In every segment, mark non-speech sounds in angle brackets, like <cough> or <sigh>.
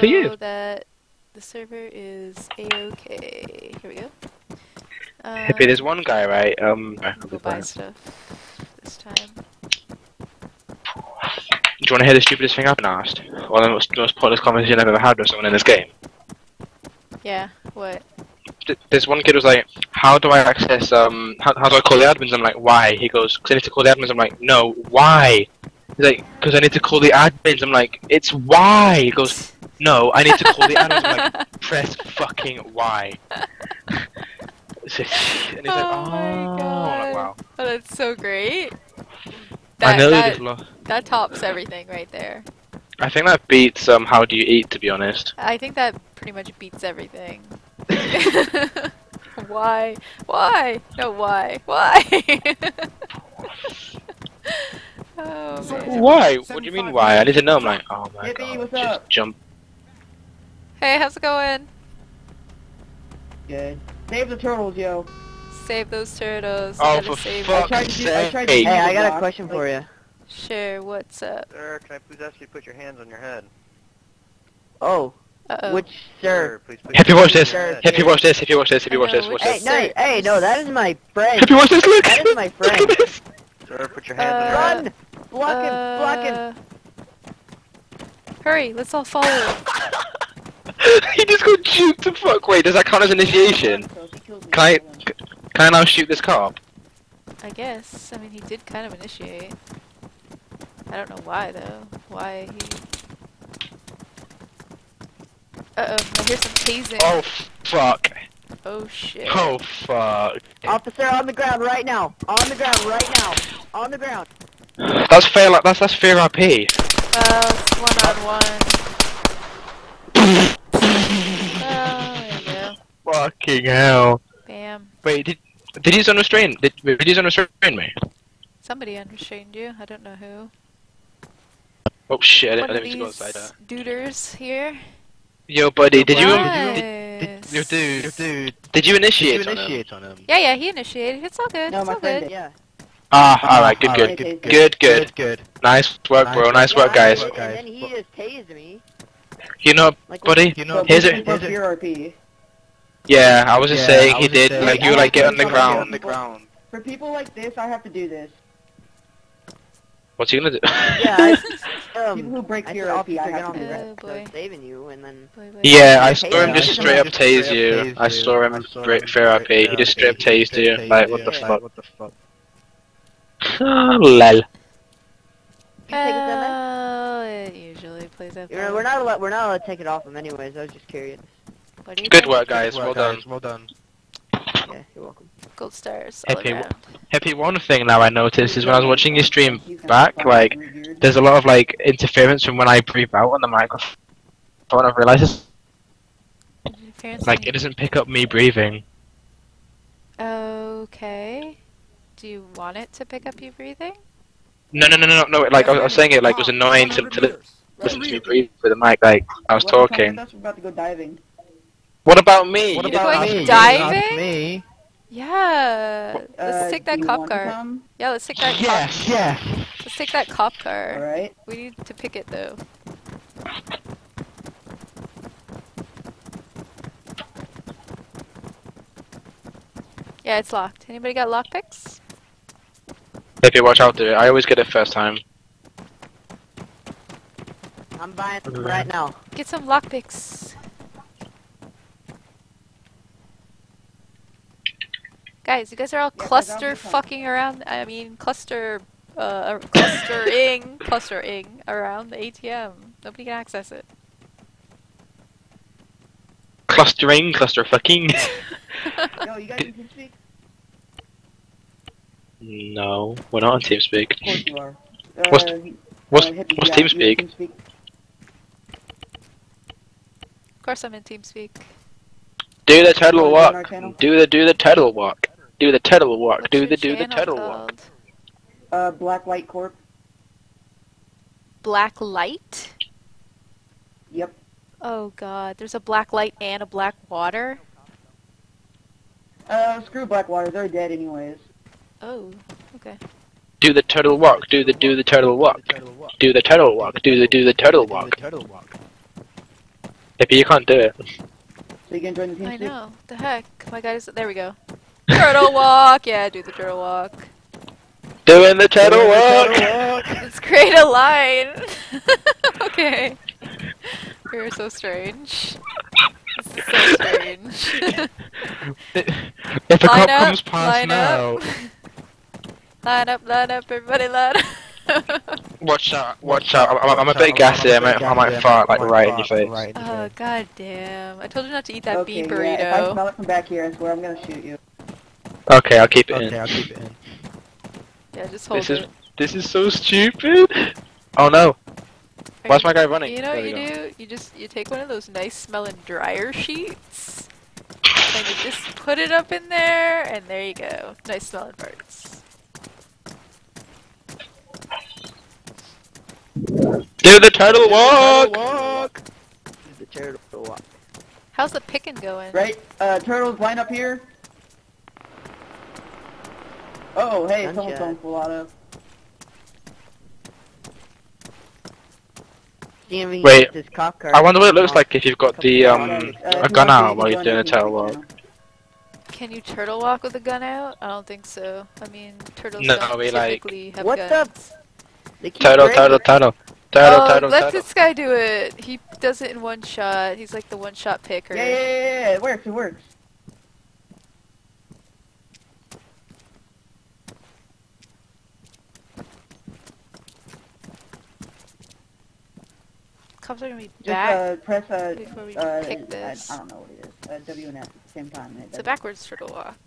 for you. that the server is a-okay. Here we go. Um, Hippie, there's one guy, right? Um, I'll go buy stuff this time. Do you want to hear the stupidest thing I've been asked? Or the most, most pointless conversation I've ever had with someone in this game? Yeah, what? This one kid was like, "How do I access? Um, how, how do I call the admins?" I'm like, "Why?" He goes, "Cause I need to call the admins." I'm like, "No, why?" He's like, "Cause I need to call the admins." I'm like, "It's why." He goes, "No, I need to call the admins." I'm like, <laughs> "Press fucking why." and he's like, Oh "Oh, my God. like, wow." Oh, that's so great. I That, know that, that tops everything right there. I think that beats um, "How do you eat?" To be honest. I think that pretty much beats everything. <laughs> why? Why? No, why? Why? <laughs> oh. Why? What do you mean why? I need to know. I'm like, oh my Hippie, god. what's just up? jump. Hey, how's it going? Good. Save the turtles, yo. Save those turtles. Oh, Gotta for save fuck's I tried to do- I tried to sake. Hey, I got a question for you. Sure, what's up? Sir, can I please ask you to put your hands on your head? Oh, Uh-oh. which sir? please put Happy your watch this. on your head. Happy watch this. Happy watch this. Happy I watch this. Watch which- Hey, this. no, hey, no, that is my friend. Happy watch this. Look. That is my <laughs> friend. Look at this. Sir, put your hands on your Uh, head. Run! Block him! Block him! Uh, Hurry, let's all follow him. <laughs> he just got juked to fuck. Wait, does that count as initiation? So if he kills me, Can I, kill can I now shoot this cop? I guess. I mean, he did kind of initiate. I don't know why, though. Why he... Uh-oh, I hear some tasing. Oh fuck. Oh, shit. Oh fuck. Officer on the ground right now! On the ground right now! On the ground! That's fair. Like that's that's fair RP. Well, it's one-on-one. Oh, there you go. Fucking hell. Bam. Wait, did did he use unrestrained? Did, did he use unrestrained me? Somebody unrestrained you. I don't know who. Oh shit! I One didn't mean to go these outside that. duders here. Yo, buddy, did you Nice. Yo, dude, your dude, did you did initiate? on him? on him? Yeah, yeah, he initiated. It's all good. No, it's my all friend good. did. Yeah. Ah, all right, good, good, good, good, good. good. Nice work, bro. Nice work, guys. And then he just tased me. You know, Like, buddy. You know, Here's here's it- it. here's it. RP. Yeah, I was just saying I he just did. saying- Like I you, like like get on the get ground. on the ground. For people like this, I have to do this. What's he gonna do? Yeah, <laughs> I, <laughs> um, People who break I fear said, RP, I have to do Oh, ground. boy. I'm saving you, and then... Boy, boy. Yeah, I saw him just straight up tase you. I saw him break fair RP. He just straight up tased you. Tased Like you. what the fuck? What the fuck? Lol. You take it? Oh, uh, it usually plays out You know, we're not allowed, we're not allowed to take it off him anyways, I was just curious. What do you Good think? work, guys. Good Well work, done. Well done. Yeah, you're welcome. Gold stars Happy- Happy one thing now I noticed is when I was watching your stream back, like there's a lot of like interference from when I breathe out on the microphone. I've realized Interference like it doesn't pick up me breathing. Okay. Do you want it to pick up you breathing? No, no, no, no, no. Like I was, I was saying, it like was annoying to, to li- listen to me breathe with the mic. Like I was Well, talking. with us, We're about to go diving. What about me? What You didn't about going me? me. diving? You didn't ask me. Yeah. Let's Uh, take that cop car. Yeah, let's take that cop. Yes, yes. Let's take that cop car. Alright. We need to pick it though. Yeah, it's locked. Anybody got lockpicks? If you watch, out there. I always get it first time. I'm buying them right now. Get some lockpicks. Guys, you guys are all Yeah, cluster fucking around. I mean, cluster, uh, clustering, <coughs> clustering around the ATM. Nobody can access it. Clustering, cluster fucking. <laughs> Yo, you guys in TeamSpeak? <laughs> no, we're not on TeamSpeak. Of course you are. Uh, What's- he- What's uh, what's yeah, TeamSpeak? TeamSpeak? Of course, I'm in TeamSpeak. Do the turtle Wanna join our walk. Do the do the turtle walk. Do the turtle walk. What's Do the do the channel turtle walk. called? Uh, Black Light Corp. Black light. Yep. Oh god, there's a black light and a black water. Uh, screw Blackwater. They're dead anyways. Oh, okay. Do the turtle walk. Do the do the turtle walk. Do the turtle walk. Do the do the turtle walk. Maybe you can't do it. So you can join the team I too? know. The heck? My guy is. There we go. Turtle <laughs> walk. Yeah, do the turtle walk. Doing the turtle Doing walk. Let's <laughs> create a line. <laughs> okay. You're so strange. This is so strange. if a line cop up, comes past now, up. Line up, line up, everybody line up. <laughs> watch out, watch out. I'm, I'm a bit gassy. I might, I might fart like right in your face. Right in your oh face. god damn. I told you not to eat that okay, bean yeah, if I burrito. smell it from back here, I swear I'm gonna shoot you. Okay, I'll keep it Okay, in. I'll keep it in. Yeah, just hold This is it. this is so stupid. Oh no! Why's my guy running? You know what you go. do? You just you take one of those nice smelling dryer sheets <laughs> and you just put it up in there and there you go. Nice smelling farts. Do the turtle walk. walk. The turtle walk. How's the picking going? Right? Uh, turtles, line up here. Oh, hey, Gunshot. someone's going full auto. See if we can Wait, this cop car. I wonder what it looks like if you've got the um Uh, a gun out while you you're doing a turtle walk. Can you turtle walk with a gun out? I don't think so. I mean, turtles No, don't we, like- typically have What the- guns. They keep Turtle, breaking. turtle, turtle, turtle, oh, turtle, let turtle. this guy do it. He does it in one shot. He's like the one shot picker. Yeah, yeah, yeah, yeah, yeah, it works, it works. Cops are gonna be Just back uh, press uh, before we uh, pick this. I don't know what it is. Uh, W and F at the same time. It It's a backwards turtle walk.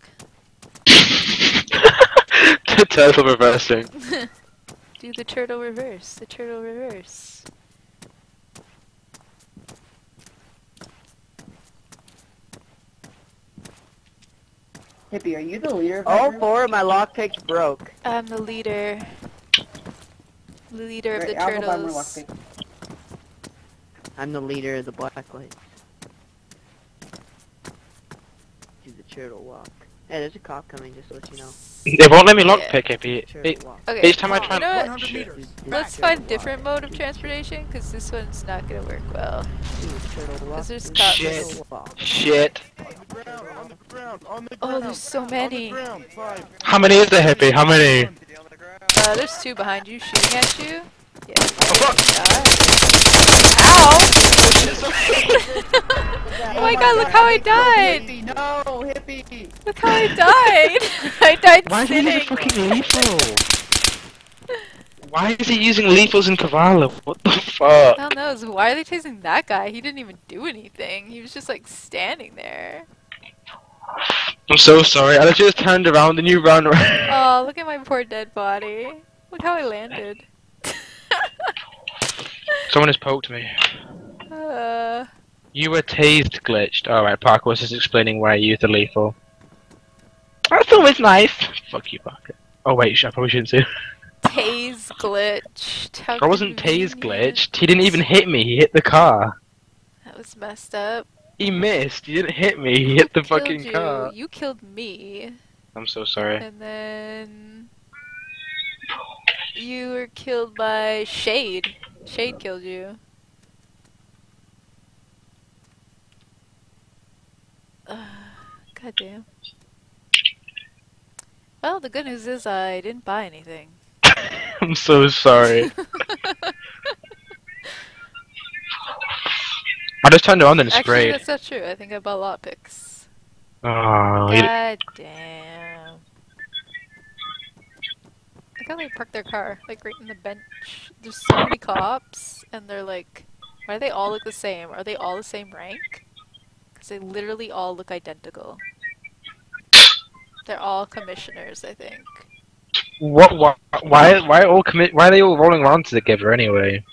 <laughs> turtle reversing. <laughs> Do the turtle reverse. The turtle reverse. Hippie, are you the leader of All group? four of my lockpicks broke. I'm the leader. The leader of the I'll go buy more turtles. I'm the leader of the black lights. Do the turtle walk. Hey, there's a cop coming, just to let you know. They won't let me lockpick it. It, Turtle it. Okay. Each time I try you know and what? watch it. Do the Let's find a walk. different mode of transportation, because this one's not gonna work well. Do the turtle walk. there's Do cops. Shit. Shit. Oh, there's so many. How many is there, hippie? How many? Uh, there's two behind you shooting at you. Yeah. fuck. Ow! oh my god, look how I died! Hippie, no, hippie. Look how I died! <laughs> I died Why is he using fucking lethal? Why is he using lethals in Kavala? What the fuck? Hell knows. Why are they chasing that guy? He didn't even do anything. He was just like standing there. I'm so sorry. I just turned around and you ran right. Oh, look at my poor dead body. Look how I landed. Someone has poked me. uh, You were tased glitched. Alright, Parker was just explaining why I used the lethal. That's always nice. Fuck you, Parker. Oh wait, sh- I probably shouldn't say. <laughs> tase glitched. How I wasn't tase glitched. He didn't even hit me. He hit the car. That was messed up. He missed. He didn't hit me. He hit the Killed fucking you. car. You killed me, I'm so sorry. and then you were killed by Shade. Shade killed you. <sighs> Uh, God damn. Well, the good news is I didn't buy anything. <laughs> I'm so sorry. <laughs> I just turned around and Actually, sprayed. that's not true. I think I bought a lot picks. Oh, God damn. How they park their car, like right in the bench. There's so many cops, and they're like, why do they all look the same? Are they all the same rank? Because they literally all look identical. They're all commissioners, I think. what? Why? Why? Why all commit? Why are they all rolling around together anyway?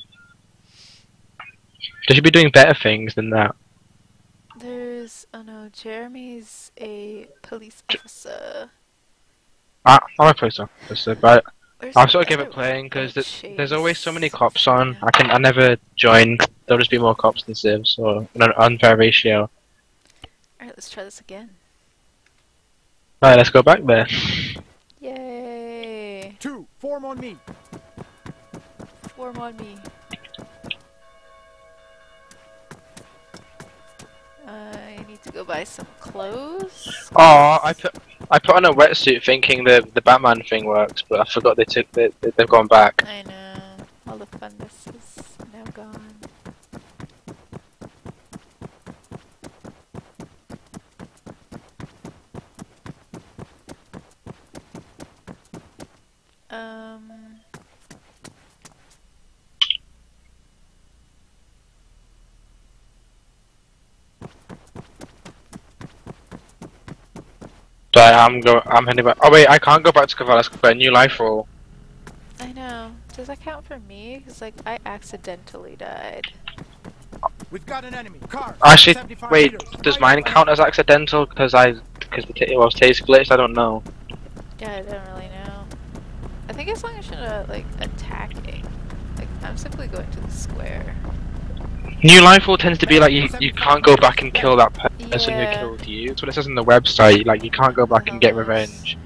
They should be doing better things than that. There's, oh no, Jeremy's a police officer. I, I'm a police officer, but Where's I'll the sort of give other it playing because Oh, th- there's always so many cops on. I can I never join. There'll just be more cops than civs, so an unfair ratio. Alright, let's try this again. All right, let's go back there. Yay! Two, form on me. Form on me. Need to go buy some clothes. Oh, I put I put on a wetsuit thinking the the Batman thing works, but I forgot they took they, they- they've gone back. I know. All the funness is now gone. Um. So I'm go I'm heading back. Oh wait, I can't go back to Kavala a New life rule. I know. Does that count for me? Cause like I accidentally died. We've got an enemy. Car. Actually, wait, meters. does Right mine away. count as accidental because I because the t- well, taste glitched? I don't know. Yeah, I don't really know. I think as long as you're not like attacking. Like I'm simply going to the square. New life rule tends to be like you you can't go back and kill that person who killed you. That's what it says on the website. Like you can't go back and get revenge.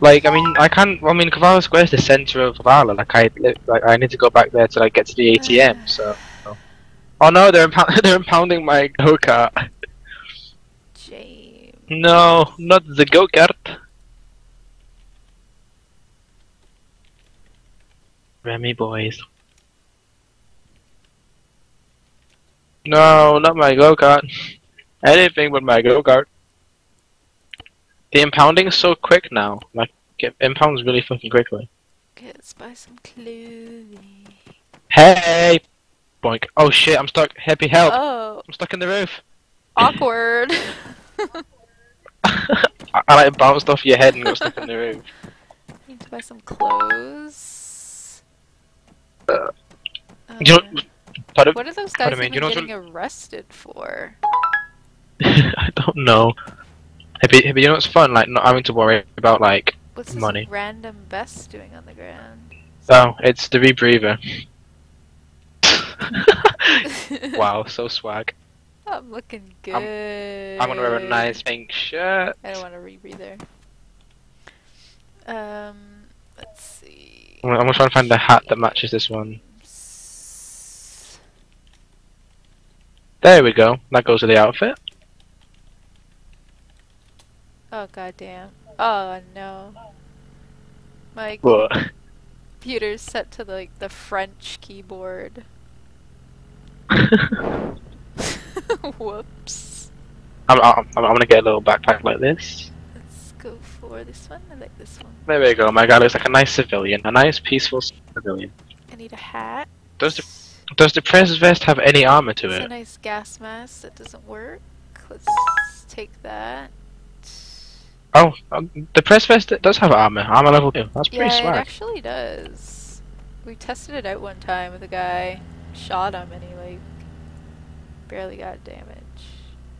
Like I mean, I can't. I mean, Kavala Square is the center of Kavala. Like I like I need to go back there to like get to the ATM. So. Oh no, they're <laughs> they're impounding my go kart. James. No, not the go kart. Remy boys. No, not my go kart. Anything but my go kart. The impounding is so quick now. Like it impounds really fucking quickly. Let's buy some clothing. Hey, boink. Oh shit, I'm stuck. Happy help! Oh, I'm stuck in the roof. awkward. <laughs> <laughs> I, I like bounced off your head and got stuck in the roof. Need to buy some clothes. Uh, Do you know, pardon, what are those guys even you know getting arrested for? <laughs> I don't know. Happy, you know it's fun? Like not having to worry about like. What's this Money. random vest doing on the ground? Oh, it's the rebreather. <laughs> wow, <laughs> so swag. I'm looking good. I'm gonna wear a nice pink shirt. I don't want a rebreather. Um, let's see. I'm I'm gonna try and find a hat that matches this one. S- There we go. That goes with the outfit. Oh goddamn! Oh no! My What? computer's set to like the French keyboard. <laughs> Whoops. I'm, I'm, I'm gonna get a little backpack like this. Let's go for this one. I like this one. There we go. My guy looks like a nice civilian, a nice peaceful civilian. I need a hat. Those the does the press vest have any armor to It's a it? nice gas mask that doesn't work. Let's take that. Oh, um, the press vest does have armor. Armor level two. That's Yeah, pretty smart. it actually does. We tested it out one time with a guy. Shot him and he like barely got damage.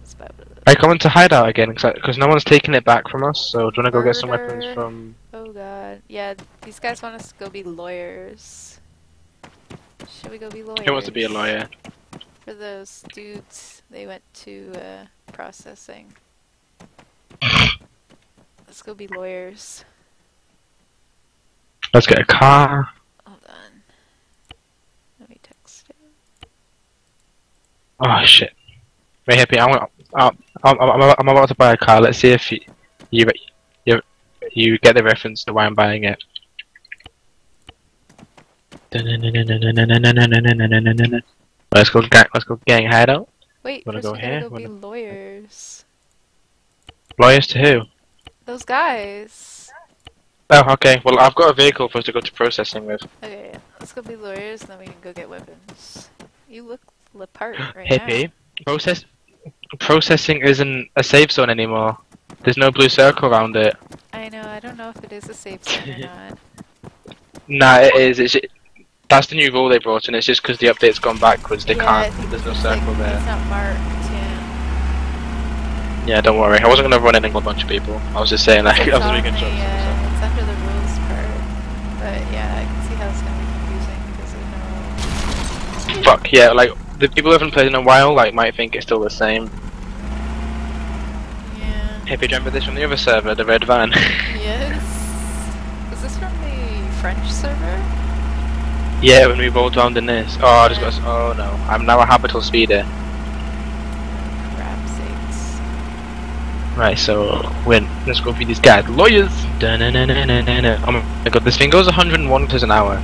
It's about I go into hideout again because no one's taking it back from us. So do you wanna go get some weapons from? Oh god. Yeah, these guys want us to go be lawyers. Should we go be lawyers? Who wants to be a lawyer? For those dudes, they went to uh, processing. Let's go be lawyers. Let's get a car. Hold on. Let me text him. Oh shit. Very happy. I'm, I'm, I'm, I'm, I'm about to buy a car. Let's see if you, you, you, you get the reference to why I'm buying it. Let's go gang. Let's go gang hideout. Wait, Wanna go here? go be Wanna- lawyers. Lawyers to who? Those guys. Oh, okay. Well, I've got a vehicle for us to go to processing with. Okay, let's go be lawyers, and then we can go get weapons. You look the part <gasps> right Hippie. Process. Processing isn't a safe zone anymore. There's no blue circle around it. I know. I don't know if it is a safe zone or <laughs> not. Nah, it is. It's, that's the new rule they brought in. It's just because the update's gone backwards. They yeah, can't. There's no it's like- circle there. It's not marked. Yeah. Yeah, don't worry. I wasn't gonna run in a bunch of people. I was just saying like It's <laughs> I was making jokes. uh, it's under the rules part. But yeah, I can see how it's gonna be confusing because no. Fuck yeah! Like the people who haven't played in a while like might think it's still the same. Yeah. Hey, do you remember this from the other server, the red van? <laughs> Yes. Is this from the French server? Yeah, when we rolled around in this. Oh, I just got. Oh no! I'm now a habitable speeder. Right, so when let's go through these guys. Lawyers. Da-na-na-na-na-na. Oh my god, this thing goes 101 km an hour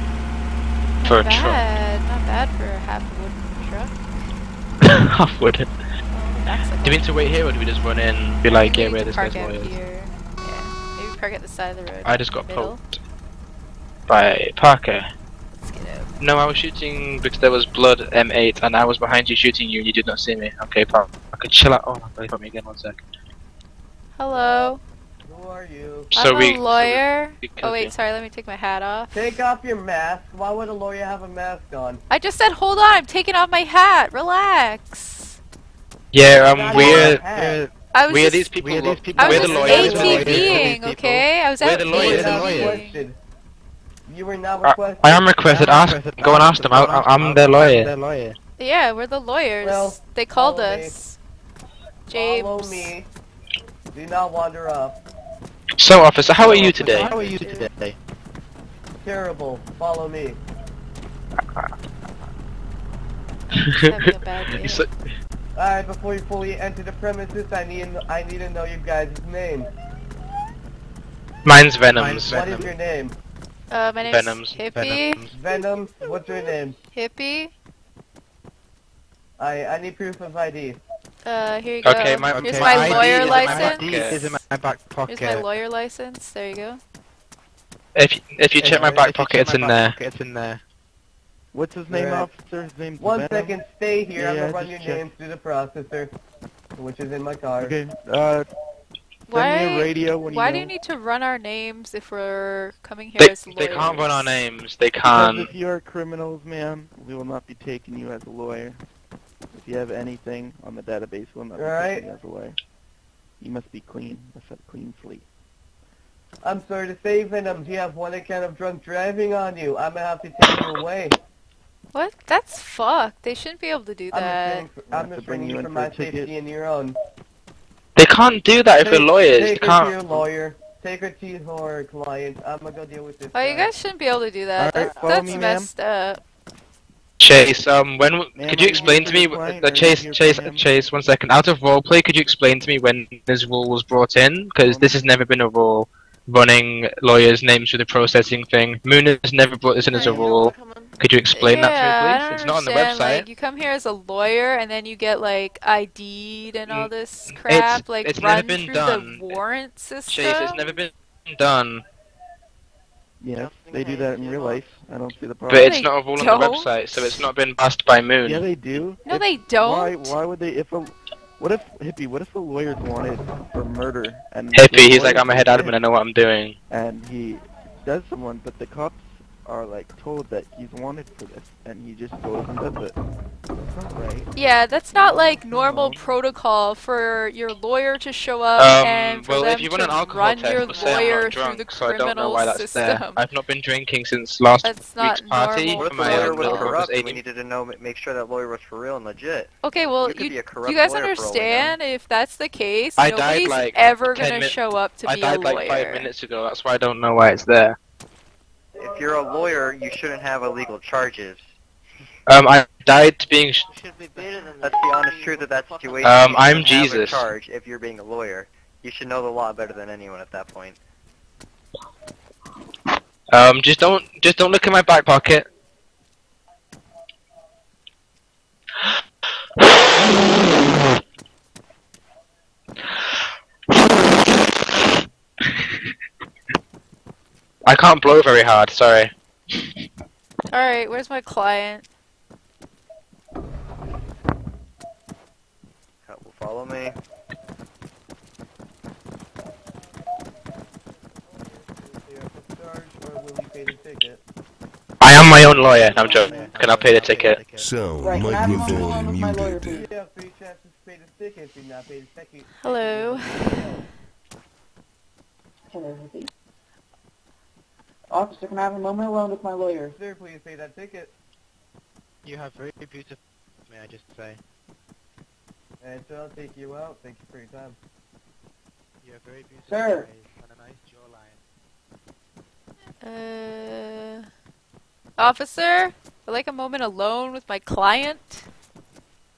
for a Not truck. bad. Not bad for a half wooden truck. <laughs> Half wood. Oh, Do we need to wait here or do we just run in? Be like, yeah, where this guy's lawyers. here. Yeah, maybe park at the side of the road. I just got Middle. poked by Parker. Let's get out. No, I was shooting because there was blood M8 and I was behind you shooting you and you did not see me. Okay, Parker, chill out. Oh, my god, put me again, one sec. Hello. Who are you? So I'm we. a lawyer. we oh wait, killed sorry. Let me take my hat off. Take off your mask. Why would a lawyer have a mask on? I just said, hold on. I'm taking off my hat. Relax. Yeah, um, Not we're. your hat. I was We're just, these people. we're these people- I was we're the just lawyers. we're. ATVing, okay? I was We're out the You lawyers, were the not lawyers. requested. You were not uh, I, requested. I am requested. Ask. Go and ask them. I, I, I'm their lawyer. Their lawyer. Yeah, we're the lawyers. Well, they called follow me. us. James. Follow me. Do not wander off. So, officer, how are you today? How are you today? Terrible. Follow me. having a bad <laughs> day. You so- Alright, before you fully enter the premises, I need I need to know your guys' name. Mine's Venoms. Mine's What Venom. is your name? Uh, my name's Venoms. Hippie. Venoms. Venom. What's your name? Hippie. I I need proof of ID. Uh, here you go. Okay, my- Here's okay. my My ID lawyer is in my license. Is in my back pocket. Here's my lawyer license. There you go. If you, if you check my back pocket, it's in there. pocket, It's in there. What's his name, Right. officer? His name's One Venom? second, stay here. Yeah, I'm gonna run your just check. names through the processor, which is in my car. Okay. Uh, send me a Why? radio when you Why know. do you need to run our names if we're coming here They, as lawyers? they can't run our names. They can't. Because if you are criminals, man, we will not be taking you as a lawyer. If you have anything on the database, we'll not be Alright. taking you as a lawyer. You must be clean. Must have a clean slate. I'm sorry to say, Venom, you have one account of drunk driving on you. I'm gonna have to take you away. What? That's fucked. They shouldn't be able to do I'm that. for, I'm have to just bring bringing you you in for for my safety and your own. They can't do that if they're lawyers. They Take her to your can't. lawyer. Take her to your client. I'm gonna go deal with this. Oh, you guys shouldn't be able to do that. Alright, That's, that's me, messed up. Chase, um, when could you you explain to me? the Uh, or are you Chase, Chase, him? Chase. One second. Out of roleplay, could you explain to me when this rule was brought in? Because this has never been a rule. Running lawyers' names through the processing thing. Moon has never brought this in as a rule. Could you explain yeah, that I to me, don't please? It's not on the website. Like, you come here as a lawyer, and then you get like ID'd and all mm, this crap. like it's never run been through done. the warrant system. Chase, it's never been done. Yes, they do that in real life. I don't see the problem. But it's they not a rule on the don't. website, so it's not been passed by Moon. Yeah, they do. No, If- they don't. Why? Why would they? If a, what if hippie? What if the lawyer's wanted for murder and Hippie, he's like, I'm a head innocent, admin, I know what I'm doing. and he does someone, but the cops are like told that he's wanted for this, and he just goes and does it. That's not right. Yeah, that's not like normal No. protocol for your lawyer to show up Um, and for well, them if you to run an alcohol run test, your we'll lawyer not through drunk, the so I don't know criminal why that's system. there. I've not been drinking since last That's not week's party. normal What if the My lawyer was corrupt? was We needed to know, make sure that lawyer was for real and legit. Okay, well, You could you, be a you guys lawyer for all we know. understand if that's the case, I died, nobody's like, ever gonna show up to I be a lawyer. I died lawyer. like five minutes ago, that's why I don't know why it's there. If you're a lawyer, you shouldn't have illegal charges. Um, I died being. Sh be That's the honest truth of that situation. Um, I'm shouldn't a Jesus. charge if you're being a lawyer. You should know the law better than anyone at that point. um, just don't, just don't look in my back pocket. I can't blow very hard. Sorry. Alright, where's my client? Follow me. Charge or will you pay the ticket? I am my own lawyer. No, I'm joking. Can I pay the ticket? Sound Right, can I have a moment microphone my lawyer, muted. You have three chances to pay the ticket if you not pay the ticket. Hello. Hello, Hippie. Officer, can I have a moment alone with my lawyer? Sir, please pay that ticket. You have very beautiful. May I just say? And so I'll take you out. Thank you for your time. You have very beautiful Sir. eyes and a nice jawline. Uh, officer, I'd like a moment alone with my client.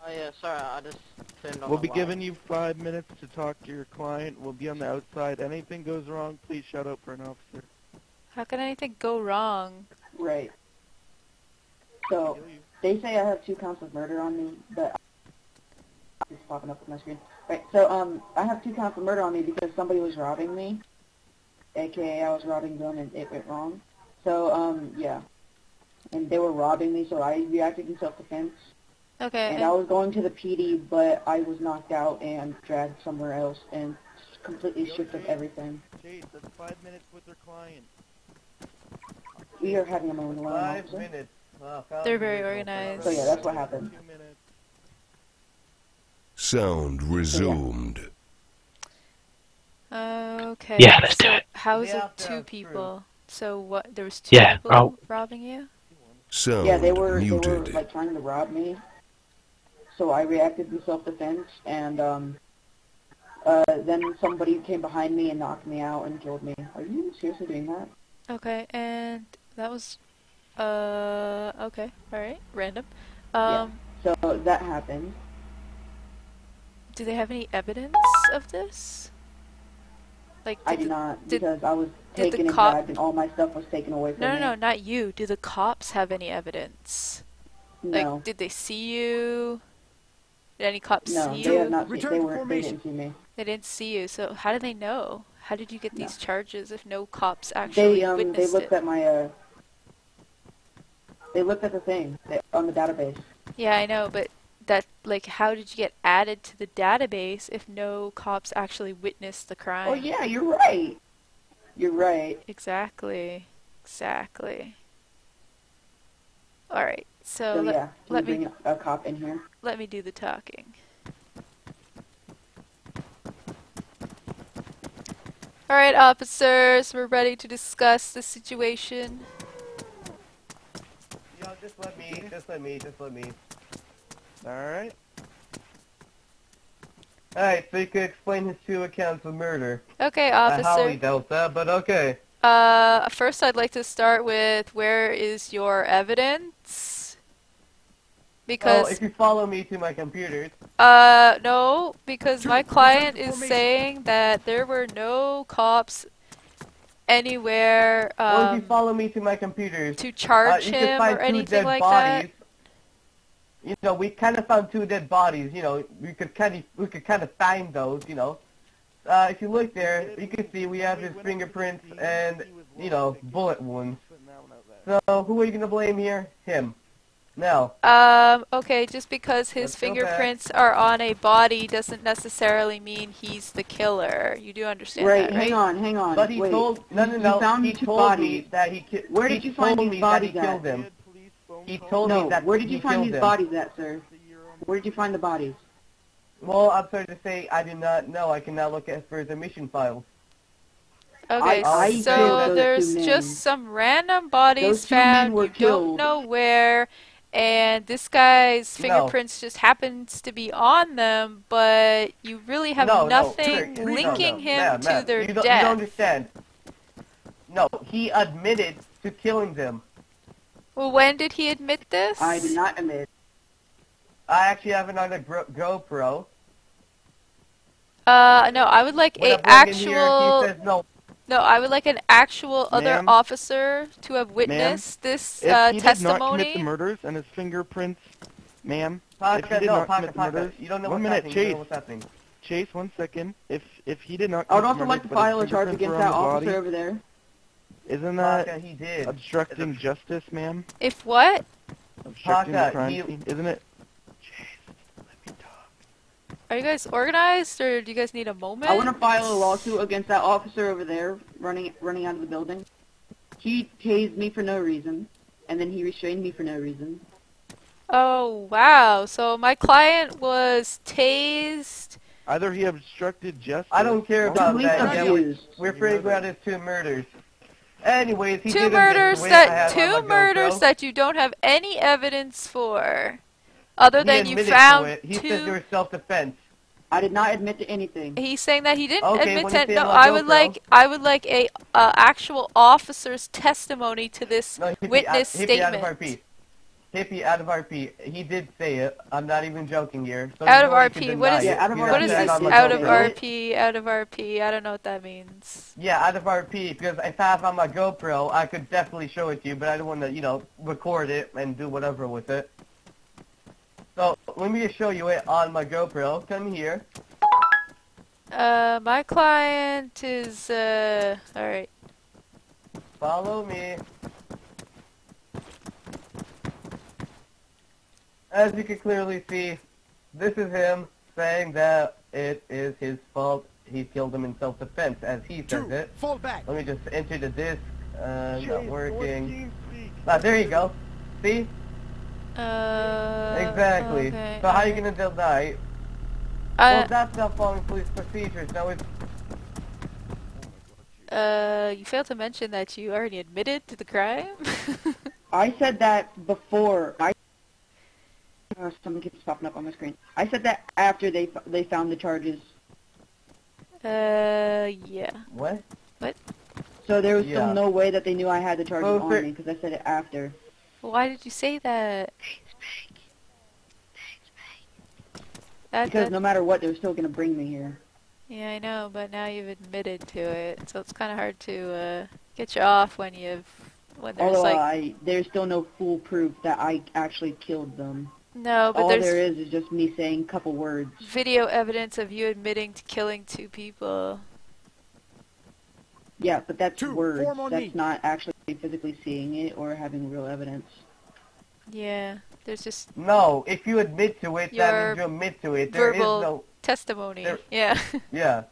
Oh yeah, sorry, I just turned on We'll be light. giving you five minutes to talk to your client. We'll be on the outside. Anything goes wrong, please shout out for an officer. How can anything go wrong? Right. So, they say I have two counts of murder on me, but it's popping up on my screen. Right, so, um, I have two counts of murder on me because somebody was robbing me, aka I was robbing them and it went wrong. So, um, yeah. And they were robbing me, so I reacted in self-defense. Okay. And I was going to the PD, but I was knocked out and dragged somewhere else and completely stripped of everything. Chase, that's five minutes with their client. We are having a moment alone, Five officer. minutes. Oh, five They're very organized. So yeah, that's what happened. Sound resumed. Okay. Yeah, let's so do it. How is Yeah, it two that's true. people? So what? There was two Yeah, people I'll- robbing you. Sound Yeah, they were muted. they were like trying to rob me. So I reacted in self-defense, and um, uh, then somebody came behind me and knocked me out and killed me. Are you seriously doing that? Okay, and that was uh okay, all right, random. Yeah. Um, So that happened. do they have any evidence of this? Like, I did did the- not did- I was the taken and cop- and all my stuff was taken away from No, no, me. no, not you. Do the cops have any evidence? Like, no, did they see you? Did any cops no, see they you? have not. Return they weren't. They formation. didn't see me. They didn't see you, so how do they know? How did you get No. these charges if no cops actually They um they looked it? at my uh. They looked at the thing on the database. Yeah, I know, but that like how did you get added to the database if no cops actually witnessed the crime? Oh yeah, you're right. You're right. Exactly. Exactly. All right. So, So let, yeah, can let me a cop in here? let me do the talking. All right, officers, we're ready to discuss the situation. Yeah, just let me, <laughs> just let me, just let me. Alright. Alright, so you could explain his two accounts of murder. Okay, Uh, how he officer. dealt that, but okay. Uh, first, I'd like to start with where is your evidence? Well, Because if you follow me to my computer. Uh, no, because my client is saying that there were no cops anywhere well, if you um, follow me to my computers, to uh, charge you can him find or two anything dead like bodies. You know, we kind of found two dead bodies. You know, we could kind of we could kind of find those. You know, uh, if you look there, you can see we have his fingerprints and you know bullet wounds. Putting that one out there. So who are you gonna blame here? Him. Now, that. Um, okay, just because his Let's fingerprints are on a body doesn't necessarily mean he's the killer. You do understand Right, that, right? hang on, hang on. but he Wait, told no no you no. found he two told me bodies. that he ki- Where did you find told these bodies that he at? killed him. Did police phone He call told no, me that where did you he find killed these him. bodies at, sir? the year on Where did you find the bodies? Well, I'm sorry to say, I do not know. I cannot look at for the mission files. Okay, I- I so killed there's just some random bodies Those two men found. were you don't know where, and this guy's No. fingerprints just happens to be on them, but you really have no, nothing no, sir, linking no, no, him ma'am, to ma'am, their you don't, death. You don't understand. No, he admitted to killing them. Well, when did he admit this? I did not admit. I actually have another Gro- GoPro. Uh, no, I would like When I a bring him here, actual. he says no. No, I would like an actual other officer to have witnessed this If uh, he did not commit the murders and his fingerprints, ma'am, if he did no, not Parker, commit the murders, You don't know one minute, happening. You Chase, know what's. Chase, one second. If if he did not, I would also the like to murders, but his file a charge against that officer body, over there. Isn't that Parker, he did. obstructing justice, ma'am? If what? Obstructing Parker, the crime he- scene, isn't it? Chase, let me talk. Are you guys organized, or do you guys need a moment? I want to file a lawsuit against that officer over there running running out of the building. He tased me for no reason, and then he restrained me for no reason. Oh wow! So my client was tased. Either he obstructed justice. I don't care about that. Yeah, we- abused. we're figuring out his two murders. Anyways, he two did admit murders to it. That two murders GoPro. that you don't have any evidence for, other He than you admitted found to it. He two. said there was self-defense. I did not admit to anything. He's saying that he didn't Okay, admit to. No, I would GoPro- like I would like a uh, actual officer's testimony to this No, out- witness he'd be out of. RP. Hippie out of RP. He did say it. I'm not even joking here. So Out of know you can RP, What is. Yeah, out of RP. What is this act on my out of. RP, out of RP? I don't know what that means. Yeah, out of RP, because if I have on my GoPro, I could definitely show it to you, but I don't want to, you know, record it and do whatever with it. So, let me just show you it on my GoPro. Come here. Uh, my client is, uh, alright. Follow me. As you can clearly see, this is him saying that it is his fault. He killed him in self-defense, as he says Two, it. fall back. Let me just enter the disc. Uh, not working. Ah, there you go. See? Uh, Exactly. okay, so how are you gonna deny? I- well, that's not following police procedures. Now it's Uh, you failed to mention that you already admitted to the crime. <laughs> I said that before. I uh, something keeps popping up on my screen. I said that after they they found the charges. uh, yeah. what? What? So there was Yeah. still no way that they knew I had the charges Well, on me because I said it after. Why did you say that? That, Because that- no matter what, they're still gonna bring me here. yeah, I know, but now you've admitted to it, so it's kind of hard to uh, get you off when you've when there's Although like I, there's still no full proof that I actually killed them. no, but All there's there is is just me saying a couple words. video evidence of you admitting to killing two people. Yeah, but that's Two, words. form on That's me. not actually physically seeing it or having real evidence. Yeah, there's just No, if you admit to it, that means you admit to it. There is verbal- no, testimony. There- Yeah. <laughs> yeah.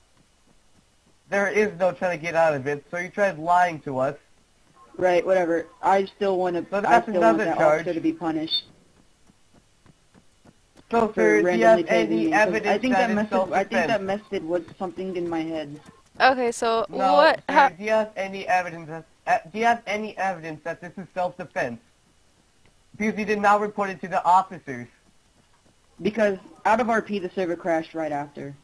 There is no trying to get out of it, so you tried lying to us. Right, whatever. I still want to. But I that's still want that charge. officer to be punished So, for sir, do you have randomly tasing any evidence I think that that is message. I think that self-defense? message was something in my head. Okay, so No, what? sir, How, do you have any evidence? That, uh, do you have any evidence that this is self-defense? Because you did not report it to the officers. Because out of RP, the server crashed right after.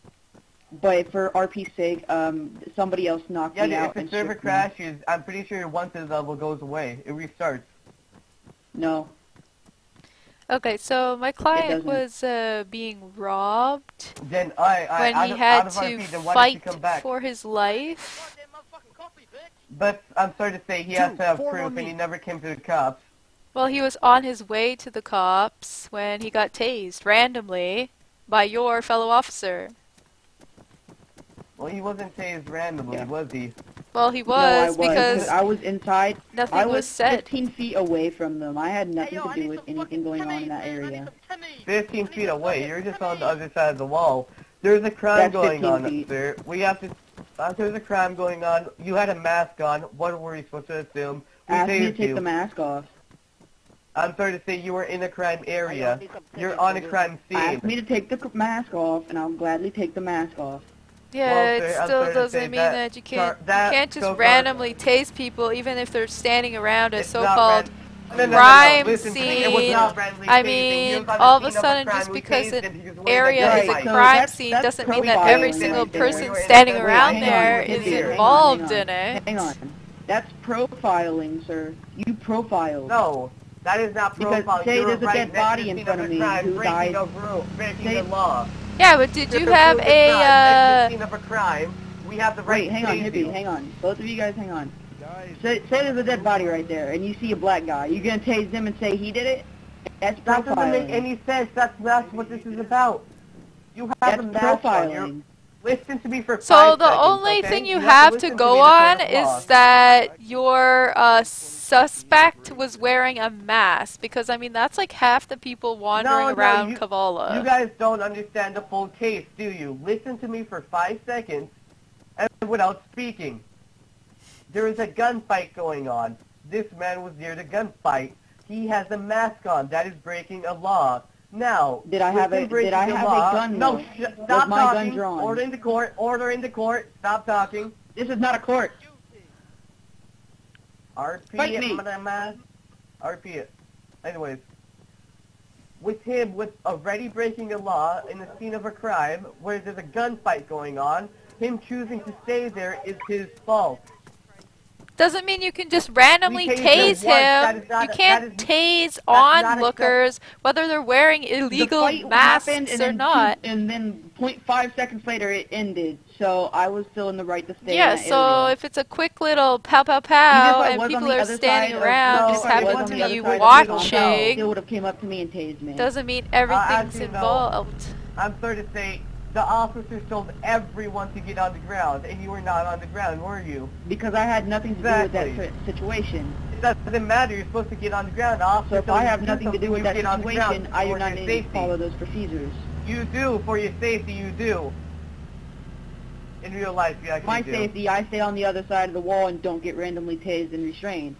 But for RP's sake, um, somebody else knocked Yeah, me out Yeah, if the server stripped me. crashes, I'm pretty sure your wanted level goes away. It restarts. No. Okay, so my client was uh, being robbed Then I, I when out he of, had to RP, fight did you come back? for his life. But I'm sorry to say, he has to have proof, and he never came to the cops. Well, he was on his way to the cops when he got tased randomly by your fellow officer. Well, he wasn't tased randomly, Yeah. was he? Well, he no, I was was because I was inside. nothing I was, was said. 15 feet away from them. I had nothing to do with anything going on in that area. 15 feet away. You're just on the other side of the wall. There's a crime That's going on, feet. sir. We have to... Uh, there's a crime going on. You had a mask on. What were we supposed to assume? We Asked me to tased take you. the mask off. I'm sorry to say you were in a crime area. You're on a crime Asked scene. me to take the mask off, and I'll gladly take the mask off. Yeah, Well, it sir, uh, still sorry doesn't say mean that that, you can't that you can't just so far- randomly tase people even if they're standing around a It's so-called ran- No, no, no, no, crime Listen to me. It was scene. I mean, was on the all of a sudden, crime. just because an him. He was wearing area gun is a Right, fight. so crime that's- scene that's doesn't mean that every single person You standing around hang on, is on, involved in it. Hang on. That's profiling, sir. You profiled. No, that is not Because profile. say You're there's a right dead next body the in front of of a me crime, who died- a breaking Say- the law. Yeah, but did You're you the have proof of crime, a uh scene of a crime? We have the right Wait, hang on, Hippie, you. hang on. Both of you guys, hang on. Guys, Say, say there's a dead body right there, and you see a black guy. You gonna tase him and say he did it? That's That doesn't make any sense. That's that's what this is about. You have That's a mask on. You're, profiling. listen to me for So five the seconds, only okay? thing you, have, have to listen go on is that your uh, suspect was wearing a mask because I mean that's like half the people wandering No, no, around you- Kavala. You guys don't understand the full case, do you? Listen to me for five seconds and without speaking. There is a gunfight going on. This man was near the gunfight. He has a mask on. That is breaking a law. Now, Did I have a- did I the have a gun, No, though? sh- stop my gun talking. drawn? Order in the court. Order in the court. Stop talking. This is not a court. RP Fight it, me. mama. RP it. Anyways, with him with already breaking a law in the scene of a crime where there's a gunfight going on, him choosing to stay there is his fault. Doesn't mean you can just randomly tase him. You can't tase onlookers, whether they're wearing illegal the masks or not. Two, and then 0.5 seconds later it ended. So I was still in the right to stay Yeah, in that so area. if it's a quick little pow pow pow and people are standing around just happen to be other side of the compound, watching, it would have came up to me and tased me. doesn't mean everything's actually, no. involved. I'm sorry to say, the officers told everyone to get on the ground, and you were not on the ground, were you? Because I had nothing to do with that situation. It doesn't matter. You're supposed to get on the ground. The officer So if I have nothing to do with you that get on the ground situation, I do not your need to follow those procedures. You do for your safety. You do. In real life, you actually My do. safety, I stay on the other side of the wall and don't get randomly tased and restrained.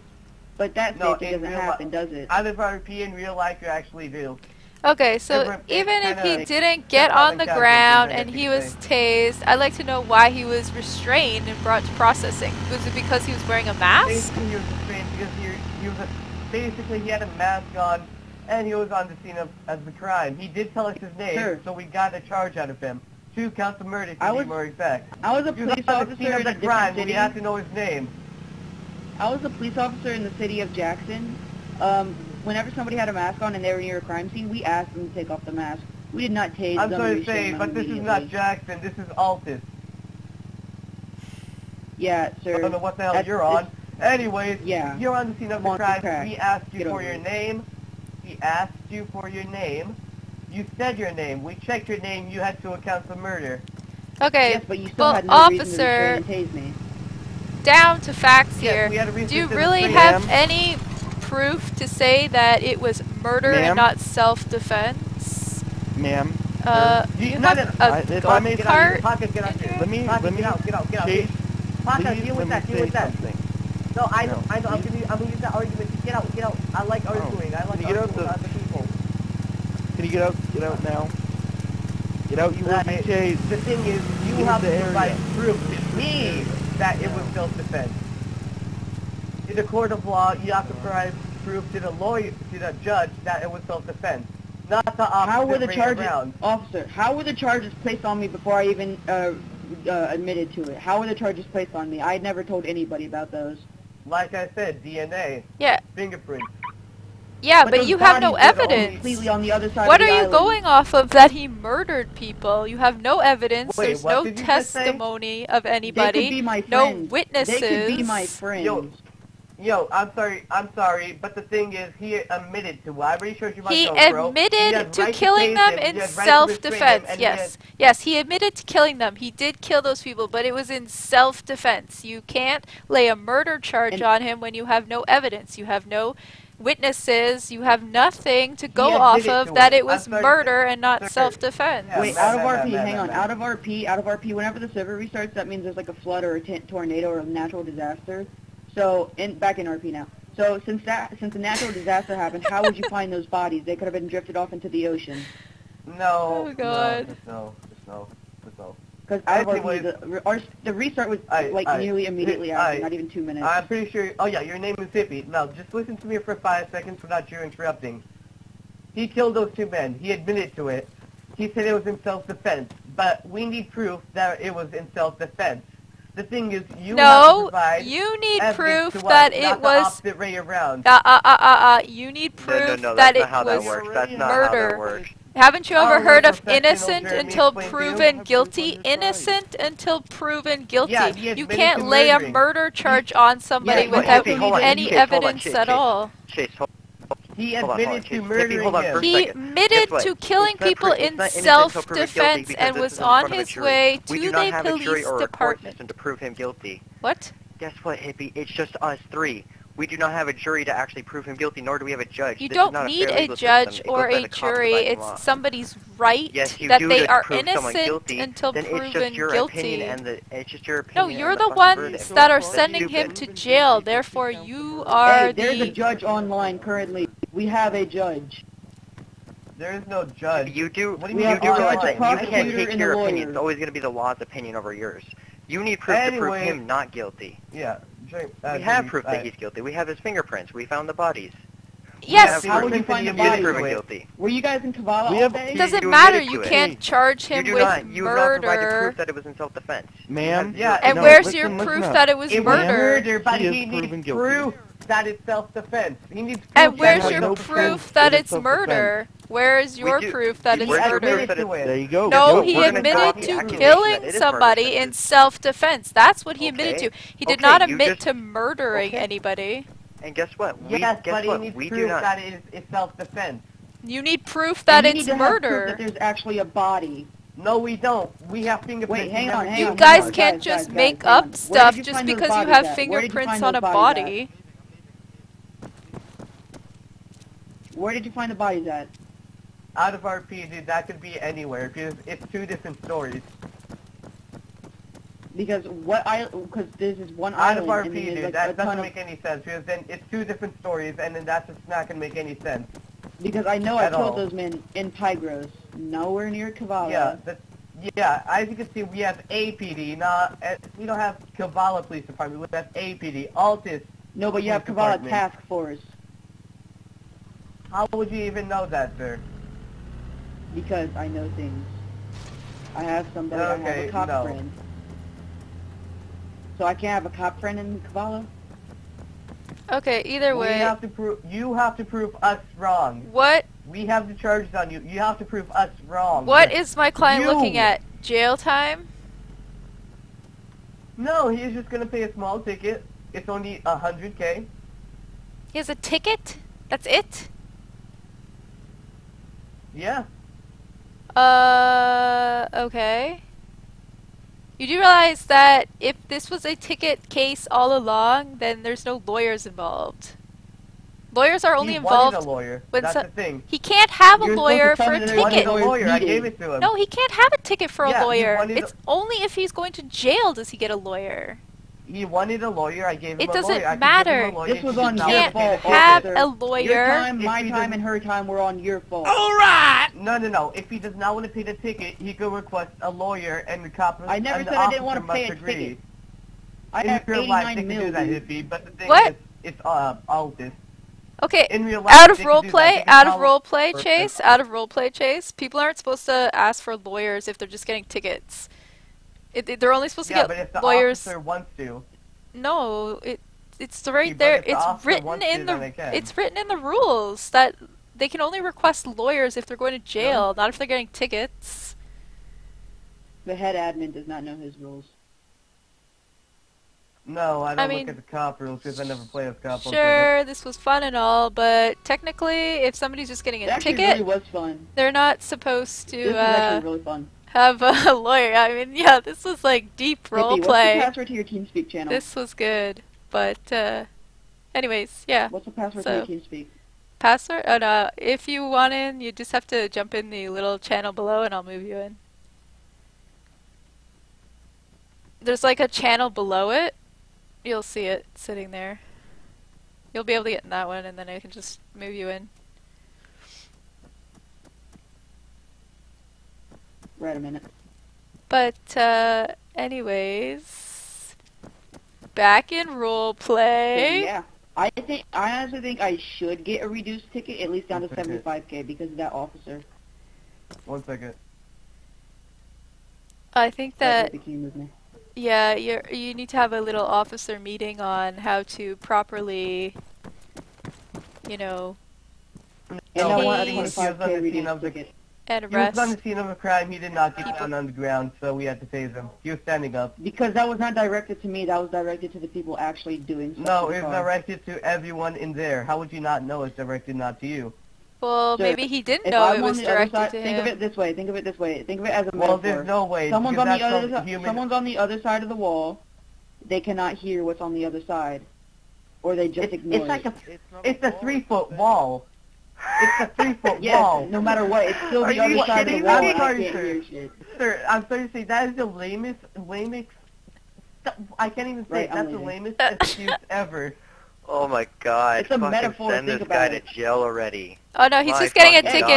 But that No, safety doesn't real li- happen, does it? I live RP in real life. You actually do. Okay, so Everyone- even if he kinda didn't get on the ground and he think was tased, I'd like to know why he was restrained and brought to processing. Was it because he was wearing a mask? Basically, he was restrained because he, he was a, basically he had a mask on, and he was on the scene of, of the crime. He did tell us his name, Sure. so we got a charge out of him. Two counts of murder, to I be was- more exact. I was a was police on the scene officer of in the a crime, but we city. have to know his name. I was a police officer in the city of Jackson. Um, whenever somebody had a mask on and they were near a crime scene, we asked them to take off the mask. We did not tase I'm sorry to say, but this is not Jackson. This is Altis. Yeah, sir. I don't know what the hell That's- you're on. Anyways, Yeah. you're on the scene of the crime. He asked you Get for your name. He asked you for your name. You said your name. We checked your name. You had to account for murder. Okay, Yes, but you still well, had no reason to officer, tase me. down to facts Yes, here. we had a reason Do you to really have him. any proof to say that it was murder and not self-defense? Ma'am, Uh, You- you no, have no, a I- if I golf may- Get out of here. cart? Pocket, get out of here. let me, Pocket, let me, get out, get out, get out. Chase, Pocket, please deal let with me that, deal say with that. something. No, I know, No, I know. I'm gonna, I'm gonna use that argument. Get out, get out. I like arguing. I like Can you get out arguing with the- other people. Can you get out, get out now? Get out, you will be chased. The thing is, you Leave have to provide proof to me that it was self-defense. In the court of law, you have to provide proof to the lawyer, to the judge, that it was self-defense, not the opposite How were the charges, around. officer? How were the charges placed on me before I even uh, uh, admitted to it? How were the charges placed on me? I had never told anybody about those. Like I said, DNA, Yeah, fingerprints. Yeah, but, those you have no evidence. Completely on the other side. What of are you island. going off of that he murdered people? You have no evidence. Wait, There's no did you just say? testimony of They could anybody. be my no witnesses. They could be my friends. Yo, Yo, I'm sorry, I'm sorry, but the thing is, he admitted to it. I already showed you my He GoPro. admitted He had to right killing tase them him, in he had right to self-defense. and he Yes, yes, he admitted to killing them. He did kill those people, but it was in self-defense. You can't lay a murder charge And- on him when you have no evidence. You have no witnesses. You have nothing to go off of that it was murder and not self-defense. Wait, out of RP, hang on. Out of RP, out of RP, whenever the server restarts, that means there's like a flood or a t- tornado or a natural disaster. So, in back in RP now. So, since that, since the natural disaster happened, how would you <laughs> find those bodies? They could have been drifted off into the ocean. No. Oh, God. No, just no. Just no. Just no. Because out of the, our, the restart was I- like I- nearly immediately I- after, not even two minutes. I'm pretty sure. Oh yeah, your name is Hippie. Now just listen to me for five seconds without you interrupting. He killed those two men. He admitted to it. He said it was in self-defense, but we need proof that it was in self-defense. The thing is, you have to no, you need proof to us, that not it the was. opposite way around. Uh, uh, uh, uh, uh, you need proof no, no, that that's it not how that was works. That's not how murder. That works. Haven't you ever Our heard of innocent until explained to you. proven guilty? proof on your side. Innocent until proven guilty. You can't to lay a murder charge on somebody Yeah, without Hippie, on, any Chase, hold on, evidence Chase, at all. He hold on, admitted to murdering hold on for a him. He admitted to killing people in not innocent until proven guilty self-defense and was on front of a his way to the have a jury police or a court department. to prove him guilty. What? Guess what, hippie? It's just us three. We do not have a jury to actually prove him guilty, nor do we have a judge. You This don't need fair a judge or a jury. It's law. somebody's right Yes, that they are prove someone innocent guilty, until then proven it's just your guilty. opinion and the it's just your No, you're and the ones verdict. that are That's sending him to jail. Therefore, you are Hey, there's a the. judge online currently. We have a judge. There is no judge. You do. What do you mean? you mean do online? realize that you can't take your opinion. It's always going to be the law's opinion over yours. You need proof to prove him not guilty. Yeah. Drink, uh, We have drink, proof uh, that he's guilty. We have his fingerprints. We found the bodies. Yes. You How would you find the you did body? guilty. Were you guys in Kavala We all have- day? It doesn't You matter. You it. can't charge him with not. You have not provided murder. proof that it was in self-defense. Ma'am. Yeah, And no, where's listen, your proof that it was It murder? murder, but He is he needs proven proof that it's self-defense. He needs proof And where's your no proof that It is murder? Where is your do- proof that it's murder? proof that it's- There you go. No, Yo, he admitted to killing that it is murder somebody in self-defense. That's what he admitted to. He did Okay, not admit just- to murdering okay. anybody. And guess what? We, Yes, guess but he what? needs We do proof not. that it is self-defense. You need proof that You it's need to have proof murder. that there's actually a body. No, we don't. We have fingerprints. Wait, hang on, hang You on, used guys can't just make up on. Where did stuff just because you have at? Where did you fingerprints on a body. Where did you find the bodies at? Out of RP, dude, that could be anywhere because it's two different stories. Because what I because this is one Out of RP, dude, like that doesn't make any sense because then it's two different stories and then that's just not gonna make any sense. because I know I killed all. those men in Pyrgos, nowhere near Kavala. Yeah, that's, yeah. As you can see, we have APD, not uh, we don't have Kavala Police Department. We have APD, Altis. No, but you have Kavala Task Force How would you even know that, sir? because I know things. I have somebody. I have Okay, a cop no. friend. So I can't have a cop friend in Kavala. Okay, either We way, have to prove. You have to prove us wrong. what We have the charges on you. You have to prove us wrong. what is my client You. looking at? Jail time? No, he's just gonna pay a small ticket. It's only a hundred k. He has a ticket? That's it? Yeah. Uh, okay. You do realize that if this was a ticket case all along, then there's no lawyers involved. Lawyers are only he involved. wanted a lawyer. when That's so- the thing. He can't have a You're supposed lawyer for a that He there's wanted ticket. a lawyer. I gave it to him. No, he can't have a ticket for Yeah, a lawyer. It's a- only if he's going to jail does he get a lawyer. He wanted a lawyer. I gave him It a lawyer. I could give matter. him a lawyer. This was on did You your not can't fault, have ticket. a Your lawyer. time, If my time, and her time were on your fault. All right. No, no, no. If he does not want to pay the ticket, he could request a lawyer, and the cop. I never said I didn't wanna pay a agree. ticket. I In have real life, 89 they can mil. do that, dude. hippie. But the thing What? is, it's uh, all this. Okay, In real life, out of role play, out of role play, Chase, out of role play, Chase. People aren't supposed to ask for lawyers if they're just getting tickets. It, it- they're only supposed to Yeah, but if get the lawyers. officer wants to, No, it it's Yeah, right but there. if the It's written in to, the then they can. it's written in the rules that they can only request lawyers if they're going to jail, not if they're getting tickets. The head admin does not know his rules. no, I don't mean- look at the cop rules because I never play as cop. Sure, this was fun and all, but technically, if somebody's just getting a actually ticket, really was fun. they're not supposed This to was uh, actually really fun. Have a <laughs> lawyer. I mean, yeah, this was like deep Hippie, role What's the play. password to your TeamSpeak channel? This was good, but uh, anyways, yeah. What's the password so- to your TeamSpeak? Password? Oh no, if you want in, you just have to jump in the little channel below and I'll move you in. There's like a channel below it. You'll see it sitting there. You'll be able to get in that one and then I can just move you in. Right a minute. But, uh, anyways. Back in roleplay. Yeah. I think I honestly think I should get a reduced ticket at least down to One second. 75k because of that officer. One second. I think That that you move? Yeah, you you need to have a little officer meeting on how to properly, you know, And No, I he- want a he was 25k on the scene reduced of the- ticket. and He was on the scene of a crime. He did not get People. down on the ground, so we had to tase him. He was standing up. Because that was not directed to me. That was directed to the people actually doing stuff. No, to the it's directed to everyone in there. How would you not know it's directed not to you? Well, Sir, maybe he didn't If know I'm it on was the other directed side, to think of it this way. Think of it this way. Think of it as a metaphor. Well, there's no way. someone's because on the other. from human. Someone's on the other side of the wall. They cannot hear what's on the other side, or they just It's, ignore it's like it. a, it's a three foot wall. It's a three foot <laughs> Yes, wall. no matter what, it's still Are the other side of the kidding wall. me? and I Sorry, sir. shit. Sir, I'm sorry to say that is the lamest, lamest. I can't even say Right, it. I'm that's the lamest excuse <laughs> ever. Oh my god. It's a fucking metaphor, Send this guy it. to jail already. Oh no, he's My just getting a fucking God,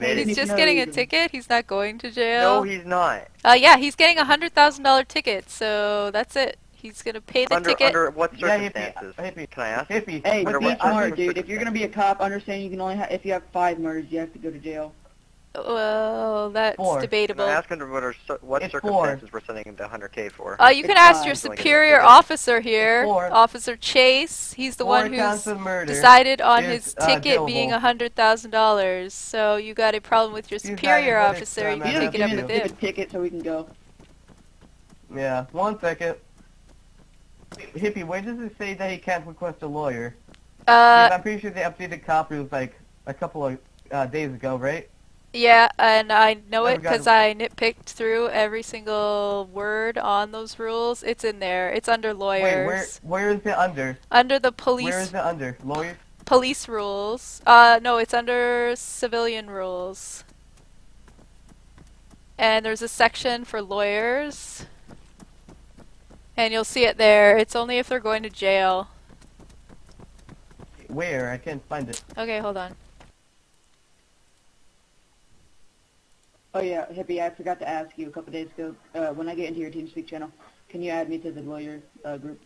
ticket. he's He's just getting a reason. ticket. He's not going to jail. No, he's not. Uh, yeah, he's getting a hundred thousand dollar ticket. So that's it. He's gonna pay the Under ticket. under what Yeah, hippie, circumstances? hippie, Can I ask? hippie. Hey, Under be what- smart, dude. If you're gonna be a cop, understand you can only ha- if you have five murders, you have to go to jail. Well, that's Four. Can debatable. I ask under what, are, what It's four. circumstances we're sending him to 100k for? Uh, you can ask fine. your superior officer here, Officer Chase. He's the Four one counts who's decided on his uh, ticket being a hundred thousand dollars. So you got a problem with your superior officer. You man. can Just take it up with him. stupid ticket so we can go. Yeah, one second. Hippie, where does it say that he can't request a lawyer? Uh, I'm pretty sure they updated cop was like a couple of uh, days ago, right? yeah, and I know Never it because I nitpicked through every single word on those rules. It's in there. It's under lawyers. Wait, where where is it under? Under the police Where is it under? Lawyers? police rules. Uh, no, it's under civilian rules. And there's a section for lawyers. And you'll see it there. It's only if they're going to jail. Where? I can't find it. Okay, hold on. Oh yeah, hippie. I forgot to ask you a couple days ago. Uh, when I get into your TeamSpeak channel, can you add me to the lawyer uh, group?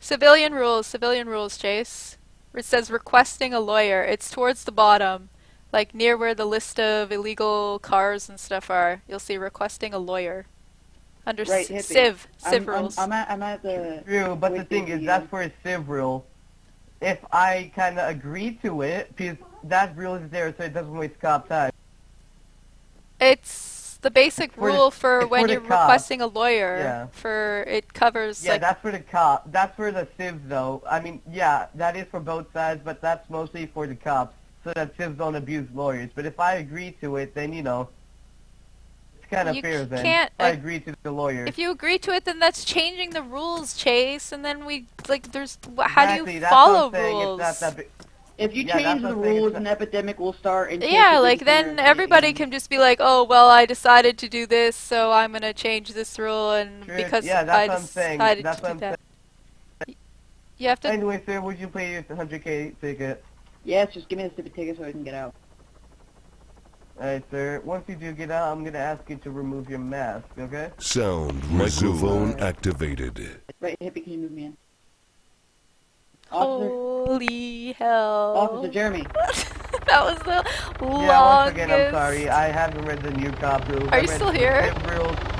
Civilian rules, civilian rules, Chase. It says requesting a lawyer. It's towards the bottom, like near where the list of illegal cars and stuff are. You'll see requesting a lawyer. Under Right, civ, civ I'm, I'm, rules. I'm at I'm at the. True, but the thing is, you- that's for a civ rule. If I kind of agree to it, because that rule is there so it doesn't waste cop time. It's the basic for the- rule for when for you're cops. requesting a lawyer. Yeah. For it covers Yeah, like that's for the cop. That's for the civs, though. I mean, yeah, that is for both sides, but that's mostly for the cops, so that civs don't abuse lawyers. But if I agree to it, then you know, it's kind of You fair. Then can't if I uh, agree to the lawyer. if you agree to it, then that's changing the rules, Chase. And then we like there's wh- how do you that's what I'm follow saying, it's rules? not that big- If you Yeah, change the I'm saying, it's rules, an epidemic will start. in case Yeah, like then everybody can just be like, "Oh, well, I decided to do this, so I'm gonna change this rule," and True, because yeah, that's I what I'm saying. decided That's to what do I'm that. You have to. Anyway, sir, would you pay your 100k ticket? Yes, just give me the stupid ticket so I can get out. Alright, sir. Once you do get out, I'm gonna ask you to remove your mask, okay? Sound microphone activated. Right, hippie, can you move me in? Officer, Holy hell! Officer Jeremy. <laughs> that was the longest. Yeah, once again, I'm sorry. I haven't read the new cop rules. Are I you still here? tip rules.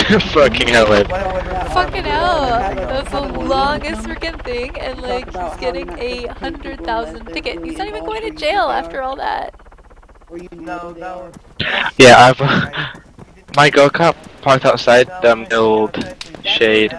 <laughs> Fucking hell, Ed. Fucking hell! what- That was the longest freaking thing, and like he's getting a supposed to pay hundred people thousand unless ticket. He's not even going to jail after all that. Or you know No, they that are. was... Yeah, I've my go kart parked outside um, the old shade.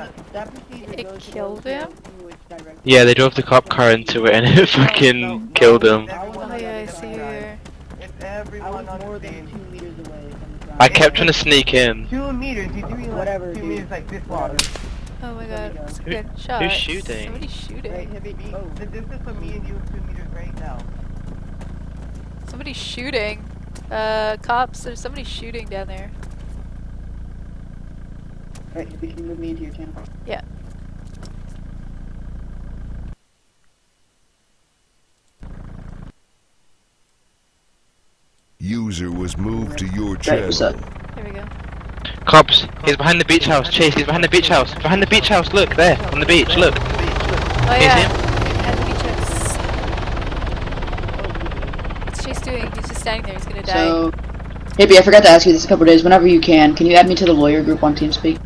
It killed him? who it's direct- Yeah, they drove the cop car into it and <laughs> it fucking killed him. Oh yeah, I see here. It's I everyone on more the than scene. two meters away from the crime. I kept trying to sneak in. Two meters, you do mean like Whatever, two dude. meters like this long. Whatever. Oh my god, we go. it's a Who- good shot. who's shooting? Somebody's shooting. Right, hippie. Oh, This is for me and you two meters right now. Somebody's shooting. Uh, cops. There's somebody shooting down there. right, hippie, can move me into your channel? Yeah. User was moved to your Right, what's up? channel. We go. Cops, he's behind the beach house. Chase, he's behind the beach house. Behind the beach house, look, there, on the beach, look. Oh yeah. him. At the beach house. What's Chase doing? He's just standing there. He's gonna die. So, hippie, I forgot to ask you this a couple days. Whenever you can, can you add me to the lawyer group on TeamSpeak?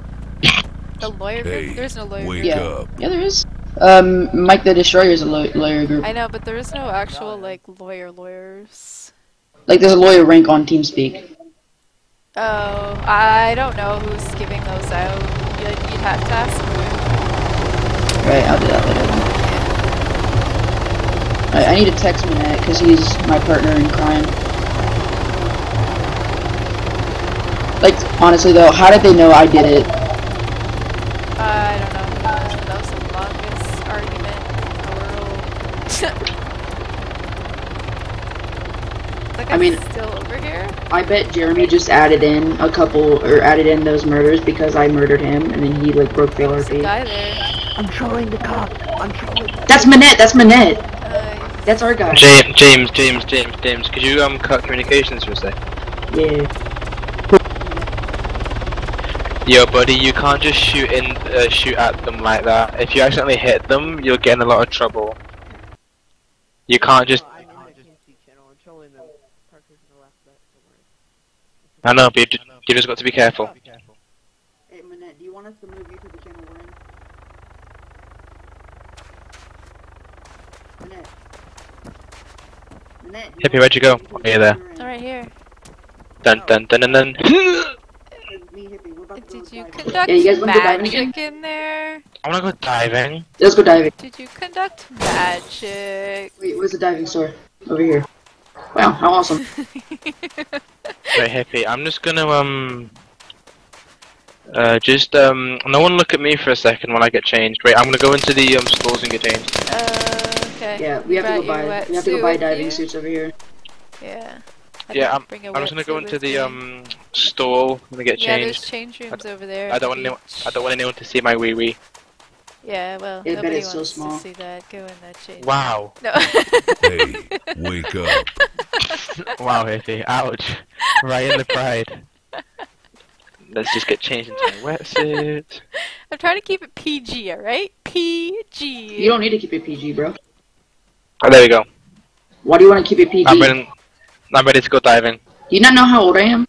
the lawyer Hey, group? There's no lawyer wake group. Yeah. up. Yeah, there is. Um, Mike the Destroyer is a lawyer group. I know, but there is no actual like lawyer lawyers. Like, there's a lawyer rank on TeamSpeak. Oh, I don't know who's giving those out. You'd, you'd have to ask. Right, I'll do that later. Then. I, need to text Minette because he's my partner in crime. Like, honestly though, how did they know I did it? That I guy's mean- still over here? I bet Jeremy just added in a couple, or added in those murders because I murdered him, and then he, like, broke the There's a LRP. guy there. I'm trolling the cops. I'm trolling. That's Minette, that's Minette! Uh, That's our guy. James, James, James, James, James, could you um cut communications for a sec? Yeah. Yo, buddy, you can't just shoot in, uh, shoot at them like that. If you accidentally hit them, you'll get in a lot of trouble. You can't just. Oh, I'm in the TNT channel. I'm trolling them. Parker's in the left, but don't worry. I know, but you ju- you just got to be careful. Hey, Manette, do you want us to move you to the channel we're in? Manette. Manette, Hippie, where'd you go? move to the Oh, you're there. we're? I'm right here. Dun dun dun dun dun. It's <laughs> me, Hippie. We're about to go Did you conduct Yeah, you guys wanna go diving again? magic in there? I wanna go diving. Let's go diving. Did you conduct magic? Wait, where's the diving store? Over here. Wow, how awesome. <laughs> Right, hippie. I'm just gonna um. Uh, just um. No one look at me for a second when I get changed. Wait, I'm gonna go into the um stores and get changed. Uh, okay. Yeah, we have to go buy. We have to go buy diving you? suits over here. Yeah. I Yeah, I'm. bring a I'm just gonna go into the me. um stall and get changed. Yeah, there's change rooms over there. I don't want no. beach. I don't want anyone to see my wee wee. Yeah, well, Yeah, nobody it's so wants small. to see that. Go in that change. Wow. No. Hey, wake up. <laughs> <laughs> Wow, hippie. Ouch. Right in the pride. Let's just get changed into my wetsuit. I'm trying to keep it PG, alright? PG. You don't need to keep it PG, bro. Oh, there we go. Why do you want to keep it PG? I'm ready. I'm ready to go diving. Do you not know how old I am?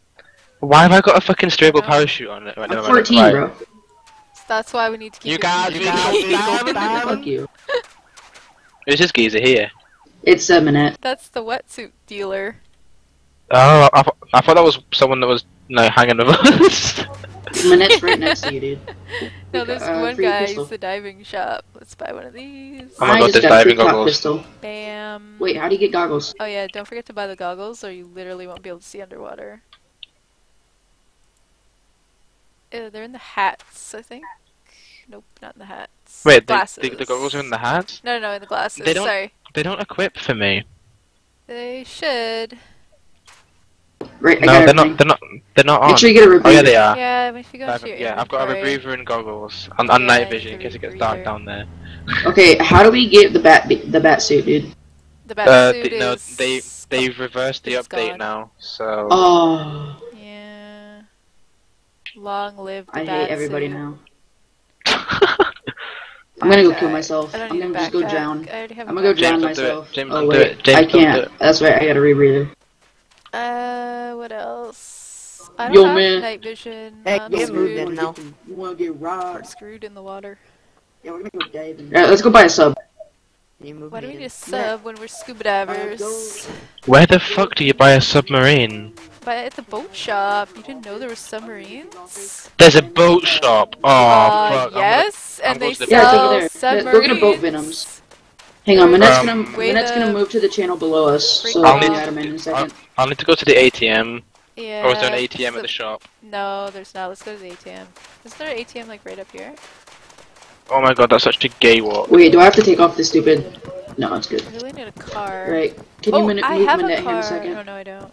Why have I got a fucking straight Oh. parachute on it? Right, I'm 14, right. bro. That's why we need to keep You it guys, PG. you guys, Fuck you. It's just geezer here. It's uh, Manette. That's the wetsuit dealer. Oh, I, thought- I thought that was someone that was no hanging with us. <laughs> Manette's right next to you, dude. <laughs> No, there's Uh, one free guy. pistol. He's the diving shop. Let's buy one of these. Oh my I god, just got a free diving goggles. pistol. Bam. Wait, how do you get goggles? Oh yeah, don't forget to buy the goggles, or you literally won't be able to see underwater. Uh, they're in the hats, I think. Nope, not in the hats. Wait, the, glasses. the, the goggles are in the hats? No, no, in the glasses. They don't- Sorry, They don't equip for me. they should. Right, No, they're not. They're not. They're not on. Make sure you get a Oh yeah, they are. Yeah, if you go I've- to yeah, I've got a inventory. rebreather and goggles and, and Yeah, night vision in case it gets dark down there. Okay, how do we get the bat the bat suit, dude? The bat Uh, suit th- no, they they've reversed the update gone. now, so. Oh, Yeah. Long live the I bat hate everybody suit. now. I'm gonna go kill myself. I don't I'm gonna just go backpack. drown. I already have a I'm gonna go backpack. drown James, don't do it. myself. James, oh don't do wait. James, I don't do can't. That's right. I got a rebreather. Uh, what else? I don't Yo, have man. night vision. Hey, I'm get moved screwed. in now. You wanna get We're robbed? screwed in the water. Yeah, we're gonna go diving. Alright, let's go buy a sub. Can you move Why do we in? need a sub when we're scuba divers? Where the fuck do you buy a submarine? But at the boat shop, you didn't know there were submarines? There's a boat shop. Oh uh, fuck. I'm gonna- yes, I'm and they the- Yeah, take it sell there. Yeah, submarines. go get a boat venoms. Hang on, Manette's Um, gonna Way Manette's gonna move to the channel below us, so I'll I'll need- add in in a second. I'll need to go to the ATM. Yeah. Or is there an ATM so- at the shop? No, there's not. Let's go to the ATM. Is there an ATM like right up here? Oh my god, that's such a gay walk. Wait, do I have to take off this stupid? No, it's good. I really need a car. Right. Can oh, you min- I move have Manette a here in car. a second? Oh no, I don't.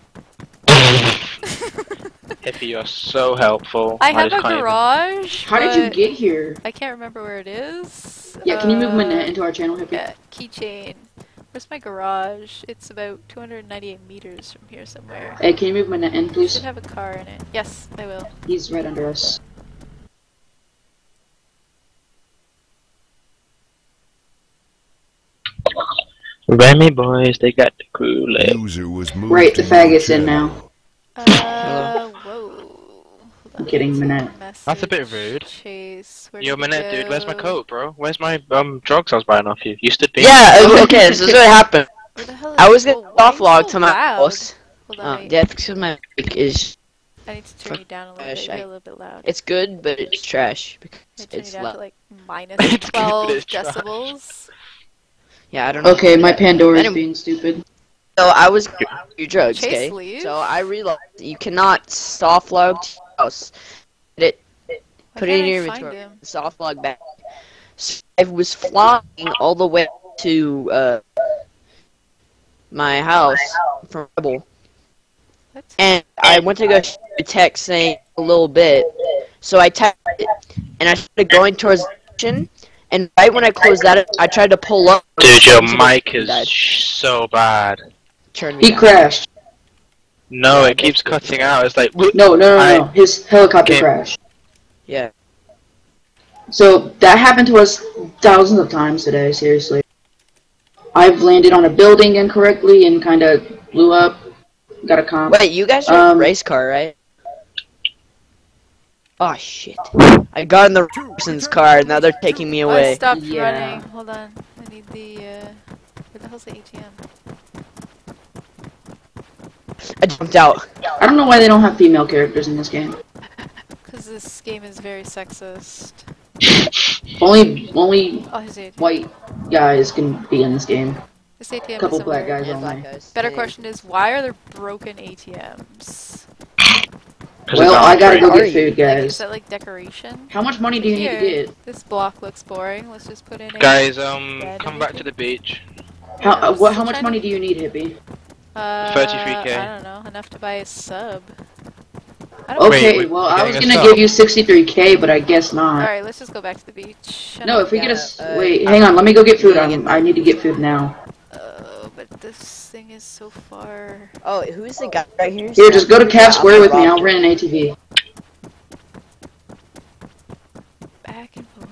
<laughs> Hippie, you're so helpful. I have a can't even- garage. How did you get here? I can't remember where it is. Yeah, can you move Uh, Manette into our channel, Hippie? Yeah, keychain. Where's my garage? It's about 298 meters from here somewhere. Hey, can you move Manette in, Should please? have a car in it. Yes, I will. He's right under us. Remy boys, they got the Kool-Aid. User was moved Right, the to faggot's in now. Uh, whoa. Hold I'm kidding, Manette. That's a bit rude. Chase. Where Yo, did it minute, dude, where's my coat, bro? Where's my um drugs I was buying off you? You stood me. Yeah, <laughs> okay, this is what <laughs> happened. Where the hell I is- was oh, gonna why are soft you log so to my loud? house. Hold on, Uh, yeah, because my mic is I need to turn you down a little bit. Gosh, You're I- a little bit loud. it's good, but it's trash because I turn it's down loud. to like minus <laughs> It's good, but 12 trash. decibels. Yeah, I don't know. Okay, my Pandora's Anyway. being stupid. So I was gonna do drugs, Chase, okay? leave. So I realized you cannot soft log to your house. Put it, put it in your I inventory. Soft log back. So I was flying all the way to uh, my house from Rebel, What? and I went to go shoot a text saying a little bit. So I typed it, and I started going towards the kitchen. And right when I closed that, I tried to pull up. Dude, your mic is died. so bad. Turned me He down. crashed. No, it keeps cutting out. It's like. No, no, no, I- no. His helicopter Okay. crashed. Yeah. So that happened to us thousands of times today, seriously. I've landed on a building incorrectly and kind of blew up. Got a comp. Wait, you guys are Um, a race car, right? Oh shit! I got in the person's car, now they're taking me I away. stopped Yeah. running. Hold on. I need the, uh... Where the hell's the ATM? I jumped out. I don't know why they don't have female characters in this game. Because this game is very sexist. <laughs> Only only Oh, white guys can be in this game. This ATM Couple is black somewhere. guys only. guys. Better Yeah. question is, why are there broken ATMs? Well, I gotta go get food, Like, is guys. that like decoration? How much money do you need to get? This block looks boring. Let's just put in. Guys, um, come back to the beach. How uh, what? How much money do you need, hippie? Uh, 33K. I don't know. Enough to buy a sub. I don't Okay, wait, well I was gonna sub. give you 63k, but I guess not. Alright, let's just go back to the beach. I No, if we get a Yeah, s- uh, wait, hang on, let me go get food. I'm, I need to get food now. Uh, but this thing is so far. Oh, who's the guy right here? Here, just go to Yeah, Cap Square with me. I'll rent an ATV. Back and forth.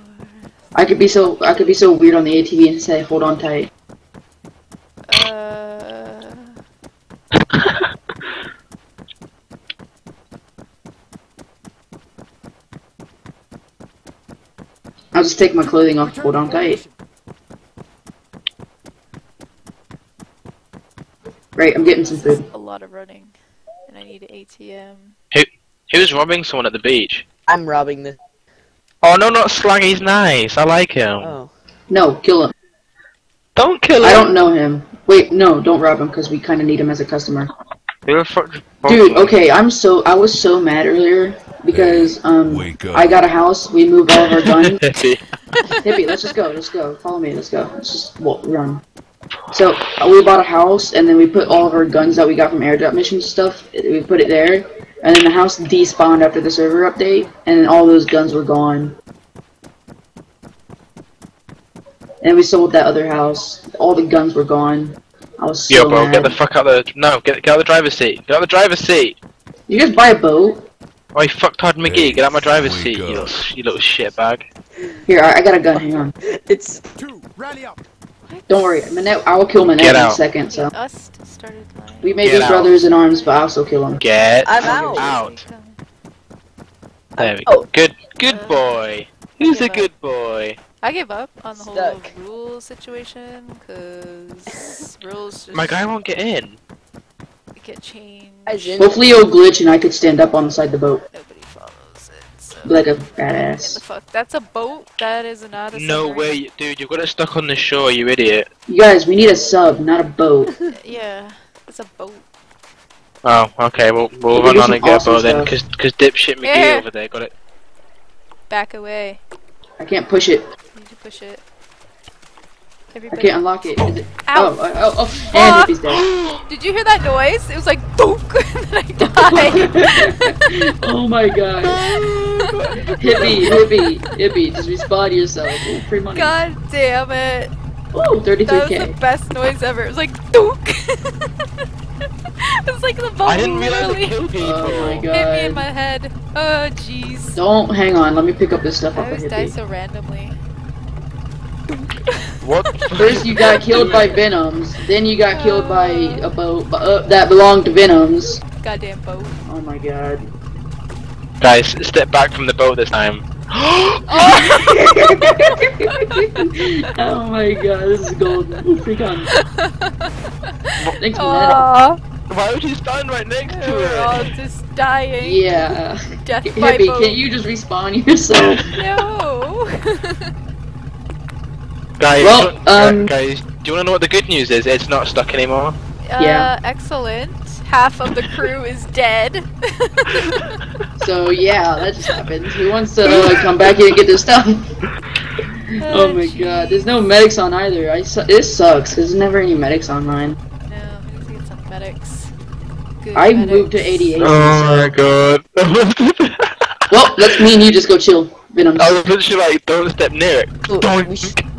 I could be so I could be so weird on the ATV and say, "Hold on tight." Uh, I'll just take my clothing off. Return Hold to on tight. Right, I'm getting some food. a lot of running, and I need an ATM. Who, Who's robbing someone at the beach? I'm robbing the. Oh no, not Slang. He's nice. I like him. Oh. No, kill him. Don't kill him. I don't know him. Wait, no, don't rob him because we kind of need him as a customer. Who the fuck? Dude, okay, I'm so I was so mad earlier because um Wake up. I got a house. We moved all of our <laughs> guns. okay. Hippie, let's just go. Let's go. Follow me. Let's go. Let's just wa- run. So uh, we bought a house, and then we put all of our guns that we got from airdrop mission stuff. We put it there, and then the house despawned after the server update, and then all those guns were gone. And we sold that other house. All the guns were gone. I was so Yo, bro, mad. get the fuck out of the no, get get out of the driver's seat. Get out of the driver's seat. You guys buy a boat? Oh, you fucked Todd McGee. Get out my driver's wake seat, you up. little, you little shitbag. Here, I, I got a gun. Hang on. <laughs> It's Two, rally up. Don't worry. Manette, I will kill Manette Get in a second. So Us started lying. we may Get be out. brothers in arms, but I'll still kill him. Get I'm out. out. There we Oh. go. Good, good Uh, boy. Who's a give up. good boy? I gave up on the whole Stuck. rules situation because rules just My guy won't get in. Get changed. Hopefully it'll glitch and I could stand up on the side of the boat. Nobody follows it. So. Like a What the badass. fuck? That's a boat. That is not a. No submarine. way, dude. You've got it stuck on the shore, you idiot. You guys, we need a sub, not a boat. <laughs> Yeah, it's a boat. Oh, okay. We'll we'll run on some and get awesome a boat then, cause cause dipshit McGee Yeah. over there got it. Back away. I can't push it. Need to push it. I can't unlock it. Is it? Ow! Oh, oh, oh, oh. Fuck! And Hippie's dead. Did you hear that noise? It was like dook, <laughs> and then I died. <laughs> oh my god. <laughs> Hippie, hippie, hippie, just respawn yourself. Ooh, free money. God damn it! Ooh, That was the 33k. best noise ever. It was like dook. it was like the bomb I didn't realize literally it killed people. Oh my god. hit me in my head. Oh jeez. Don't, hang on, let me pick up this stuff I off of always die so randomly. What? First you got killed by Venoms, then you got killed by a boat uh, that belonged to Venoms. Goddamn boat. Oh my god. Guys, step back from the boat this time. <laughs> oh my god, this is gold. Ooh, free gun. Thanks, man. Aw, Why would you stand right next to we're all just dying. Yeah. Death by Hippie, boat. can't you just respawn yourself? No. <laughs> Guys, Well, do- um, guys, do you want to know what the good news is? It's not stuck anymore. Yeah. Uh, excellent. Half of the crew is dead. <laughs> <laughs> So yeah, that just happened. Who wants to uh, come back here and get this stuff? <laughs> Oh my god, there's no medics on either. I su- this sucks. There's never any medics online. No, we need to get some medics. Good I medics. moved to 88. Oh my god. Well, let's me and you just go chill. Venom. I was literally like, don't step near it. Ooh,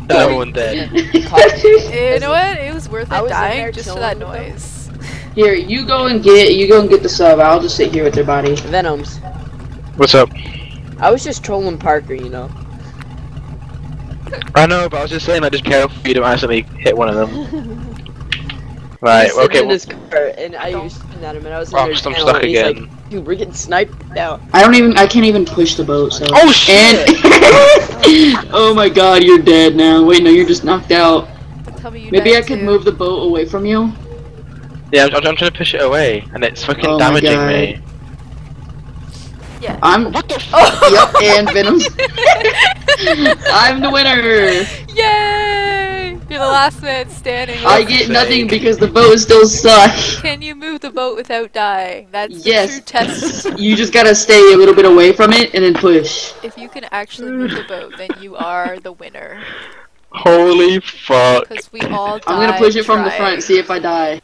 Don't. we sh- And everyone dead. <laughs> You know what? It was worth it dying just for that noise. <laughs> Here, you go and get you go and get the sub. I'll just sit here with their body. Venoms. What's up? I was just trolling Parker, you know. I know, but I was just saying, like, just be careful you don't accidentally hit one of them. <laughs> Right, He's sitting okay, in well, his car, and I was shooting at him, and I was Oh, in there I'm stuck channel, again. like, dude, we're getting sniped now. I don't even. I can't even push the boat. So. Oh, shit! And <laughs> oh my God, you're dead now. Wait, no, you're just knocked out. Tell me you Maybe I could too. move the boat away from you. yeah, I'm, I'm trying to push it away, and it's fucking Oh damaging God. me. Yeah. I'm. What the f- Oh. Yep, <laughs> and Venom's. <laughs> I'm the winner. Yay! You're the last man standing. I Let's- get nothing because the boat is still sucks. Can you move the boat without dying? That's Yes. the true test. <laughs> You just gotta stay a little bit away from it and then push. if you can actually move the boat, then you are the winner. Holy fuck. Because we all I'm gonna push it from the front, see if I die.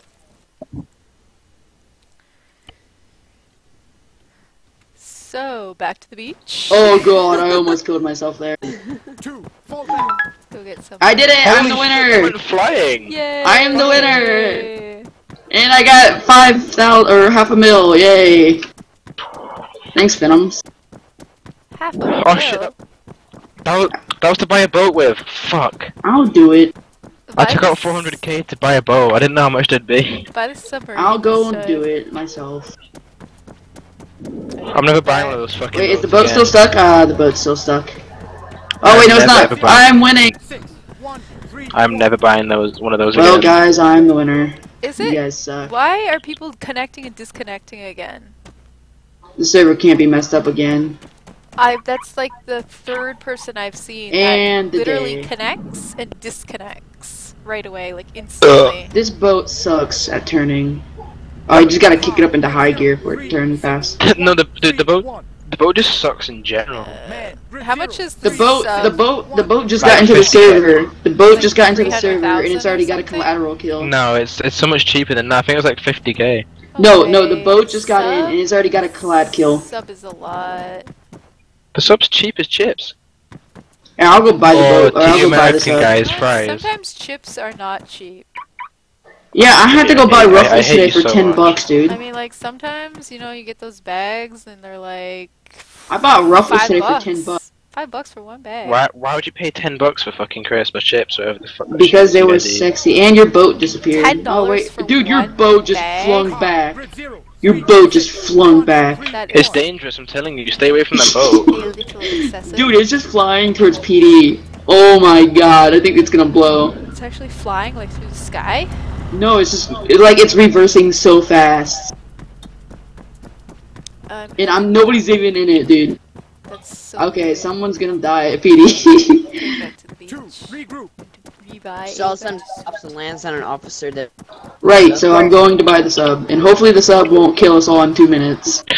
So, back to the beach. Oh god, I almost killed myself there. <laughs> Two, fall down. Go get some. I did it! I'm the winner! went flying! Yay! I am the winner! And I got five thousand or half a mil, yay! Thanks, Venoms. Half a mil? Oh mil. shit. That was, that was to buy a boat with. Fuck. I'll do it. I took out 400k to buy a boat. I didn't know how much it'd be. Buy the submarine. I'll go and do it myself. I'm never buying one of those fucking Wait, is the boats boat still stuck? Ah, the boat's still stuck. Oh wait, no it's not. buying- I'm winning. Six, one, three, I'm never buying those one of those Well, again. guys, I'm the winner. Is You it? guys suck. Why are people connecting and disconnecting again? The server can't be messed up again. I that's like the third person I've seen And that literally day. connects and disconnects right away, like instantly. This boat sucks at turning. Oh, you just gotta kick it up into high gear for it to turn fast. <laughs> no, the, the the boat one. The boat just sucks in general. Uh, How much is The the boat, sub? the boat, the boat just Like got into the server. The boat Like just got into the server, and it's already got a collateral kill. No, it's it's so much cheaper than that. I think it was like 50k. No, no, the boat just got in, and it's already got a collab kill. The sub is a lot. The sub's cheap as chips. And I'll go buy the Or boat, or I'll to go buy the sub. guys fries. Sometimes chips are not cheap. Yeah, I had to go buy I- I Ruffles today for so ten much. bucks, dude. I mean, like sometimes you know you get those bags and they're like I bought Ruffles five today bucks. for ten bucks Five bucks for one bag. Why why would you pay 10 bucks for fucking Christmas chips or whatever the fuck? because shit they were guys eat? sexy, and your boat disappeared. $10 Oh wait, for dude, your boat just bag? flung back. Your boat just flung back. That It's dangerous. I'm telling you. Stay away from that boat. <laughs> Dude, it's just flying towards PD. Oh my god, I think it's gonna blow. it's actually flying like through the sky. No, it's just it, like it's reversing so fast, Um, and I'm nobody's even in it, dude. that's so Okay, weird. someone's gonna die at PD. Back to the beach. two, regroup. So all a of a sudden vest. stops and lands on an officer that right, so I'm going to buy the sub, and hopefully the sub won't kill us all in two minutes. <laughs>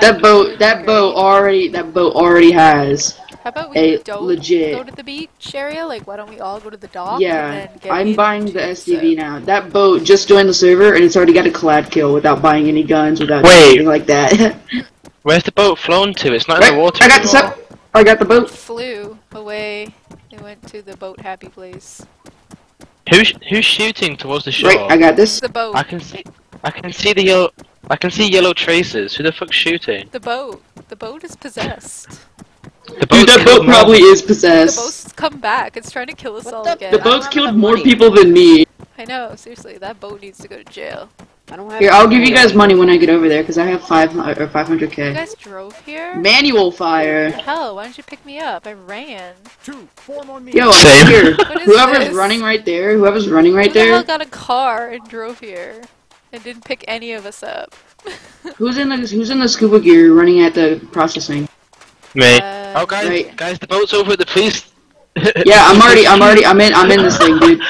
That boat, that boat already, that boat already has. How about we a don't legit- go to the beach area? Like, why don't we all go to the dock? Yeah, and then get I'm buying the into SDV now. That boat just joined the server, and it's already got a collab kill without buying any guns, without Wait. anything like that. <laughs> Where's the boat flown to? It's not in the water I got the anymore. sub. I got the boat. Flew away. They went to the boat happy place. Who's who's shooting towards the shore? Right, I got this. The boat. I can see I can see the yellow I can see yellow traces. Who the fuck's shooting? The boat. The boat is possessed. The Dude, that boat probably is possessed. The boat's come back. It's trying to kill us What all the- again. The boat's killed more money. people than me. I know. Seriously, that boat needs to go to jail. I don't have. Here, I'll give you guys money when I get over there, because I have five or 500k. You guys drove here? Manual fire. Hell, why don't you pick me up? I ran. Two, form on me. Yo, I'm Same. here. <laughs> Whoever's this? running right there, whoever's running right Who the hell there, got a car and drove here? And didn't pick any of us up. <laughs> who's in the who's in the scuba gear running at the processing? Me. Uh, oh guys, right. guys, the boat's over at the police. <laughs> Yeah, I'm already, I'm already, I'm in, I'm in this thing, dude.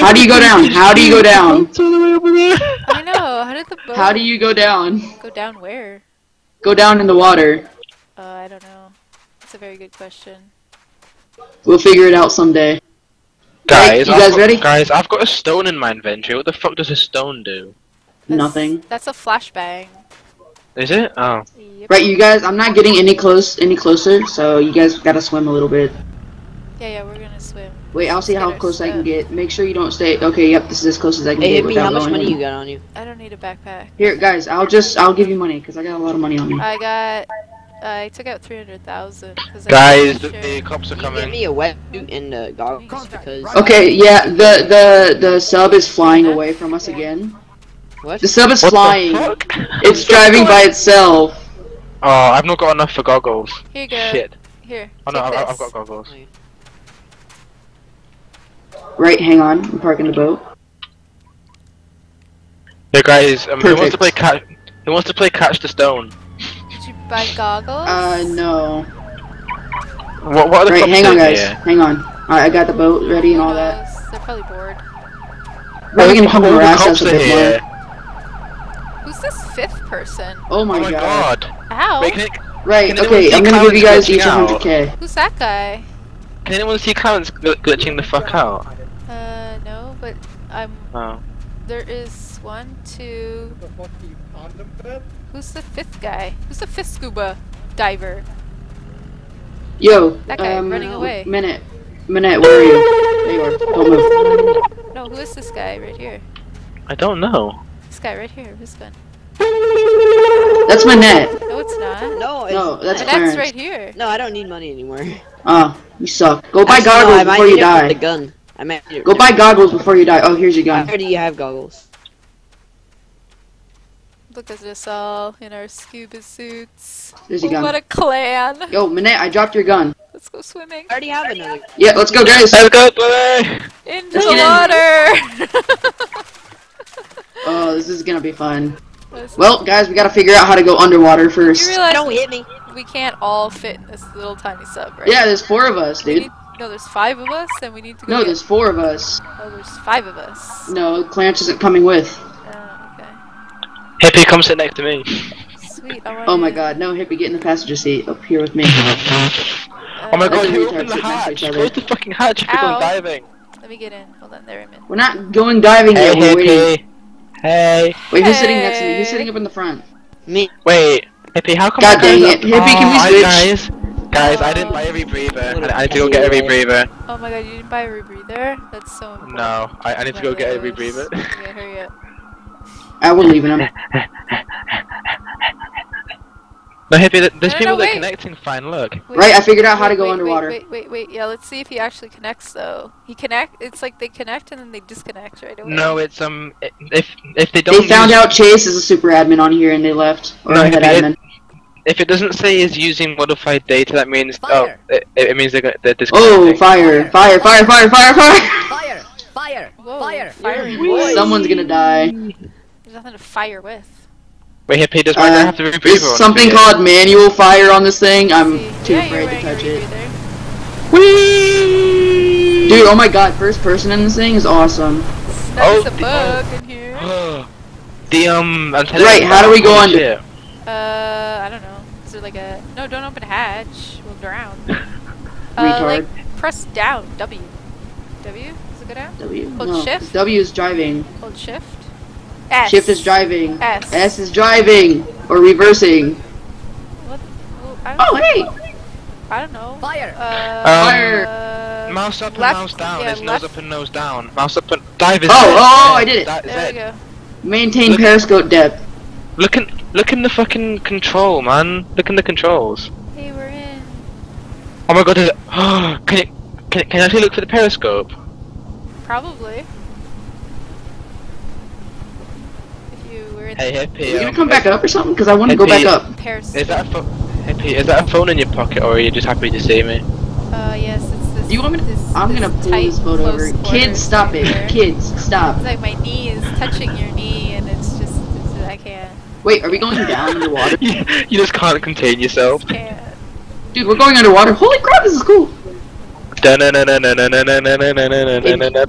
How do you go down? How do you go down? It's all the way over there. I know. How did the boat How do you go down? go down where? Go down in the water. Uh, I don't know. That's a very good question. We'll figure it out someday. Guys, you I've guys got, ready? Guys, I've got a stone in my inventory. What the fuck does a stone do? That's- Nothing. That's a flashbang. Is it? Oh. Yep. Right, you guys. I'm not getting any close, any closer. So you guys gotta swim a little bit. Yeah, yeah, we're gonna swim. Wait, I'll see Let's how get our close I can get. Make sure you don't stay. Okay, yep, this is as close as I can Hey, get hit me. How much money in. you got on you? I don't need a backpack. Here, guys, I'll just, I'll give you money because I got a lot of money on me. I got I took out 300,000. Guys, the, sure. the cops are Can you get coming. me a wetsuit and uh, goggles because Okay, yeah, the the the sub is flying away from us again. What? The sub is What the flying. fuck? It's driving by itself. Oh, I've not got enough for goggles. Here you go. Shit. Here. Oh no, take I, I've got goggles. Right, hang on. I'm parking the boat. Yeah, guys, um, who wants to play catch? Who wants to play catch the stone? Did you buy goggles? Uh, no. What, what are the Right, hang on, guys. here? Hang on. Alright, I got the boat ready and all that. They're probably bored. Probably gonna come All the harass a bit here. more. Who's this fifth person? Oh my, Oh my god. god. Ow! Wait, can, it, Right, Can okay, I'm gonna give you guys each glitching out? 100k. Who's that guy? can anyone see Clarence gl- glitching the fuck out? Uh, no, but I'm. Oh. There is one, two. Who's the fifth guy? Who's the fifth scuba diver? Yo, That guy um, running away. Minute. Minute, where are you? There you are. Don't move. No, who is this guy right here? I don't know. This guy right here. Who's gun? That's Minette. No, it's not. No, it's No, that's And Clarence. right here. no, I don't need money anymore. Oh, you suck. Go buy Actually, no, goggles I might before you need it for die. The gun. I might need it Go for- buy goggles before you die. Oh, here's your gun. I do you have goggles. Look at us all in our scuba suits. There's your Oh, what a clan! Yo, Minette, I dropped your gun. Let's go swimming. I already have another. Yeah, let's go, guys. Let's go, play! Into Let's the get water! <laughs> Oh, this is gonna be fun. Let's- Well, guys, we gotta figure out how to go underwater you first. realize Don't hit me. we can't all fit in this little tiny sub, right? Yeah, there's four of us, dude. need, no, there's five of us, and we need to go. No, get- there's four of us. Oh, there's five of us. No, Clarence isn't coming with. Oh, okay. Hippie, come sit next to me. Sweet. I want Oh my god, no, Hippie, get in the passenger seat. Up here with me. Oh my Uh, god, Let the who retards opened the sit next to hatch? each other. Close the fucking hatch if you're Ow. going diving. Let me get in. Hold on, there I'm in. We're not going diving Hey, yet, we're waiting. Hippie. Hey. Wait, who's sitting next to me? Who's sitting up in the front? Me. Wait, Hippie, how come God my guys dang are- it. Hippie, can we oh, Aw, switch? Guys, guys, I didn't oh. buy a rebreather. I, I need to go get a rebreather. Oh my god, you didn't buy a rebreather? That's so important. No, I, I need to go get a One of those. rebreather. Okay, hurry up. I will leaving him. No, Hippie, th- there's No, no, people no, that are wait. connecting fine, look. Wait, Right, I figured out how to go wait, underwater. Wait, wait, wait, wait. Yeah, let's see if he actually connects though. He connect. It's like they connect and then they disconnect right away. No, it's, um, if, if they don't They found use- out Chase is a super admin on here and they left. Or No, head Hippie, admin. if it doesn't say is using modified data, that means, Fire. oh, it, it means they're, they're disconnecting. Oh, disconnecting. fire, fire, fire, fire, fire, fire! Fire! Fire! Whoa, Fire! Fiery boy. Someone's gonna die. There's nothing to fire with. Wait, Hippie, does my guy Uh, have to rebreather there's on something it? called manual fire on this thing. I'm too yeah, afraid to touch it. rebreather. Whee! Dude, oh my god, first person in this thing is awesome. There's Oh, a the- bug in here. <gasps> the um antenna. Right, how do we go on? under- Uh, I don't know. Is there like a no? Don't open a hatch. We'll drown. <laughs> uh, Retard. like press down. W. W. Is it go down? W. Hold no, shift? W is driving. Hold shift. S. Shift is driving. S. S is driving or reversing. What? Well, Oh hey! I don't know. Fire! Uh, Fire. uh, Mouse up and left- mouse down. yeah, it's left- nose up and nose down. Mouse up and dive is Oh, Z. oh, I did it. That is There we go. Maintain Look- periscope depth. Look in look in the fucking control, man. Look in the controls. Hey, we're in. Oh my god, is it, can it can it, can you actually look for the periscope? Probably. If you Hey the you gonna um, come back up or something? Because I want to go back up. Paris. Is that a phone? Hippie, is that a phone in your pocket, or are you just happy to see me? Uh, yes, it's this. You want me to? This, I'm this gonna pull tight, this boat over. Kids, stop right it. there. Kids, stop. It's like my knee is touching your knee, and it's just, it's, I can't, Wait, are we going down <laughs> underwater? you <laughs> you just can't contain yourself. can't. Dude, we're going underwater. Holy crap, this is cool.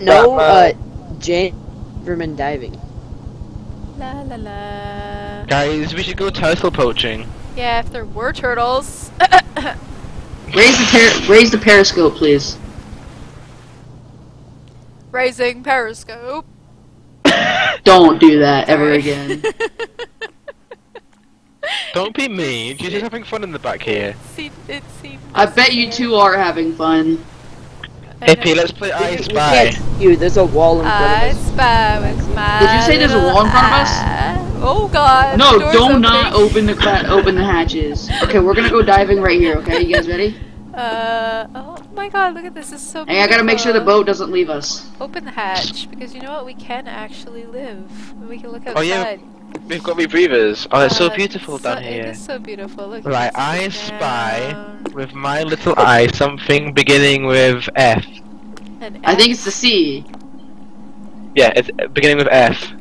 No, uh, Jane Verman diving. La la la. Guys, we should go turtle poaching. Yeah, if there were turtles. <laughs> Raise the ter- raise the periscope, please. Raising periscope. <laughs> Don't do that ever again. <laughs> Don't be mean. You're just having fun in the back here. Se- it seemed. I bet you two are having fun. I know. Hippie, let's play I We Spy. you. There's a wall in front I of us. spy with my Did you say there's a wall in front of us? eye. Oh god. No, do not opening. open the cla- open the hatches. Okay, we're gonna go diving right here. Okay, you guys ready? Uh, oh my god, look at this. This is so Hey, I gotta make sure the boat doesn't leave us. Open the hatch, because you know what? We can actually live. We can look outside. Oh, yeah, We've got rebreathers. Oh, it's so Uh, beautiful so- down It here. is so beautiful. Look. Right, it's I down. spy with my little eye something beginning with F. An I think it's the C. Yeah, it's uh, beginning with F.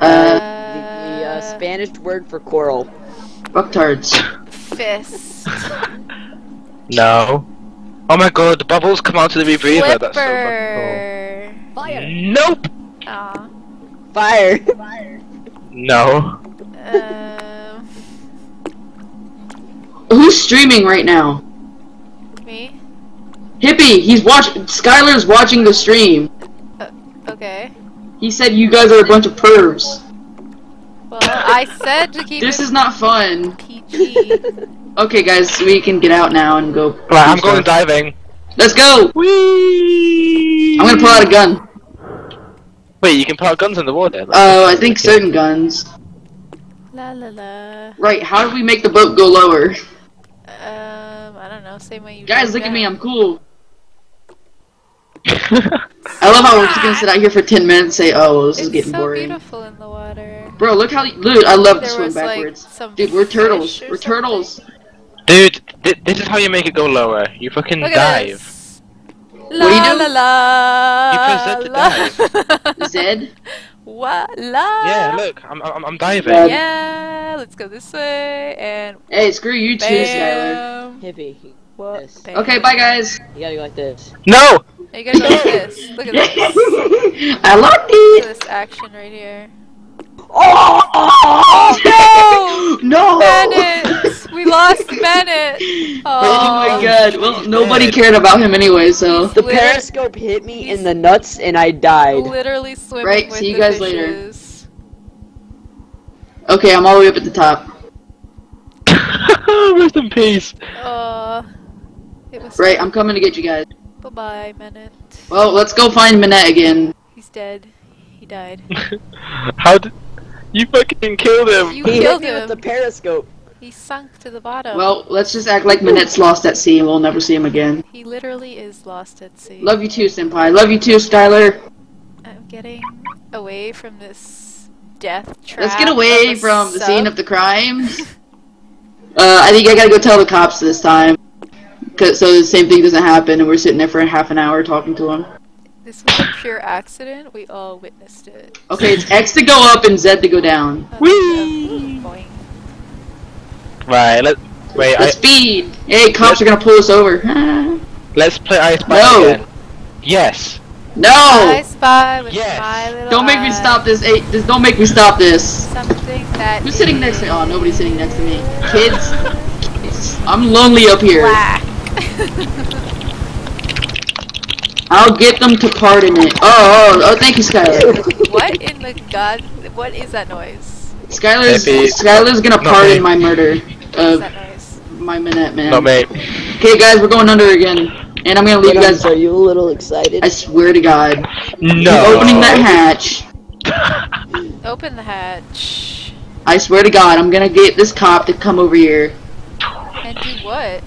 Uh, The uh, Spanish word for coral. fucktards. fist. <laughs> No. Oh my god, the bubbles come out of the rebreather. That's so fucking Flipper. cool. Nope. Aw. Fire. No. Um, Who's streaming right now? me. Hippie, he's watching. Skylar's watching the stream. Okay. He said you guys are a bunch of pervs. Well, I said to keep This it is not fun. PG. <laughs> Okay, guys, we can get out now and go. Right, I'm going diving. Let's go. Whee! I'm gonna pull out a gun. Wait, you can put out guns in the water? Oh, I think certain guns. la la la. Right, how do we make the boat go lower? Um, I don't know. Same way you. Guys, go look at me. I'm cool. <laughs> I love how we're just gonna sit out here for 10 minutes and say, oh, well, this is It's getting so boring. beautiful in the water. Bro, look how, dude, I love to swim was, like, backwards. some Dude, we're turtles. We're turtles. Dude, th- this is how you make it go lower. You fucking Look at dive. this. What do you La do? la la. You press Z to la. Zed? <laughs> What la? Yeah, look, I'm I'm, I'm diving. Yeah. Yeah, let's go this way and Hey, screw you too, Skylar. bam. Hippie. What? Yes. Bam. Okay, bye, guys. You gotta go like this. No. You gotta go like this. Look at <laughs> this. I like Look it. at this action right here. Oh, no! <laughs> No! Bennett! We lost <laughs> Bennett! Oh my Oh, god. Well, nobody cared about him anyway, so. The periscope hit me in the nuts and I died. literally swimming Right, with see you the guys later. fishes. Okay, I'm all the way up at the top. <laughs> Rest in peace. Uh, it was Right, I'm coming to get you guys. Bye bye, Bennett. Well, let's go find Minette again. He's dead. He died. How did you fucking killed him? You He hit killed me with the periscope. He sunk to the bottom. Well, let's just act like Minette's lost at sea and we'll never see him again. he literally is lost at sea. Love you too, Senpai. Love you too, Skylar. I'm getting away from this death trap. Let's get away of a from the scene of the crimes. <laughs> Uh, I think I gotta go tell the cops this time. 'Cause- so the same thing doesn't happen and we're sitting there for half an hour talking to them. This was a pure accident. We all witnessed it. Okay, it's X to go up and Z to go down. Oh, Whee! Right, let wait. I, Let's speed! Hey, cops are gonna pull us over. <laughs> let's play I Spy No. again. Yes. I no! spy with Yes. my little Don't make me stop this. Hey, just don't make me stop this. Something that Who's sitting next to me? Oh, nobody's sitting next to me. Kids, Kids. <laughs> I'm lonely up here. black. <laughs> I'll get them to pardon it. Oh, oh, oh thank you, Skylar. what in the god? What is that noise? Skylar's Skylar's gonna Not pardon me. my murder of my Minette man. Not me. Okay, guys, we're going under again, and I'm gonna leave you um, guys. Are you a little excited? I swear to God, No. I'm opening that hatch. <laughs> Open the hatch. I swear to God, I'm gonna get this cop to come over here. And do what?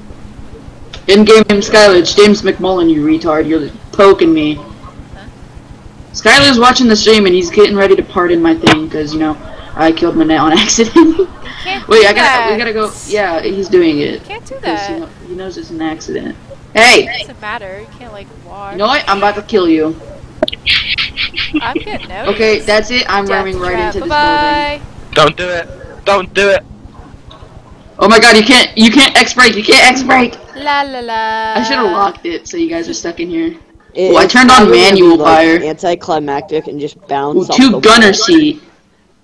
In-game Skylar, James McMullen, you retard. You're poking me. Skylar's watching the stream and he's getting ready to pardon my thing because you know I killed Minette on <laughs> accident. Wait, I gotta, we gotta go. Yeah, he's doing it. Can't do 'cause that. He, know, he knows it's an accident. Hey, It doesn't matter. You can't like watch. you know what? I'm about to kill you. I'm getting noticed. Okay, that's it. I'm Death running right trap. into this Bye building. Don't do it. Don't do it. Oh my God, you can't, you can't X break. You can't X break. La la la. I should have locked it so you guys are stuck in here. It- Well, I turned on probably gonna be, manual like, fire. Anticlimactic and just bounce. Ooh, off two the gunner wall. seat.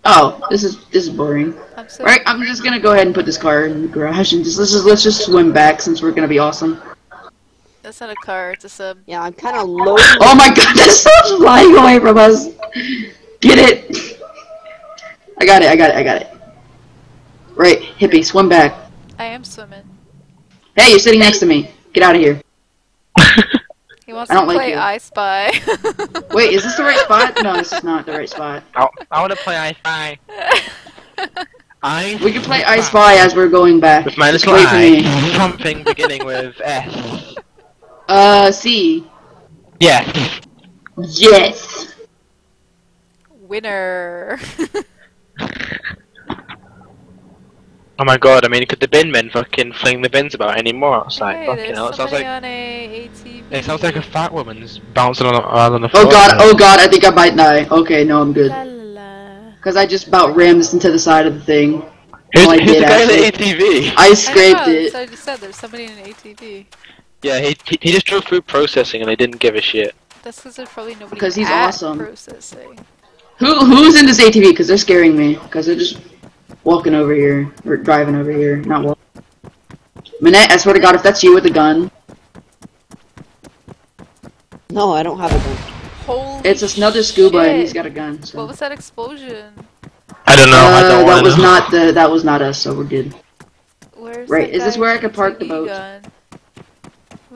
Oh, this is this is boring. I'm so Right, I'm just gonna go ahead and put this car in the garage and just let's just let's just swim back since we're gonna be awesome. That's not a car. It's a sub. Yeah, I'm kind of low. Oh my god, <laughs> this sub's flying away from us. Get it. I got it, I got it, I got it. Right, hippie, swim back. I am swimming. Hey, you're sitting next to me. Get out of here. You wants I to don't like play you. I Spy. <laughs> Wait, is this the right spot? No, this is not the right spot. I, I want to play I Spy. I. <laughs> We can play I Spy as we're going back. With minus Just wait for me. Something beginning with S. Uh, C. Yes. Yes. Winner. <laughs> Oh my god, I mean, could the bin men fucking fling the bins about anymore outside? hey, fucking hell, it sounds like a it sounds like a fat woman's bouncing on, around uh, on the oh floor. Oh god, oh god, I think I might die. Okay, no, I'm good. La la. Because I just about rammed this into the side of the thing. Who's, Oh, I who's did, the guy in the. ATV? I I scraped know, it. So I just said there's somebody in an ATV. Yeah, he, he he just drove through processing and they didn't give a shit. That's because there's probably nobody Because he's at awesome. processing. Who Who's in this ATV? Because they're scaring me. Because they're just walking over here. Or driving over here. Not walking. Minette, I swear to god, if that's you with a gun, No, I don't have a gun. Holy it's another scuba and he's shit. got a gun. So. What was that explosion? I don't know. I Uh, don't that want was to know. not the. That was not us. So we're good. Where's Right, is this where I with could park the boat?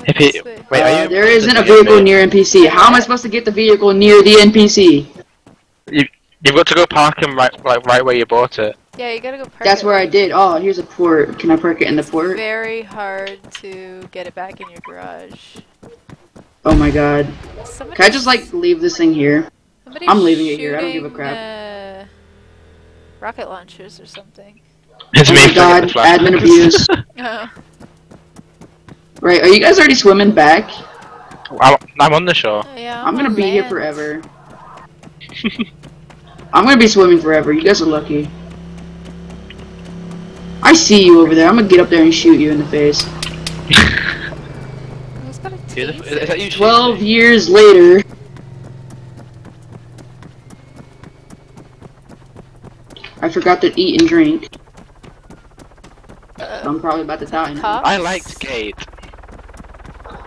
If he- Wait, are Uh, you there isn't a vehicle get near NPC. How am I supposed to get the vehicle near the NPC? You, you've got to go park him right, like right where you bought it. Yeah, you gotta go park That's it. where I did. Oh, here's a port. Can I park it in the It's port? very hard to get it back in your garage. Oh my god. Somebody, Can I just like leave this thing here? I'm leaving it here, I don't give a crap. Uh, rocket launchers or something. It's Oh me my god, admin abuse. Oh, <laughs> <laughs> Right, are you guys already swimming back? I'm, I'm on the shore. yeah. I'm on gonna be here forever. <laughs> I'm gonna be swimming forever. You guys are lucky. I see you over there. I'm gonna get up there and shoot you in the face. Who's got a Is, taser? is that you? Twelve years later. I forgot to eat and drink. Uh, I'm probably about to die now. I liked Gate.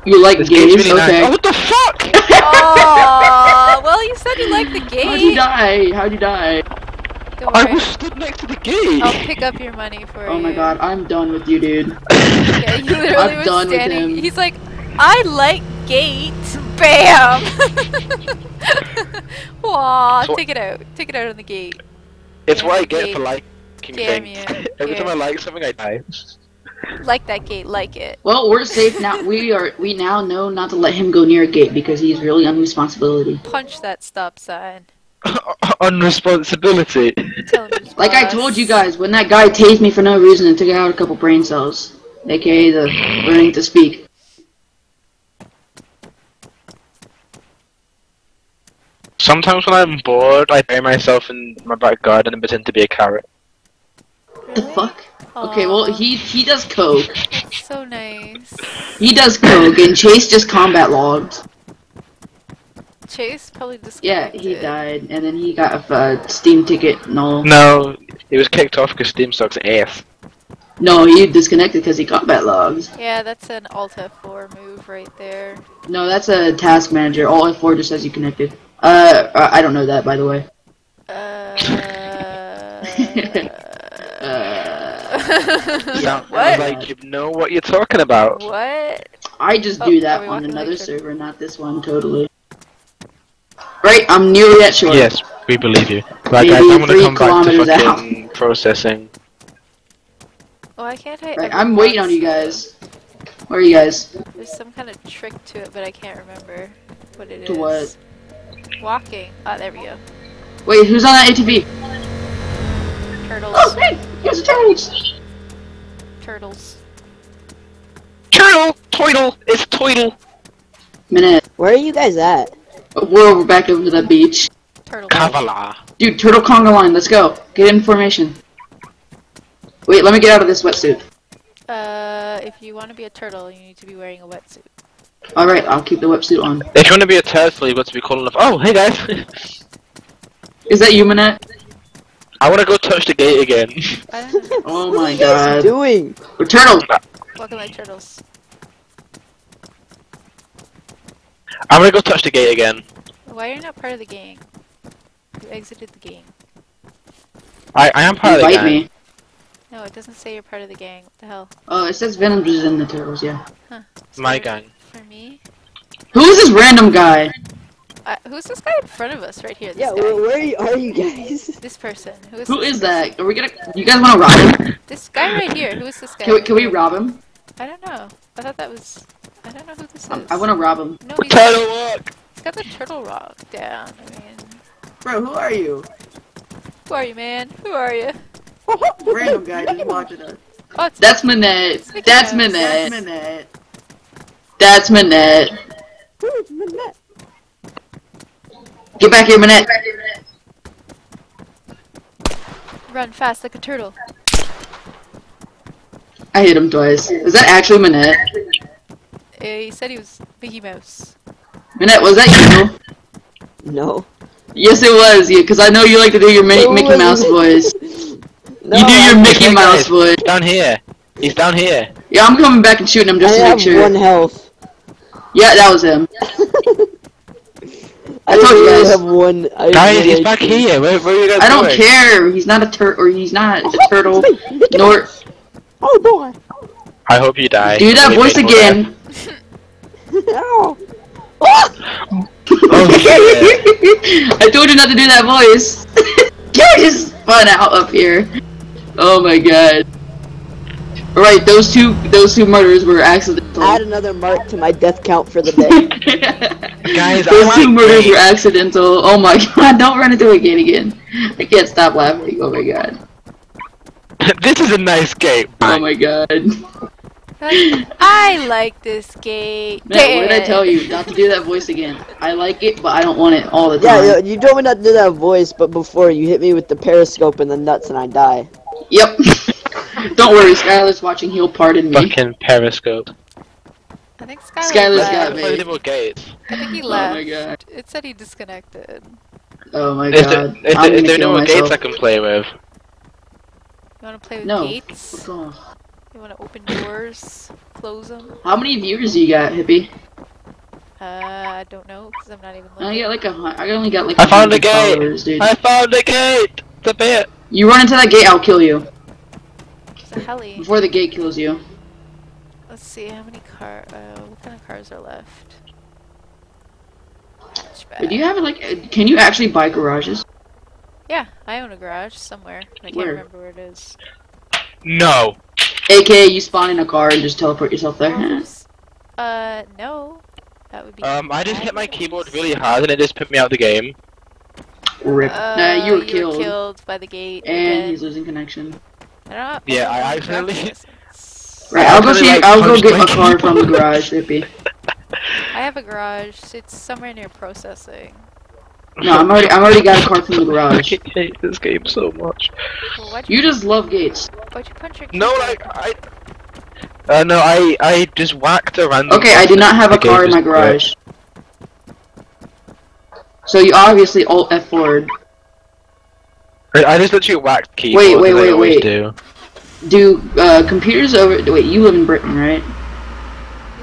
You like This games? game's really nice. okay. Oh, what the fuck? Aw, well, you said you liked the game. How'd you die? How'd you die? Don't I was stood next to the gate. I'll pick up your money for you. Oh my god, I'm done with you, dude. <laughs> Yeah, you literally I'm was done with standing. him. He's like, I like gate. Bam. <laughs> Aw, So- take it out. Take it out on the gate. It's what I get Gate. for liking Damn things. you. <laughs> Every time I like something, I die. Like that gate. Like it. Well, we're safe now. We are. We now know not to let him go near a gate because he's really unresponsibility. Punch that stop sign. <laughs> On responsibility. Tell him his Like I told you guys, when that guy tased me for no reason and took out a couple brain cells, aka the learning to speak. Sometimes when I'm bored, I bury myself in my back garden and pretend to be a carrot. The fuck? Okay, well he he does coke. So nice. He does coke, and Chase just combat logged. Chase probably disconnected. Yeah, he died, and then he got a uh, Steam ticket. No, No, it was kicked off because Steam sucks ass. no, he disconnected because he combat logs. Yeah, that's an Alt F4 move right there. No, that's a task manager. Alt F4 just says you connected. Uh, I I don't know that by the way. Uh. <laughs> <laughs> Sounds <laughs> what? like you know what you're talking about. What? I just Oh, do that on another server, not this one, totally. Right, I'm nearly at shore. Yes, we believe you. Like, Maybe I don't want to three come back to kilometers out. fucking processing. Why can't I? Right, ever I'm waiting on you guys. Where are you guys? There's some kind of trick to it, but I can't remember what it is. To what? Walking. Ah, there we go. Wait, who's on that ATV? Turtles. Oh, hey, here's the turtles. Turtles. Turtle! Toidle! It's Toidle! Minute. Where are you guys at? We're over back over to the beach. Turtles. Kavala. Dude, turtle conga line, let's go. Get in formation. Wait, let me get out of this wetsuit. Uh, if you want to be a turtle, you need to be wearing a wetsuit. Alright, I'll keep the wetsuit on. If you want to be a turtle, you've got to be cool enough. Oh, hey guys! <laughs> Is that you, Minette? I want to go touch the gate again. <laughs> oh my god. What are you guys doing? We're turtles! Welcome, my turtles. I'm gonna go touch the gate again. Why are you not part of the gang? You exited the gang. I, I am part of the Invite gang. me. No, it doesn't say you're part of the gang. What the hell? Oh, it says Venom's in the turtles, yeah. It's My for- gang. For me? Who's this random guy? Uh, who's this guy in front of us right here? This Yeah, guy. where, where are you, are you guys? <laughs> This person. Who is Who this is person? that? Are we gonna? You guys want to rob him? This guy right here. Who is this guy? Can we, can we rob him? I don't know. I thought that was. I don't know who this is. Um, I want to rob him. No, he's, Turtle walk. he's got the turtle rock down. I mean, Bro, who are you? who are you, man? Who are you? <laughs> Random guy just watching us. Oh, That's Minette. That's Minette. Manette. Minute. That's Minette. Who's Manette? Get back here, Minette. run fast like a turtle. I hit him twice. Is that actually Manette? Uh, he said he was Mickey Mouse. Manette, was that you? No. Yes, it was you, because I know you like to do your Mi- It Mickey Mouse voice. <laughs> No, you do your I- Mickey Mouse guys, voice. Down here. He's down here. Yeah, I'm coming back and shooting him just I to have make sure. one health. Yeah, that was him. <laughs> I told you guys. have one. I Guys, really he's back here. Where, where are you guys I don't going? care. He's not a tur or he's not a turtle. Mickey <laughs> Nor Oh boy. I hope you die. do that voice painful again. Ow. Oh, shit. <laughs> I told you not to do that voice. you just spun out up here. Oh my god. Right, those two those two murders were accidental. Add another mark to my death count for the day. <laughs> Guys, I those two like murders Nate. were accidental. Oh my <laughs> god, don't run into a gate again. I can't stop laughing. Oh my god. this is a nice game. Oh my god. <laughs> I like this gate. Matt, what did I tell you? Not to do that voice again. I like it, but I don't want it all the time. yeah, you told me not to do that voice, but before you hit me with the periscope in the nuts and I die. Yep. <laughs> don't worry, Skylar's watching. He'll pardon me. Fucking periscope. I think Skylar Skylar's left. got Play me. little gates. I think he <laughs> Oh my god. It said he disconnected. Oh my Is god. is there, I'm is gonna there kill no myself. gates I can play with? You want to play with No. gates? Oh. You want to open doors? Close them? How many viewers do you got, Hippie? Uh, I don't know because I'm not even I got like a hun- I only got like I found a gate! dude. I found a gate! The a bit. You run into that gate, I'll kill you. There's a heli. Before the gate kills you. Let's see how many car. Uh, what kind of cars are left? But do you have like uh, can you actually buy garages? Yeah, I own a garage somewhere. I can't Where? remember where it is. No. AKA you spawn in a car and just teleport yourself there. Oops. <laughs> Uh, no. That would be. Um, I just hit my keyboard really hard and it just put me out of the game. Rip. Uh, nah, you were killed. killed by the gate. And again. he's losing connection. I don't know. Yeah, I accidentally- Right, I'll go see like, I'll go get my a car from the garage, Rippy. I have a garage. It's somewhere near processing. No, I'm already I'm already got a car from the garage. I hate this game so much. Well, you, You just love gates. Why'd you punch your No, keyboard? like, I... Uh, no, I, I just whacked a random... Okay, I do not have a car in my just garage. So you obviously alt F forward. I I just literally whacked keyboard. Wait, wait, wait, wait. Do. Do uh, computers over? Wait, you live in Britain, right?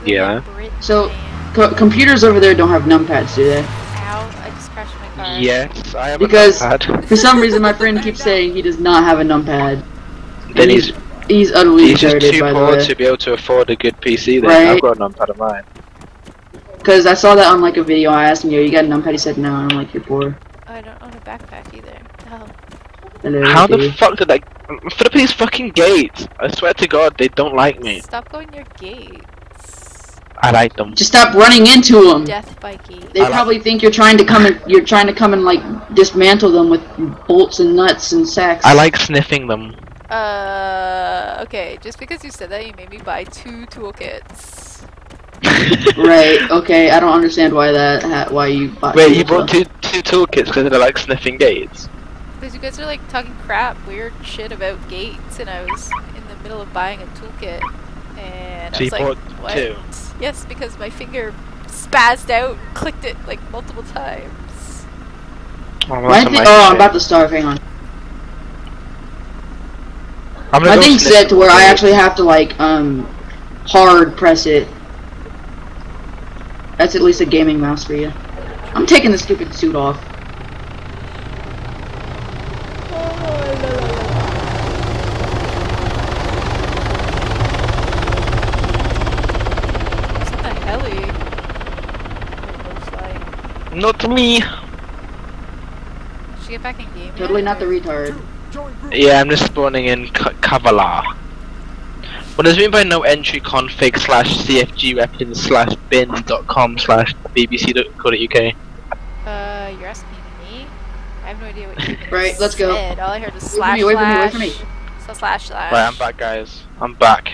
Yeah. Britain, So- Co- computers over there don't have numpads, do they? Ow, I just crashed my car. Yes, I am Because- a numpad. For some reason, my <laughs> friend keeps saying he does not have a numpad. Then he's, He's utterly he's just too by poor to be able to afford a good PC then. Right. I've got a numpad of mine. Because I saw that on like a video. I asked him, "Yo, you got a numpad?" He said, "No." I'm like, "You're poor." Oh, I don't own a backpack either. Oh, Hello, How the fuck did I... For these fucking gates! I swear to god, they don't like me. stop going near gates. I like them. Just stop running into them. Death by gate. They I like- probably think you're trying to come and you're trying to come and like dismantle them with bolts and nuts and sacks. I like sniffing them. Uh, okay. Just because you said that, you made me buy two toolkits. <laughs> right. Okay. I don't understand why that. Ha- why you bought. Wait, two you bought two two toolkits because I like sniffing gates. Because you guys are like talking crap, weird shit about gates, and I was in the middle of buying a toolkit, and So I you was like, bought what? two? Yes, because my finger spazzed out, clicked it like multiple times. Oh, My that's a thing- nice oh, I'm about to starve. Hang on. I'm My gonna go thing's sniff set to where I actually have to like um hard press it. That's at least a gaming mouse for you. I'm taking the stupid suit off. Who's in the heli? Not me. Should get back in game. Totally yet, not the or- retard. Join group. Yeah, I'm just spawning in K- Kavala. What does it mean by no entry config slash cfg weapons slash bin dot com slash bbc dot co dot uk? Uh, you're asking me? I have no idea what you <laughs> even Right, let's go. All I heard was Wait slash me, wait for me, wait slash. me. So slash slash. Right, I'm back, guys. I'm back.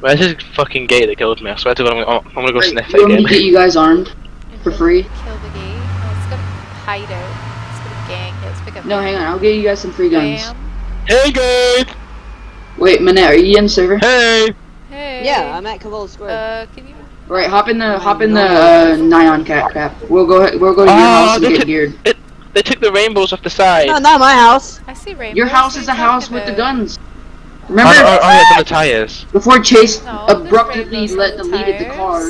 Where's this fucking gate that killed me? I swear to God, I'm gonna, I'm gonna go Right, sniff you want me to get you guys armed? For free? Kill the gate. No, let's go hide hideout. Let's go to gang. Yeah, let's pick up. No, hang on. I'll give you guys some free guns. Bam. Hey, guys! Wait, Manette, are you in server? Hey! Hey. Yeah, I'm at Kavala Square. Uh, can you? Right, hop in the hop in the uh, Nyan cat crap. We'll go we'll go to your Oh, house and they get took- geared. They took the rainbows off the side. no, not my house. I see rainbows. Your house is a house talking with the guns. Remember oh, oh, yeah, the tires. before Chase No, abruptly let the deleted the car,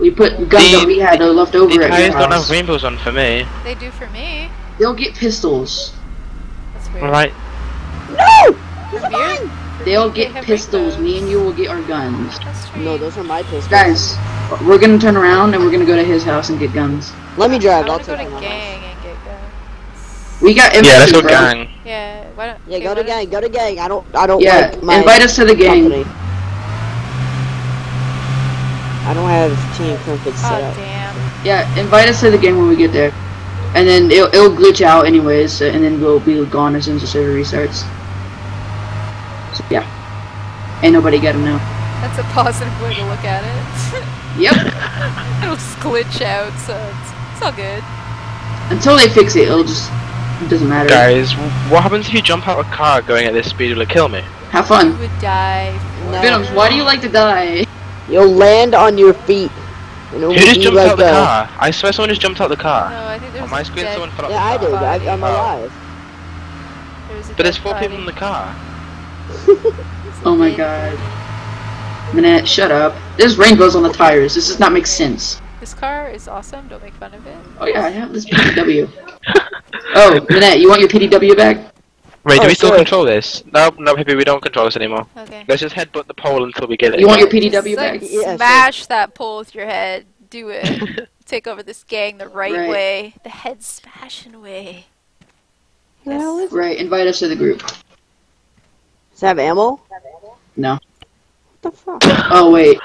we put guns The- that we had uh, left over The at tires your don't have rainbows on for me. They do for me. They'll get pistols. That's weird. Alright. No! For beer? For They'll me, they get pistols. Me and you will get our guns. No, those are my pistols. Guys, we're gonna turn around and we're gonna go to his house and get guns. Let me drive. I'll go take to gang and get guns. We got Yeah, let's go bro. gang. Yeah. Why don't? Yeah, go to gang. Go to gang. I don't. I don't Yeah, like my invite us to the gang. company. I don't have Team Crumpet Oh set up. damn. Yeah, invite us to the game when we get there. And then it'll, it'll glitch out anyways, so- and then we'll be gone as soon as the server restarts. So yeah. Ain't nobody gotta know. That's a positive way to look at it. Yep. <laughs> It'll just glitch out, so it's, it's all good. Until they fix it, it'll just it doesn't matter. Guys, what happens if you jump out of a car going at this speed? Will it kill me? Have fun. You fun. would die. No. Venoms, why do you like to die? You'll land on your feet. And it Who just jumped like out the a- car? I swear someone just jumped out the car. No, I think there's On my a screen, dead someone fell out Yeah, I the did. car. I, I'm Oh. alive. There's But there's dead four people in the car. <laughs> Oh my god. body. Manette, shut up. There's rainbows on the tires. This does not make sense. This car is awesome. Don't make fun of it. Oh yeah, I have this PDW. <laughs> oh, Manette, you want your PDW back? Wait, do Oh, we still sorry. control this? No, no, Hippie, we don't control this anymore. Okay. Let's just headbutt the pole until we get it. You want your PDW like, back? Yeah, sure. smash that pole with your head. Do it. <laughs> Take over this gang the right, Right. way. The head smashing way. The hell is? Right, invite us to the group. Does that have ammo? No. What the fuck? <laughs> Oh wait.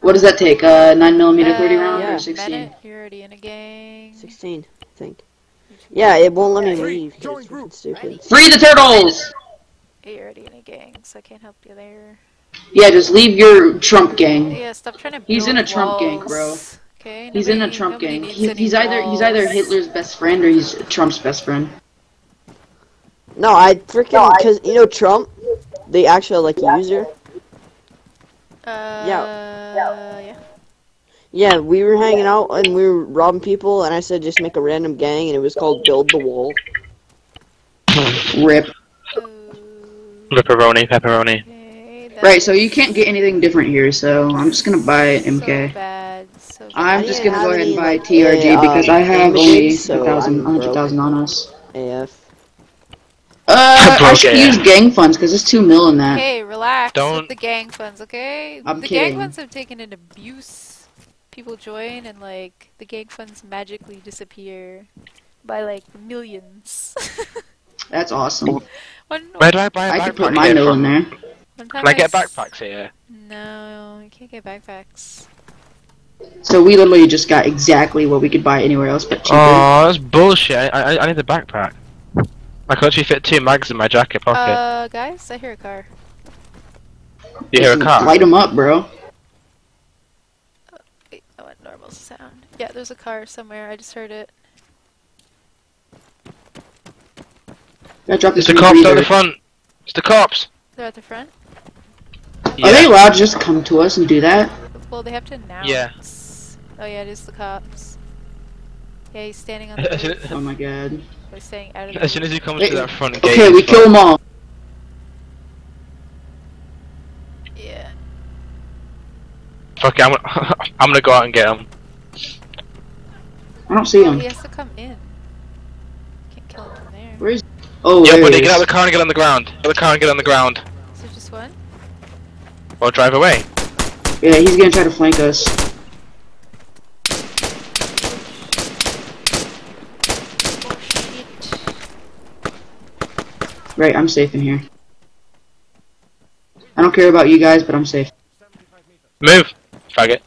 What does that take? Uh, 9mm 30 round Yeah. or 16? Bennett, you're already in a gang. 16, I think. Yeah, it won't let me leave. 'cause Join It's stupid. Free the turtles! You're already in a gang, so I can't help you there. Yeah, just leave your Trump gang. Yeah, stop trying to. He's in a Trump gang, bro. Okay. He's in a Trump gang. He, any he's either he's either. Hitler's best friend or he's Trump's best friend. No, I freaking because you know Trump, the actual like user. Uh, Yeah. yeah. Yeah, we were hanging out and we were robbing people, and I said just make a random gang, and it was called Build the Wall. Rip. Pepperoni, pepperoni. Okay, Right, so you can't get anything different here, so I'm just gonna buy So MK. bad. So bad. I'm just gonna go ahead and buy TRG because I have damage, only so a thousand, I'm hundred on us. AF. Uh, I should AF. use gang funds because it's two mil in that. Okay, relax Don't- with the gang funds, okay? I'm the kidding. gang funds have taken an abuse. People join and like the gang funds magically disappear by like millions. <laughs> That's awesome. one, Where do I buy a I backpack could put my here mil from? in there. Can I get backpacks here? No, you can't get backpacks. So we literally just got exactly what we could buy anywhere else but cheaper. Oh, that's bullshit. I, I, I need a backpack. I can actually fit two mags in my jacket pocket. Uh, guys, I hear a car. you hear a car? Light them up, bro. Wait, I want normal sound. Yeah, there's a car somewhere. I just heard it. I dropped It's this the cops breather. out the front. It's the cops. They're at the front. Are they allowed to just come to us and do that? Well, they have to announce. Yeah. Oh yeah, it is the cops. Yeah, he's standing on <laughs> the. Oh my god. He's staying out of the as soon as he comes Wait, to that front gate. Okay, we kill them all. Yeah. Fuck it, I'm gonna, <laughs> I'm gonna go out and get him. I don't see oh, him. He has to come in. Can't kill him there. Where is? Oh, yeah, buddy, get out of the car and get on the ground. Get out of the car and get on the ground. So just one. Well, drive away. Yeah, he's gonna try to flank us. Right, I'm safe in here. I don't care about you guys, but I'm safe. Move, target.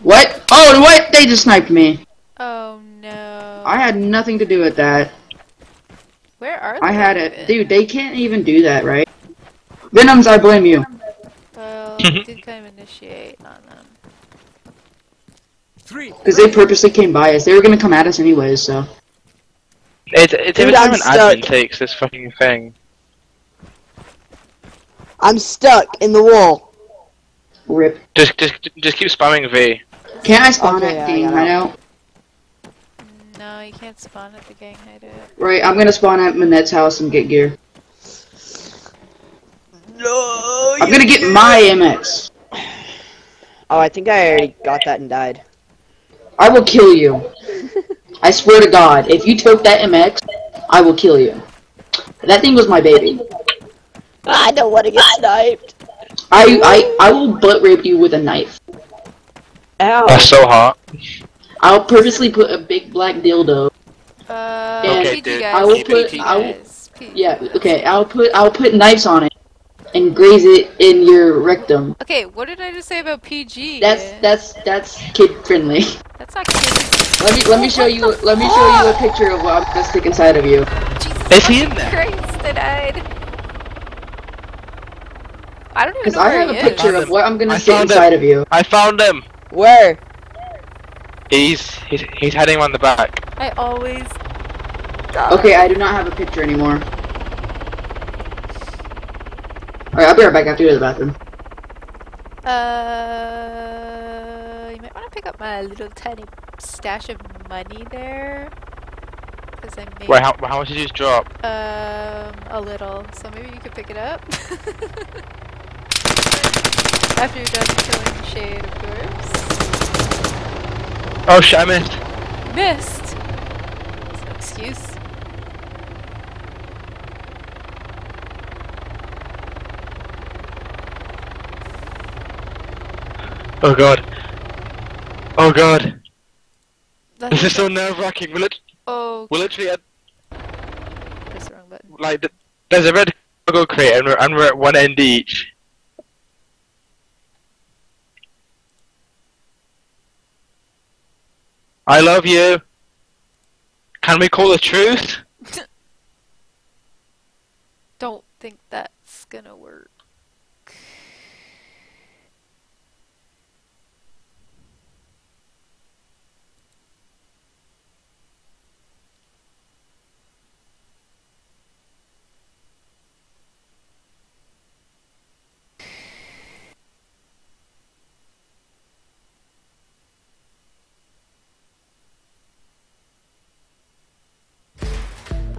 What? Oh, what? They just sniped me. Oh no. I had nothing to do with that. Where are they? I had it. Dude, they can't even do that, right? Venoms, I blame you. Well, I <laughs> did kind of initiate on them. Three. Because they purposely came by us. They were gonna come at us anyways, so. It's it's Dude, every time I'm an stuck. admin takes this fucking thing. I'm stuck in the wall. Rip. Just just just keep spamming V. Can't I spawn Okay, at I the got hideout? No, you can't spawn at the gang hideout. Right, I'm gonna spawn at Manette's house and get gear. No. I'm gonna get my MX. Oh, I think I already got that and died. I will kill you. <laughs> I swear to God, if you took that MX, I will kill you. That thing was my baby. I don't want to get sniped. I I I will butt rape you with a knife. Ow. That's so hot. I'll purposely put a big black dildo. Uh, Okay, dude. guys. I will put- I will- Yeah, okay. I'll put I'll put knives on it and graze it in your rectum. Okay, what did I just say about PG? That's that's that's kid friendly. That's not kidding. Let me let me show you let me show you a picture of what I'm gonna stick inside of you. Jesus Is he in there? Christ, I died. I don't even Because I where have a picture of what I'm gonna I stick inside him. of you. I found him. Where? He's he's he's heading on the back. I always. Okay, I do not have a picture anymore. Alright, I'll be right back after you to the bathroom. Uh, you might want to pick up my little tiny stash of money there. Because I made Wait, how how much did you just drop? um a little, so maybe you could pick it up. <laughs> After you're done killing Shade, of course. Oh shit, I missed. Missed. That's no excuse. Oh god. Oh god. This That's is so nerve wracking. We're, lit- oh, we're literally at press the wrong button. like th- there's a red cargo crate and we're and we're at one end each. I love you. Can we call the truth? <laughs> Don't think that's gonna work.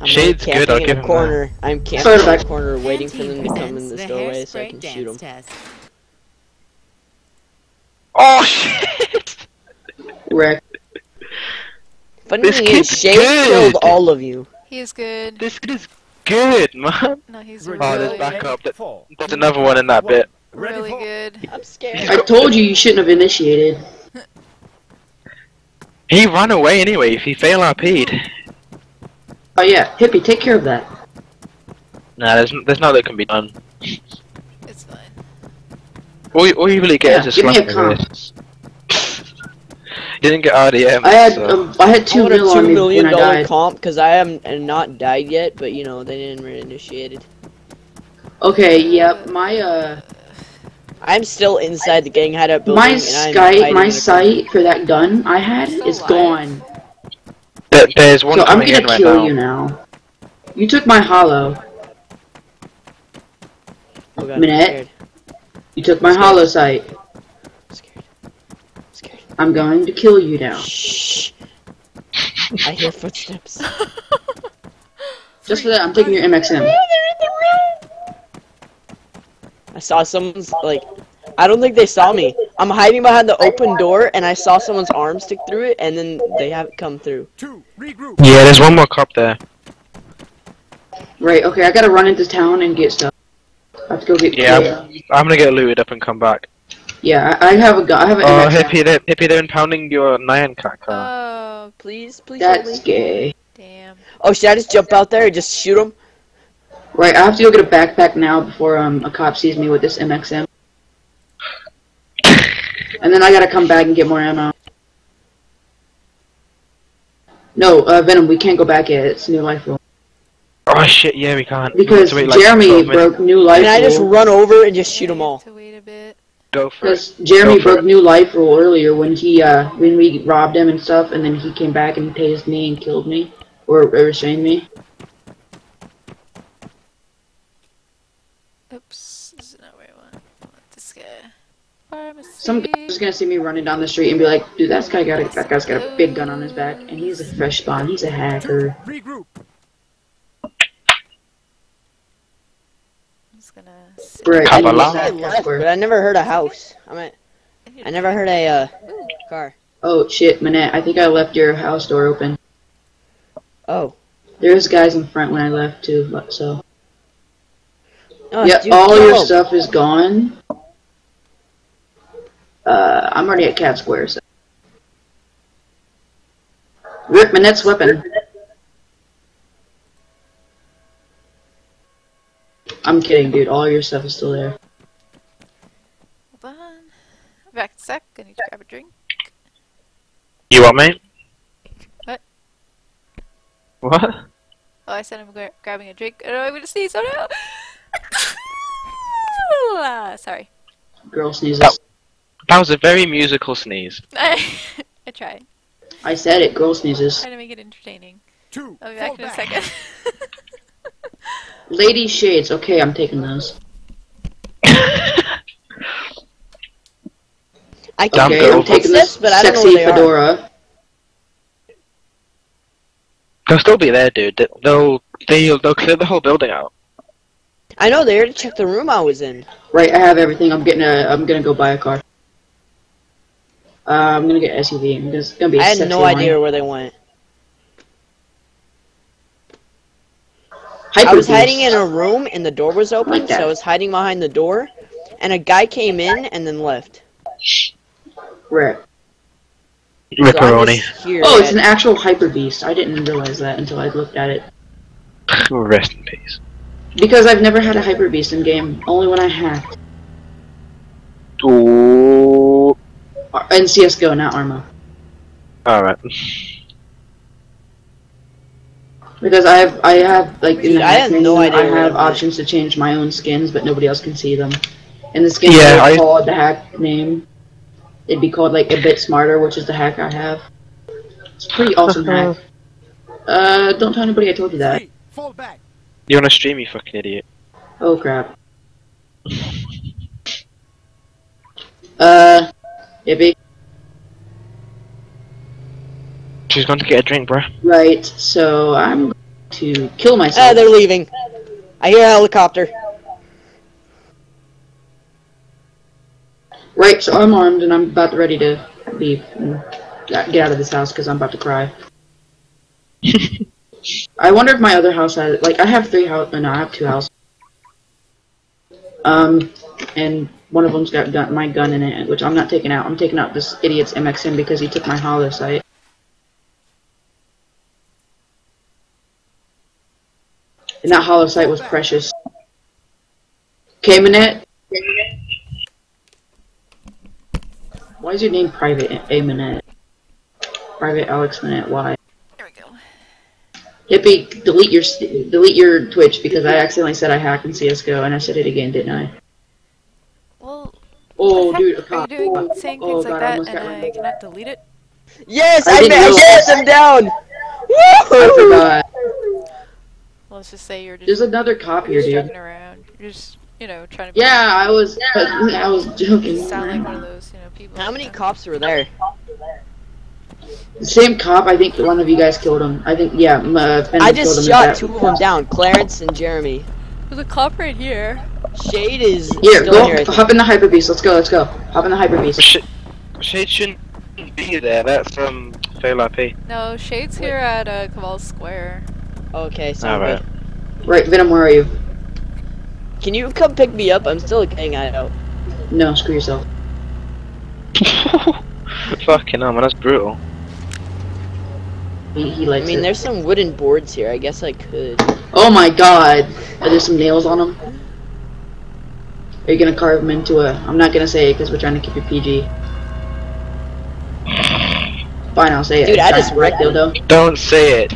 I'm Shade's camping good, I'll in give him corner. I'm camping Sorry, in a back. corner waiting for them to come in this doorway so I can shoot them. Test. Oh shit! Wreck. Funny This thing is, Shade good. killed all of you. He is good. This kid is good, man. No, he's Ready. Oh, really, there's backup. There- There's another one in that bit. Really good. I'm scared. I told you you shouldn't have initiated. He ran away anyway. If he fail RP'd. Oh yeah, Hippie, take care of that. Nah, there's there's nothing that can be done. It's fine. All you, all you really get Yeah, is a give me a slap comp. race. <laughs> you didn't get RDM. I had so. um, I had I two want a mil two on me million when I dollar died. comp because I am not died yet, but you know they didn't re-initiate it. Okay, yep, my uh, I'm still inside the gang hideout building. my and I'm sight, my in the sight for that gun I had is alive? gone. There- there's one So I'm gonna right kill now. you now. You took my hollow. Oh god, I'm Minute. scared. You took my hollow sight. I'm scared. I'm scared. I'm going to kill you now. Shh. I hear footsteps. <laughs> Just for that, I'm taking your MXM. I saw someone's like. I don't think they saw me. I'm hiding behind the open door, and I saw someone's arm stick through it, and then they haven't come through. Yeah, there's one more cop there. Right, okay, I gotta run into town and get stuff. I have to go get Yeah, yeah, I'm, I'm gonna get looted up and come back. yeah I, I have a gun. I have an Oh, MXM. hippie, they're, hippie, they're impounding your Nyan cat car. Oh, Please, please help. That's gay. Damn. Oh, should I just jump out there and just shoot him? Right, I have to go get a backpack now before um a cop sees me with this MXM. And then I gotta come back and get more ammo. No, uh, Venom, we can't go back yet. It's new life rule. Oh shit, yeah, we can't. Because to wait, like, Jeremy 12 minutes. broke new life rule. Can I just rule. run over and just shoot them all? To wait a bit. Go for it. Because Jeremy Go for broke new life rule earlier when he uh when we robbed him and stuff, and then he came back and tased me and killed me or, or restrained me. Oops, this is not where I want. I want this guy. Pharmacy. Some guy's gonna see me running down the street and be like, "Dude, that guy got a, that guy's got a big gun on his back, and he's a fresh spawn. He's a hacker." Regroup. I'm just gonna. sit- Right, Cop and he's alarm. a I hacker. left, but I never heard a house. I mean, I never heard a uh, car. Oh shit, Manette, I think I left your house door open. Oh. There's guys in front when I left too, so. oh yeah, dude, all your stuff is gone. Uh, I'm already at Cat Square, so. Rip Manette's weapon. I'm kidding, dude. All your stuff is still there. Hold on. Back a sec. I need to grab a drink. You want me? What? What? Oh, I said I'm gra- grabbing a drink. Oh, I'm gonna sneeze. Oh no! Ah, <laughs> Sorry. Girl sneezes. That was a very musical sneeze. <laughs> I tried. I said it. Girl sneezes. Trying to make it entertaining. Two. I'll be back Fall in a back. second. <laughs> Lady shades. Okay, I'm taking those. I Damn can Okay, girl. I'm taking this, this but I don't know sexy where they are. fedora. They'll still be there, dude. They- They'll they'll they'll clear the whole building out. I know they already checked the room I was in. Right, I have everything. I'm getting a. I'm gonna go buy a car. Uh, I'm gonna get SUV. It's gonna be. I had no line. idea where they went. Hyper I was boost. hiding in a room and the door was open, Like so I was hiding behind the door, and a guy came in and then left. Right. Ripperoni. just here Oh, it's an actual hyper beast. I didn't realize that until I looked at it. <laughs> Rest in peace. Because I've never had a hyper beast in game. Only when I hacked. Ooh. Ar- In CS:GO, not Arma. Alright. Because I have, I have like in the I hack had no idea I have they options to change my own skins, but nobody else can see them. And the skin Yeah, are I- called the hack name. It'd be called like a bit smarter, which is the hack I have. It's a pretty awesome hack. Uh, don't tell anybody I told you that. Three. Fall back. You wanna stream, you fucking idiot. Oh crap. <laughs> Uh, Ippy. She's going to get a drink, bruh. Right, so I'm going to kill myself. Ah, myself. they're leaving. I hear a helicopter. Right, so I'm armed and I'm about ready to leave and get get out of this house because I'm about to cry. <laughs> I wonder if my other house has like I have three house. No, I have two houses. Um, and one of them's got gun, my gun in it, which I'm not taking out. I'm taking out this idiot's MXM because he took my hollow sight. And that hollow sight was precious. Okay, Manette. Why is your name Private A Manette? Private Alex Manette. Why? There we go. Hippie, delete your delete your Twitch because I accidentally said I hacked in CS:GO and I said it again, didn't I? Well, Oh, the dude, a heck are cop. you doing Oh, saying oh, things God, like I that almost and I one. cannot delete it? Yes, I I, didn't I know- shot them down. I forgot. Well, let's just say you're just There's another cop here, you're dude. joking around. You're just, you know, trying to be, Yeah, I was. I was joking. you sound like one of those, you know, people. How many cops were there? The same cop. I think one of you guys killed him. I think yeah. m- Uh, Fenton I killed just him shot two of them down, Clarence and Jeremy. There's a cop right here. Shade is Here, still go here. I think. hop in the hyper beast. Let's go. Let's go. Hop in the hyper beast. Sh- Shade shouldn't be there. That's um fail IP. No, Shade's here at uh, Kavala Square. Okay, sound Alright. good. Right, Venom. Where are you? Can you come pick me up? I'm still getting out. No, screw yourself. <laughs> Fucking hell, man, that's brutal. He, he I mean, it. there's some wooden boards here. I guess I could. Oh my god. Are there some nails on them? Are you gonna carve them into a... I'm not gonna say it because we're trying to keep it PG. Fine, I'll say it. Dude, I just to wreck wrecked dildo. Don't say it.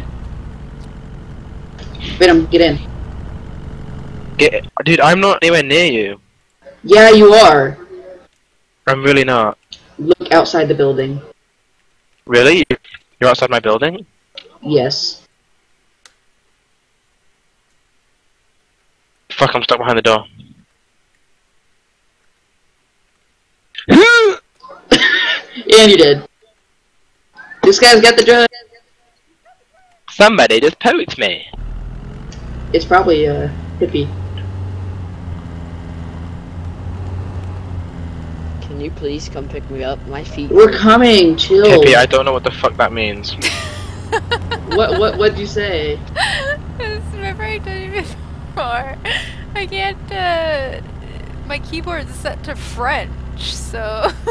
Venom, get in. Get, dude, I'm not anywhere near you. Yeah, you are. I'm really not. Look outside the building. Really? You're outside my building? Yes. Fuck, I'm stuck behind the door. <laughs> And you did. This guy's got the drug. Somebody just poked me. It's probably uh hippie. Can you please come pick me up? My feet. We're coming. Chill. Hippie, I don't know what the fuck that means. <laughs> What what what'd you say? Remember I told you before, I can't, uh, my keyboard is set to French, so... <laughs>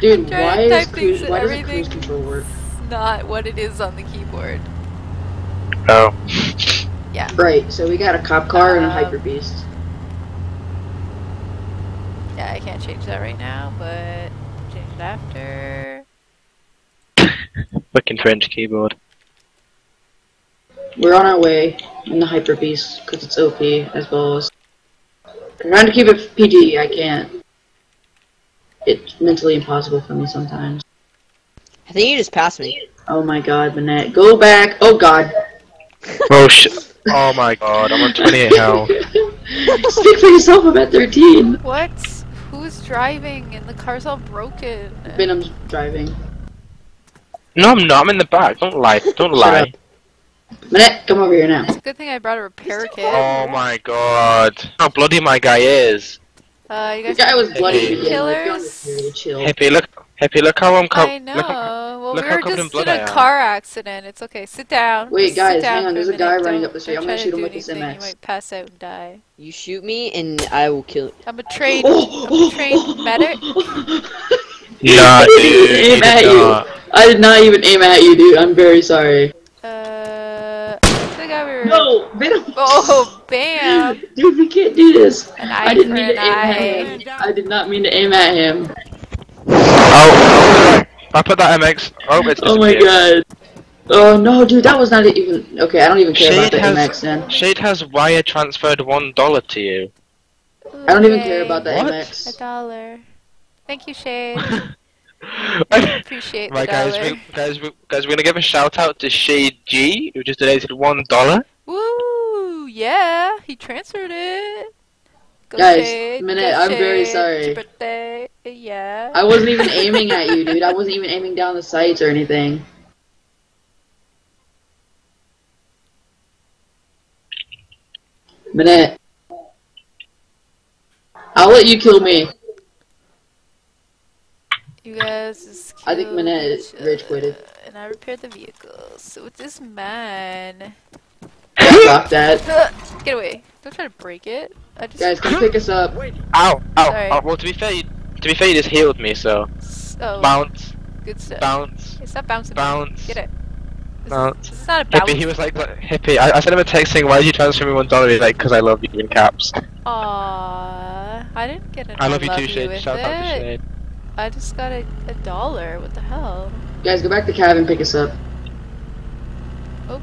Dude, I'm trying why to is type cruise things why and does cruise everything's control work? not what it is on the keyboard. Oh. Yeah. Right, so we got a cop car and a Um, hyper beast. Yeah, I can't change that right now, but change it after. Fucking French keyboard. We're on our way in the hyper beast because it's OP as well as. I'm trying to keep it PG. I can't. It's mentally impossible for me sometimes. I think you just passed me. Oh my god, Manette, go back! Oh god. <laughs> Oh <laughs> sh- Oh my god, I'm on 28 now. <laughs> Speak for yourself. I'm at 13. What? Who's driving and the car's all broken? Venom's driving. No, I'm not. I'm in the back. Don't lie. Don't lie. Manette, come over here now. It's a good thing I brought a repair kit. Oh my god. How bloody my guy is. Uh, you The guys guy was bloody to begin. You're on Killers? this. Hippie, look. Hippie, look how I'm co- I know. Look well, look we how were covered in just blood in a car accident. It's okay. Sit down. Wait, Sit guys, down hang on, there's a minute. guy running up the street. I'm gonna try shoot him with this anything. MX. You might pass out and die. You shoot me and I will kill. I'm a trained, I'm a trained medic. Nah, I didn't dude. <laughs> you at did you. not. I did not even aim at you, dude. I'm very sorry. Uh, I think I were. No, Venom. Oh, bam! Dude, we can't do this. I didn't mean to aim at him. I did not mean to aim at him. Oh, I put that MX. Oh, it's Oh my god. Oh no, dude, that was not even. Okay, I don't even care about the has, MX then. Shade has wire transferred one dollar to you. I don't even care about the What? A dollar. Thank you, Shade. <laughs> <laughs> Appreciate the right, guys, dollar. we, guys, we, guys, we're gonna give a shout out to Shade G, who just donated one dollar. Woo! Yeah, he transferred it. Go Guys, Shade, Minette, go I'm very sorry. It's your birthday. Yeah. I wasn't even <laughs> aiming at you, dude. I wasn't even aiming down the sights or anything. Minute. I'll let you kill me. You guys just I think killed Minette each rage other, quitted. And I repaired the vehicle. So with this man. Stop that. <laughs> Get away. Don't try to break it. I just. Guys, come pick us up. Ow, ow, Sorry. ow. Well, to be fair, you, to be fair, you just healed me, so Oh, bounce, good stuff. bounce, Hey, stop bouncing. me. bounce. Get it. This, bounce. this is not a bounce. Hippie, he was like, like, hippie. I, I sent him a text saying, "Why did you transfer me one dollar?" He's like, "Cause I love you." In caps. Aww. I didn't get an I love you too, you Shade. with Shout out to. Shade. I just got a, a dollar. What the hell? Guys, go back to cab and pick us up. Oh.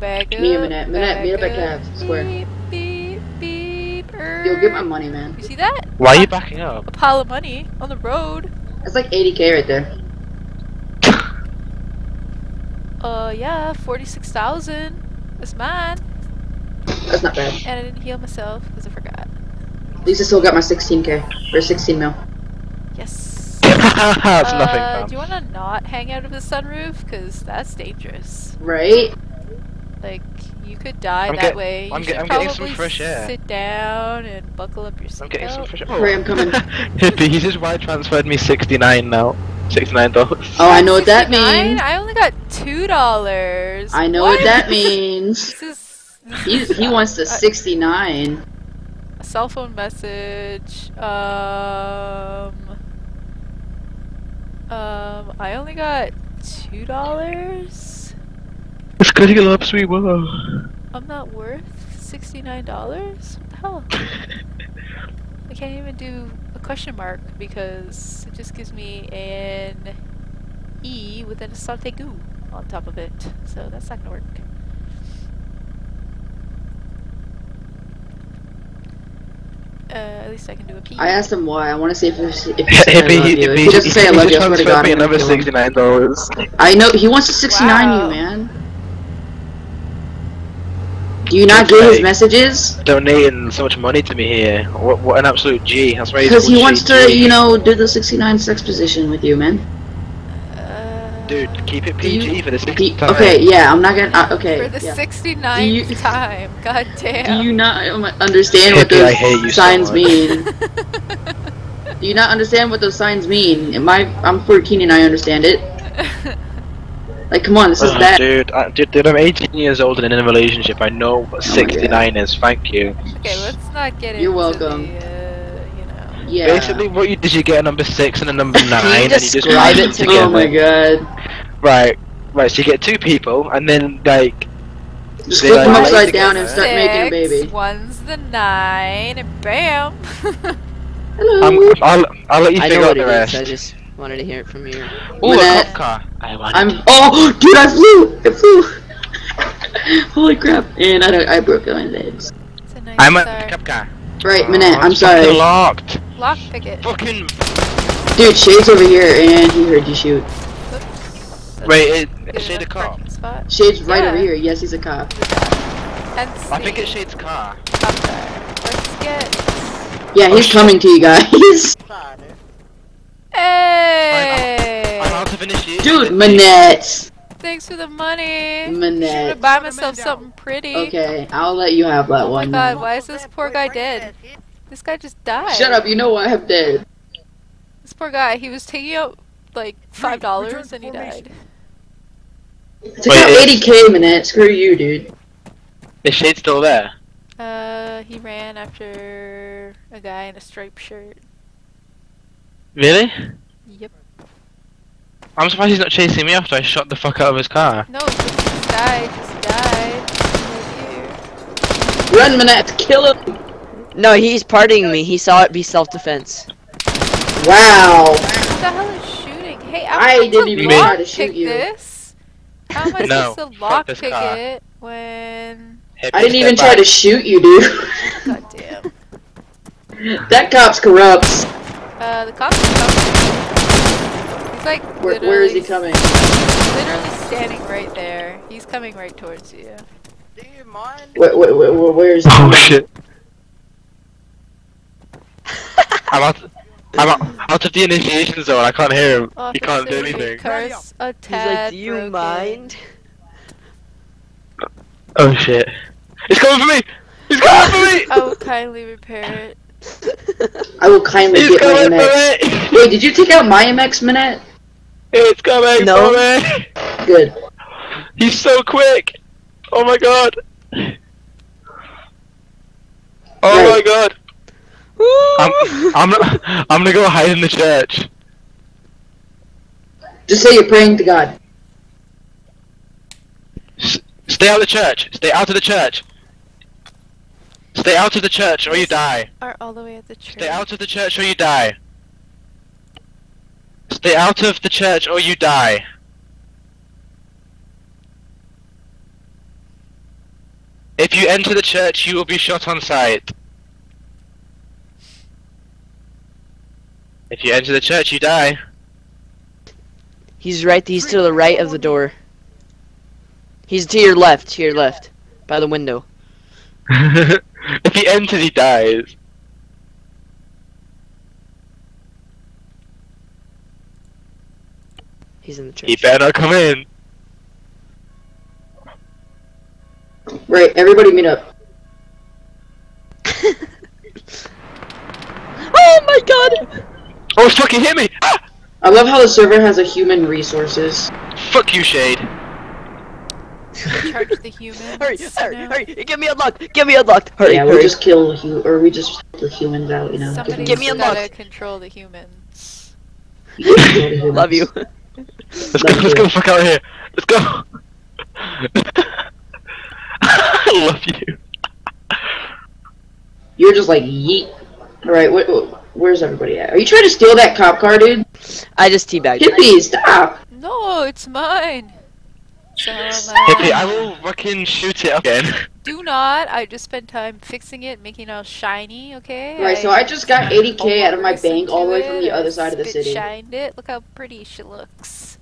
Bag Me and Minette. Minette, meet up at bag Cavs Square. Beep, beep, beep. Yo, get my money, man. You see that? Why are you backing up? A pile of money on the road. That's like 80k right there. <laughs> Uh, yeah, 46,000. That's mine. That's not bad. And I didn't heal myself because I forgot. At least I still got my 16k. Or 16 mil. Yes. <laughs> That's uh, nothing, fam. Do you want to not hang out of the sunroof? Because that's dangerous. Right? Like, you could die I'm that get- way. You I'm should get- I'm getting some fresh air. Sit down and buckle up your seatbelt. I'm getting some seatbelt. fresh. Hurry, I'm coming. <laughs> Hippie, he just wire transferred me sixty nine now. Sixty nine dollars. Oh, I know what that 69? means. I only got two dollars. I know what that <laughs> means. This is He, he wants the a- 69. a cell phone message. Um, um, I only got two dollars. It's critical up, sweet willow. I'm not worth sixty-nine dollars. What the hell? <laughs> I can't even do a question mark because it just gives me an E with an accent aigu on top of it. So that's not gonna work. Uh, at least I can do a P. I asked him why. I want to see if he, if he If <laughs> said I he, love you. if If he, he doesn't say I love you, I swear to transferred God, me another sixty-nine dollars. I know he wants to 69 Wow. you, man. Do you not get his messages? Donating so much money to me here. What, what an absolute G. That's why he's Because he wants G. to, you know, do the 69 sex position with you, man. Uh, Dude, keep it Do you- PG for the Do 60 you- time. okay, yeah, I'm not gonna. Uh, okay, for the yeah. 69th Do you- time. God damn. Do you not um, understand what Hippie, I those hate you so signs much. mean? <laughs> Do you not understand what those signs mean? Am I? I'm 14 and I understand it. <laughs> Like, come on, this is Oh, bad. dude, I, dude, dude, I'm 18 years old and in a relationship. I know what Oh 69 is. Thank you. okay, let's not get it. You're into welcome. the, uh, you know. Yeah. Basically, what you did you get a number six and a number <laughs> nine, and you just describe mashed it them to Oh my god. Right, right. So you get two people, and then like Just flip like them upside together. down and start making a baby. One's the nine, and bam. Hello. I'm, I'll I'll let you I figure out the rest. is. I just wanted to hear it from you. Ooh, a cop car. I want. I'm. Oh, <gasps> dude, I flew. I flew. <laughs> Holy crap! And I don't, I broke my legs. Nice I'm a start. cop car. Right, Oh, I'm sorry, Locked. Lockpick it. Fucking. dude. Shades over here, and he heard you shoot. Oops. Wait, it, is Shade a cop? spot. Shades right Yeah. over here. Yes, he's a cop. And I think it's Shade's car. up there. Let's get. Yeah, Oh, he's shit. coming to you guys. <laughs> Hey! I'm out of initiation. Dude, Manette. Thanks for the money. Should Manette. have buy myself something pretty. Okay, I'll let you have that Oh my one. god, why is this poor guy dead? This guy just died. Shut up. You know why I'm dead. This poor guy, he was taking out like five dollars and he formation. died. Took Wait, out 80k, Manette. Screw you, dude. Is Shade still there? Uh, he ran after a guy in a striped shirt. Really? Yep. I'm surprised he's not chasing me after I shot the fuck out of his car. No, this guy just died. Right. Run, Manette. Kill him. No, he's partying me. He saw it be self-defense. Wow. What the hell is shooting? Hey, I'm I didn't even try lock to shoot you. this. How am I No, supposed to fuck lock pick it when? Hey, I didn't even try back. to shoot you, dude. God damn. <laughs> that cop's corrupt. Uh, the cops are coming. He's like Where, where is he literally- coming? Literally standing right there. He's coming right towards you. Do you mind? Where, where, where, where- where is he Oh shit. I'm out. I'm out, out of the initiation zone. I can't hear him. He can't do anything. car's a He's tad like, do you broken." mind? Oh shit. He's coming for me. He's coming for me. I will kindly repair it. I will kindly He's get my coming MX. for me. Wait, did you take out my MX, Manette? It's coming No. for me. Good. He's so quick. Oh my god. Oh Right. my god. I'm, I'm, I'm gonna go hide in the church. Just say you're praying to God. Stay out of the church. Stay out of the church. Stay out of the church or you die. Are all the way at the church. Stay out of the church or you die. Stay out of the church or you die. If you enter the church, you will be shot on sight. If you enter the church, you die. He's right. He's to the right of the door. He's to your left. To your left, by the window. <laughs> if he enters, he dies. He's in the church. He better not come in. Right, everybody meet up. <laughs> Oh my god! Oh, it's fucking hit me! Ah! I love how the server has a human resources. Fuck you, Shade. Charge the humans. <laughs> Hurry, you hurry, know? hurry! Get me unlocked! Get me unlocked! Hurry, yeah, hurry! we just kill hu- or we just the humans out, you know. Somebody's Get me gotta unlocked. control the humans. You can the humans. <laughs> Love you. Let's go, let's go fuck out of here. Let's go. <laughs> I love you. You're just like yeet. Alright, wh- wh- where's everybody at? Are you trying to steal that cop car, dude? I just teabagged. Hippie, stop! No, it's mine. So <laughs> Hippie, I will fucking shoot it again. <laughs> Do not. I just spent time fixing it, making it all shiny. Okay. Right, so I just got 80k out of my bank all the way from the I other side of the spit city. Shined it. Look how pretty she looks.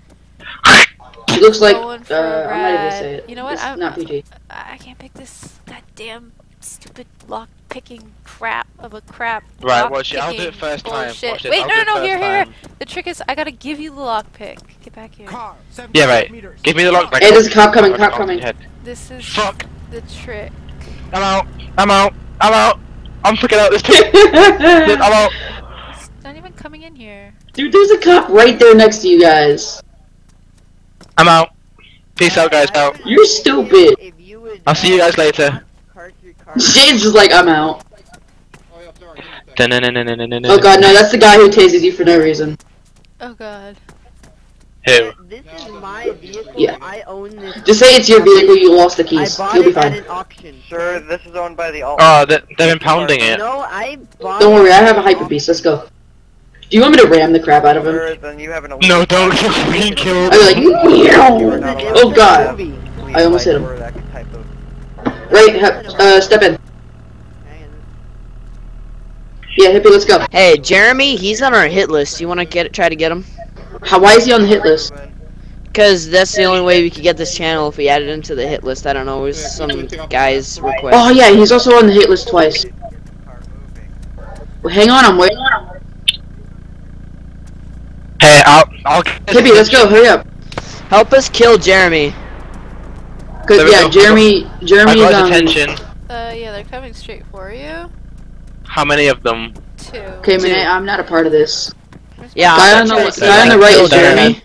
She looks like, uh, a I'm not even gonna say it. You know what? It's I'm not PG. I can't pick this goddamn stupid lock picking crap of a crap. Right, lock watch it. I'll do it picking first time. bullshit. Watch it. Wait, I'll no, no, no, here, first here. The trick is, I gotta give you the lock pick. Get back here. Car, Yeah, right. meters. Give me the lock back. Hey, there's a cop coming, I'll- cop coming. head. This is Fuck. the trick. I'm out. I'm out. I'm out. I'm freaking out this <laughs> time. I'm out. It's not even coming in here. Dude, there's a cop right there next to you guys. I'm out. Peace out, guys. Out. You're stupid. If you would, I'll see you guys later. Park your car. Shane's just like, I'm out. Oh, Dun-dun-dun-dun-dun-dun-dun. Oh god, no, that's the guy who tases you for no reason. Oh god. Who? This is my vehicle. Yeah. I own this. Just say it's your vehicle, you lost the keys. I keys. bought You'll be it at fine. an auction. Sir, this is owned by the ah, alt. Oh, they, they're impounding it. No, I bought. Don't worry, I have a hyper beast, let's go. Do you want me to ram the crap out of him? Sir, then you have an No, don't kill me. Kill. I'd be like, You are meow. not allowed Oh god. I almost hit him. Right, uh, step in. Yeah, hippie, let's go. Hey, Jeremy, he's on our hit list. You want to get try to get him? How, why is he on the hit list? Because that's the only way we could get this channel if we added him to the hit list. I don't know. It was some guy's request. Oh yeah, he's also on the hit list twice. Well, hang on, I'm waiting. Hey, I'll. I'll. Hippie, let's go, hurry up. Help us kill Jeremy. Cause yeah, go, Jeremy, go. Jeremy is on. attention. Uh, yeah, they're coming straight for you. How many of them? Two. Okay, Minute, I'm not a part of this. Yeah, guy on the guy on the right is Jeremy.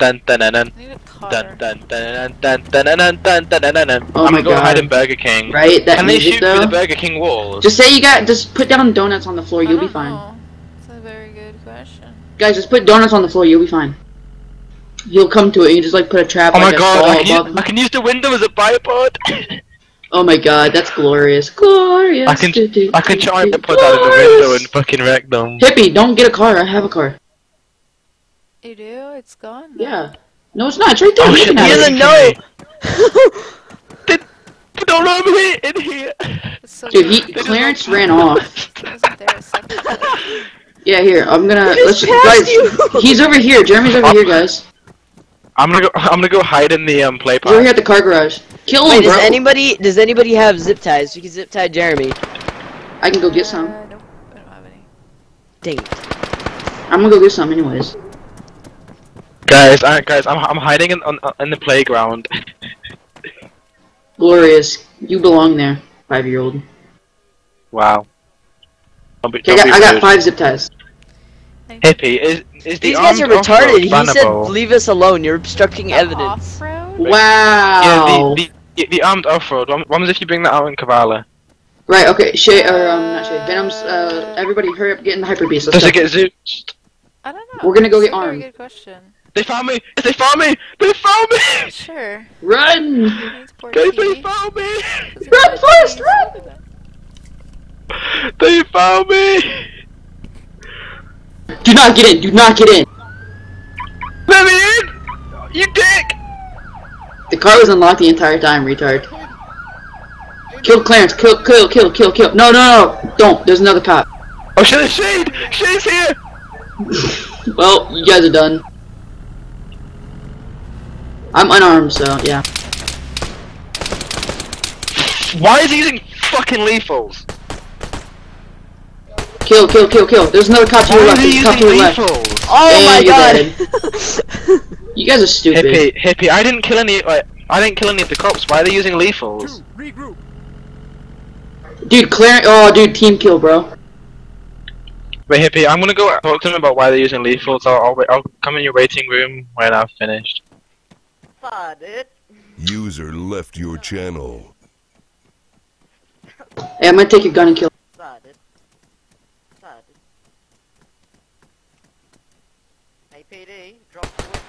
Oh my god! hide in Burger King. Right? That Can they shoot through the Burger King walls? Just say you got. Just put down donuts on the floor. You'll be fine. That's a very good question. Guys, just put donuts on the floor. You'll be fine. He'll come to it, you just like put a trap Oh my like god, I can, use. I can use the window as a bipod. <laughs> Oh my god, that's glorious. Glorious. I can Do, do, I can try do. and put that in the window and fucking wreck them. Hippie, don't get a car, I have a car. You do? It's gone. though. Yeah. No, it's not, it's right there. Oh shit, He it. doesn't know. <laughs> They, they don't know I'm here in here. It's so Dude, he, Clarence ran off. I <laughs> wasn't there a second ago. Yeah, here, I'm gonna, He let's just just, guys, you. he's over here, Jeremy's over Up. here, guys. I'm gonna go. <laughs> I'm gonna go hide in the um play He's over here at the car garage. Kill him, Wait, does bro. anybody does anybody have zip ties? We can zip tie Jeremy. I can go get some. Uh, nope, I don't have any. Dang it. I'm gonna go get some anyways. Guys, I, guys, I'm I'm hiding in on, in the playground. Glorious. You belong there, five-year-old. wow. Don't be, Okay, I got, I got five zip ties. Hippie, is is the These guys are retarded. He said, "Leave us alone. You're obstructing evidence." Wow. Yeah, the, the the armed off-road. What what if you bring that out in Kavala? Right, okay, Shay, or, um, not Shay, Venom's, uh, everybody hurry up, get in the Hyper Beast, let's Does go. it get zooped? I don't know. We're gonna go That's get a very armed. good question. They found me! They found me! They found me! Sure. Run! Needs port Guys, they found me! Run, have Forrest, keys? run! They found me! Do not get in, do not get in! Let me in! You dick! The car was unlocked the entire time, retard. Kill Clarence, kill, kill, kill, kill, kill. No, no, no, don't, there's another cop. Oh shit, Shade! Shade's here! Well, you guys are done. I'm unarmed, so, yeah. Why is he using fucking lethals? Kill, kill, kill, kill. There's another cop to your left, there's a cop to your left. Oh And my god! <laughs> You guys are stupid. Hippie, hippie, I didn't kill any, like, I didn't kill any of the cops, why are they using lethals? Two, regroup. Dude, Clarence, oh, dude, team kill, bro. Wait, hippie, I'm gonna go talk to them about why they're using lethals, I'll, I'll, wait, I'll come in your waiting room when I've finished. Thought it. User left your channel. Hey, I'm gonna take your gun and kill. Thought it. Thought it. Hey, drop the weapon,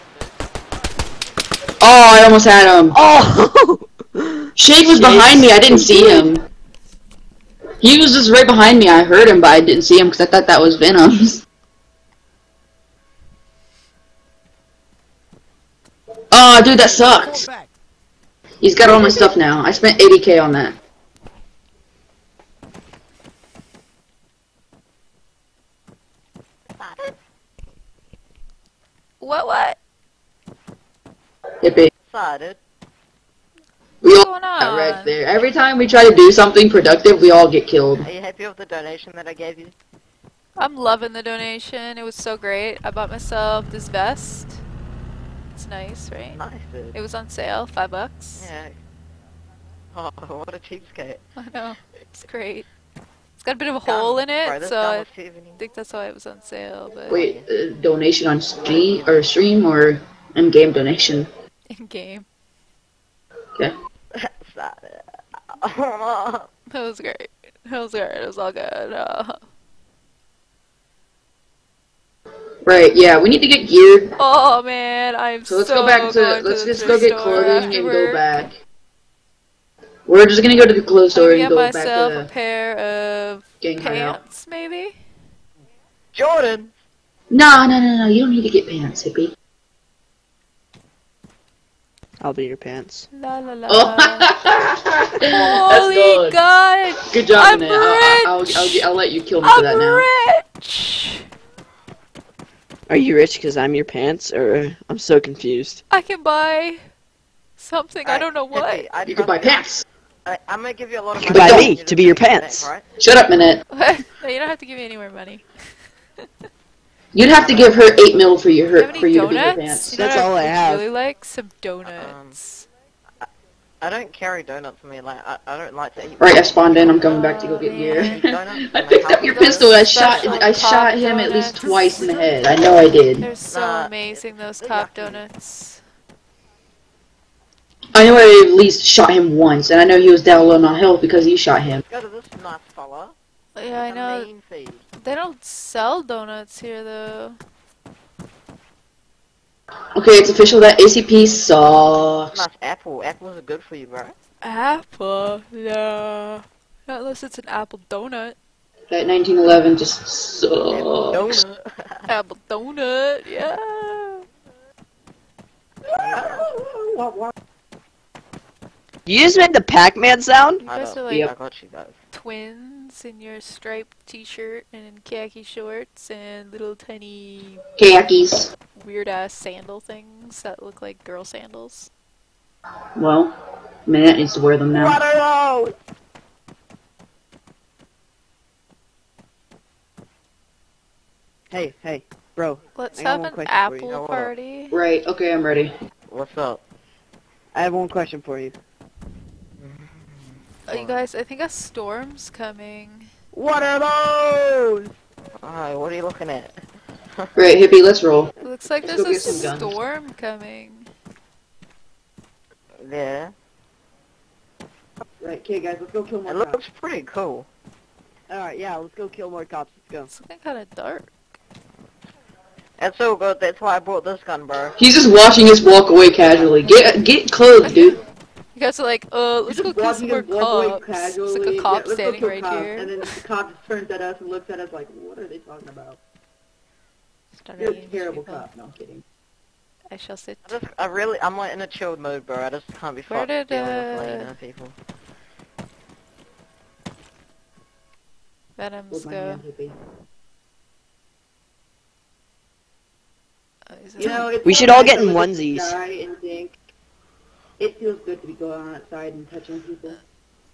dude. Oh, I almost had him. Oh! <laughs> Shade was behind me. I didn't see him. He was just right behind me. I heard him, but I didn't see him because I thought that was Venom's. <laughs> Oh, dude, that Fall sucked. He's got all my stuff now. I spent 80k on that. What? What? Hippie. Decided. We all going on? wrecked there. Every time we try to do something productive, we all get killed. Are you happy with the donation that I gave you? I'm loving the donation. It was so great. I bought myself this vest. It's nice, right? Nice, dude. It was on sale, five bucks. Yeah. Oh, <laughs> what a cheapskate. I know. It's great. It's got a bit of a Done. hole in it, so I think that's why it was on sale. But Wait, uh, donation on stream or stream or in-game donation? in game, Okay. Decided. that was great. That was great. It was all good. Uh, Right. Yeah, we need to get geared. oh man, I'm So let's go back to going let's the just go get store clothing and go back. We're just gonna go to the clothes store I'm and gonna go get myself a pair of gang hideout. pants, maybe. Jordan! No, no, no, no. You don't need to get pants, hippie. I'll be your pants. La la la. Oh, <laughs> Holy good. God! Good job, I'm Annette. I'll, I'll, I'll! I'll, I'll let you kill me for I'm that now. rich. Are you rich because I'm your pants, or I'm so confused? I can buy something. I Alright, don't know what. Hippie, I You can buy you. pants. I, I'm gonna give you a lot of You money. can buy for me to be your do that, pants. right? Shut up, Minette. <laughs> no, you don't have to give me any more money. <laughs> You'd have to give her eight mil for your Do you her, for you to be her donuts? pants. You That's all I would have. Really like some donuts. Um, I don't carry donuts with me. Like I, I don't like to eat. Right, I spawned in. I'm coming back to go oh, get Oh, gear. <laughs> I picked up your Those pistol. I shot. I shot him at least twice in the head. I know I did. They're so Nah, amazing. Those they're cop yucky. donuts. I know I at least shot him once, and I know he was down low on health because you shot him. Go to this nice fella. Yeah, I know. main feed. They don't sell donuts here though. Okay, it's official that ACP sucks. Nice apple. Apples are good for you, bro. Apple? No. Not unless it's an apple donut. That 1911 just sucks. Donut. Apple donut, yeah. You just made the Pac-Man sound? You I guys don't- are like Yep. I got you guys. twins in your striped t-shirt and khaki shorts and little tiny Khakis. weird ass sandal things that look like girl sandals. Well, Minette needs to wear them now. What are? Hey, hey, bro. Let's I have an question for you. apple party. Right, okay, I'm ready. What's up? I have one question for you. Oh, you guys, I think a storm's coming. What are those? Alright, what are you looking at? <laughs> Right, hippie, let's roll. It looks like Let's there's a get guns. storm coming. Yeah. Right, okay, guys, let's go kill It more looks pretty cool. Alright, yeah, let's go kill more cops. Let's go. It's looking kind of dark. That's so good, that's why I brought this gun, bro. He's just watching us walk away casually. Get get clothes, dude. You guys are like, uh, let's go kill some more cops. It's like a cop standing right here. And then the cop just turns at us and looks at us like, what are they talking about? Start You're a terrible people. cop. No, I'm kidding. I shall sit. I just, I really, I'm like in a chilled mode, bro. I just can't be Where fucked did, dealing uh, with like, you know, people. Venoms Hold go. hand, hippie. Is You know, it's We should all get in look at the onesies. Sky and think, it feels good to be going outside and touching people.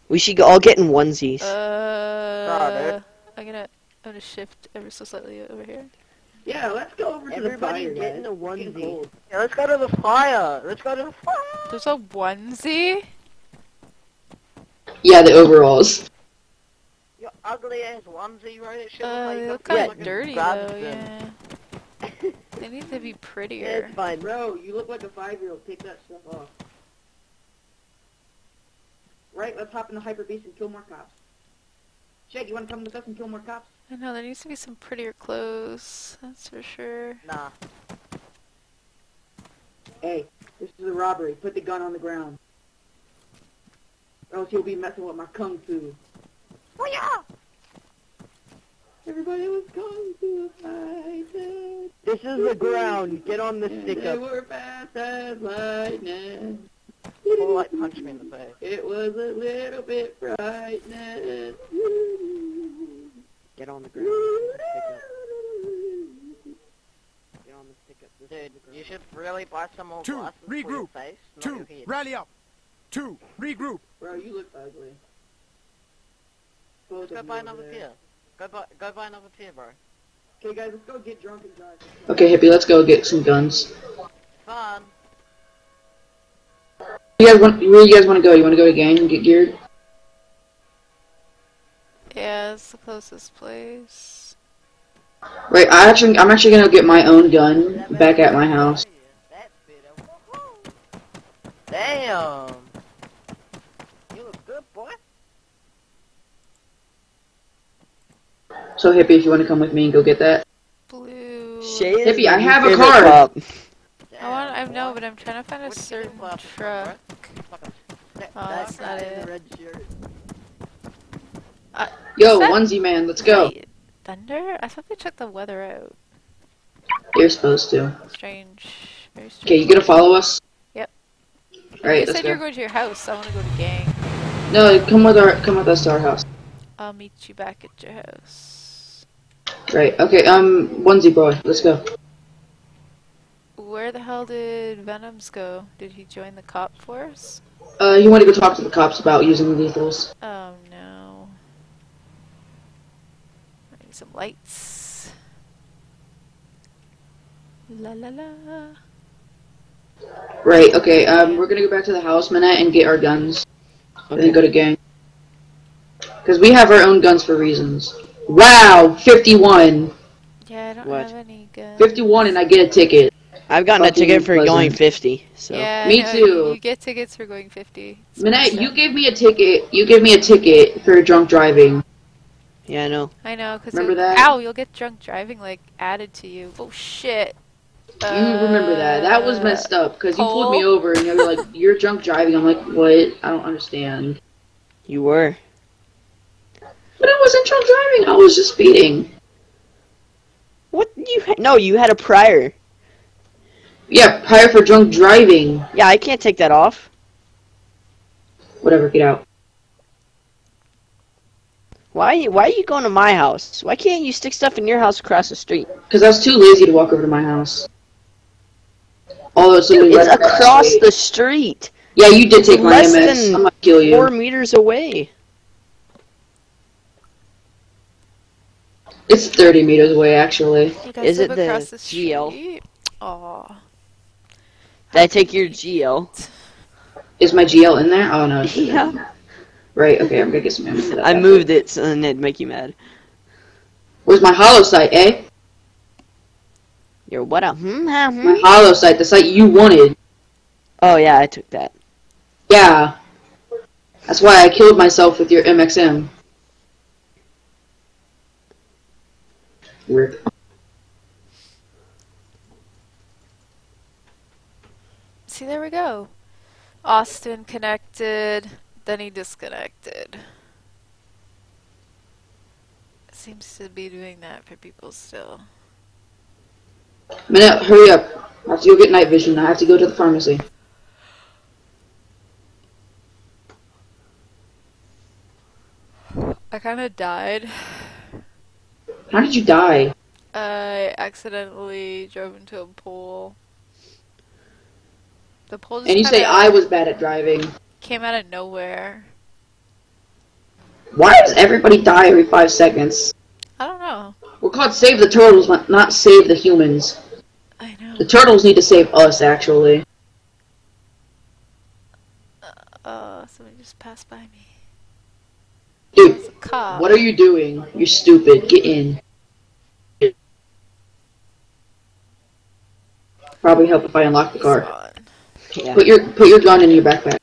We should all get in onesies. Uh, I'm gonna, I'm gonna shift ever so slightly over here. Yeah, let's go over to the Everybody fire, get in guys. a onesie. cold. Yeah, let's go to the fire. Let's go to the fire. There's a onesie. Yeah, the overalls. Your ugly ass onesie, right? It should Uh, look they like look kind got of dirty garbage though. bin. Yeah. <laughs> They need to be Yeah, prettier. it's fine. Bro, you look like a five-year-old. Take that stuff off. Right, let's hop in the hyper beast and kill more cops. Shag, you want to come with us and kill more cops? I know there needs to be some prettier clothes. That's for sure. Nah. Hey, this is a robbery. Put the gun on the ground. Or else you'll be messing with my kung fu. Oh yeah! Everybody was kung fu fighting. This is the ground. Get on the stick They up. were fast as lightning. Pull like punch me in the face. It was a little bit frightening. Get on the ground. Get on the stick up. Dude, you should really buy some more Two, glasses for your face. not Two, your head. rally up. Two, regroup. Bro, you look ugly. Both Go buy another over there. pair. Go buy, go buy another pair, bro. Okay, guys, let's go get drunk and drive. Okay, hippie, let's go get some guns. Fun. You guys want? Where you guys want to go? You want to go to gang and get geared? Yeah, it's the closest place. Right. I actually, I'm actually gonna get my own gun back at my house. That's better. Woohoo! Damn. You look good, boy. So hippie, if you want to come with me and go get that. Blue. Shay is Hippie, I have a favorite card. cop. I want. I know, but I'm trying to find a What'd you get certain truck. right? Fucking- that- Oh, that's not in it. the red shirt. Yo, Is onesie man, let's go. Wait, thunder? I thought they checked the weather out. You're supposed to. Strange. Very strange. Okay, you gonna follow us? Yep. Alright, you let's said you're going to your house. I want to go to gang. No, come with our, come with us to our house. I'll meet you back at your house. Right. Okay. Um, onesie boy, let's go. Where the hell did Venoms go? Did he join the cop force? Uh, you want to go talk to the cops about using the lethals? Oh no. I need some lights. La la la. Right. Okay. Um, we're gonna go back to the house, Manette, and get our guns, and then go to gang. Because we have our own guns for reasons. Wow, 51. Yeah, I don't What? have any guns. 51 and I get a ticket. I've gotten a ticket for pleasant. going 50. So Yeah, Me no, too. You, you get tickets for going 50. It's Manette, you gave me a ticket. You gave me a ticket for drunk driving. yeah, I know. I know, because Remember that? Ow, you'll get drunk driving like added to you. Oh shit. You remember that? That was Uh, messed up because you pulled me over and you were like, <laughs> "You're drunk driving." I'm like, "What? I don't understand." You were. But I wasn't drunk driving. I was just speeding. What you? Ha- no, you had a prior. Yeah, prior for drunk driving. Yeah, I can't take that off. Whatever. Get out. Why? Why are you going to my house? Why can't you stick stuff in your house across the street? Because I was too lazy to walk over to my house. Although it's It's right across street. the street, Yeah, you did take my less MS. than I'm gonna kill you. four meters away. It's 30 meters away, actually. You guys Is live it the across the GL? street? Aw. Did I take your GL? Is my GL in there? Oh no. it's in there. Right. Okay, I'm gonna get some ammo for that. I moved it so then it'd make you mad. Where's my hollow site, eh? You're what a hmm, huh, hmm? My hollow site, the site you wanted. Oh yeah, I took that. Yeah. That's why I killed myself with your MXM. Rip. See, there we go. Austin connected, then he disconnected. Seems to be doing that for people still. Minute, hurry up. I have to go get night vision. I have to go to the pharmacy. I kind of died. How did you die? I accidentally drove into a pool. The just And you say I was bad at driving. came out of nowhere. Why does everybody die every five seconds? I don't know. We're called Save the Turtles, but not Save the Humans. I know. The turtles need to save us, actually. Uh, somebody just passed by me. Dude, It's a cop. what are you doing? You're stupid. Get in. Probably help if I unlock the car. Yeah. Put your put your gun in your backpack.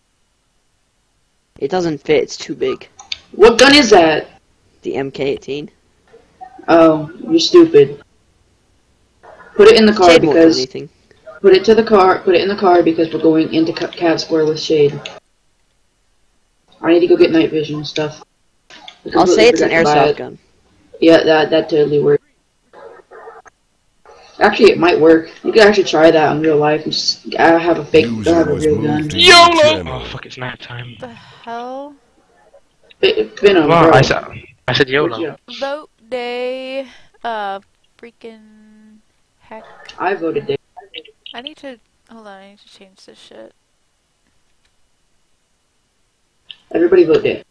It doesn't fit. It's too big. What gun is that? The MK18. Oh, you're stupid. Put it in the car or because anything. Put it to the car. Put it in the car because we're going into Ca- Cav Square with Shade. I need to go get night vision stuff. I'll say it's an forgot to buy airsoft it. gun. Yeah, that that totally works. Actually, it might work. You could actually try that in real life and just I have a fake, I have a real gun. YOLO! Oh fuck! It's night time. The hell? It, Venom, Well, bro. I said I said YOLO. Vote day. Uh, freaking heck. I voted Dave. I need to. Hold on, I need to change this shit. Everybody vote Dave.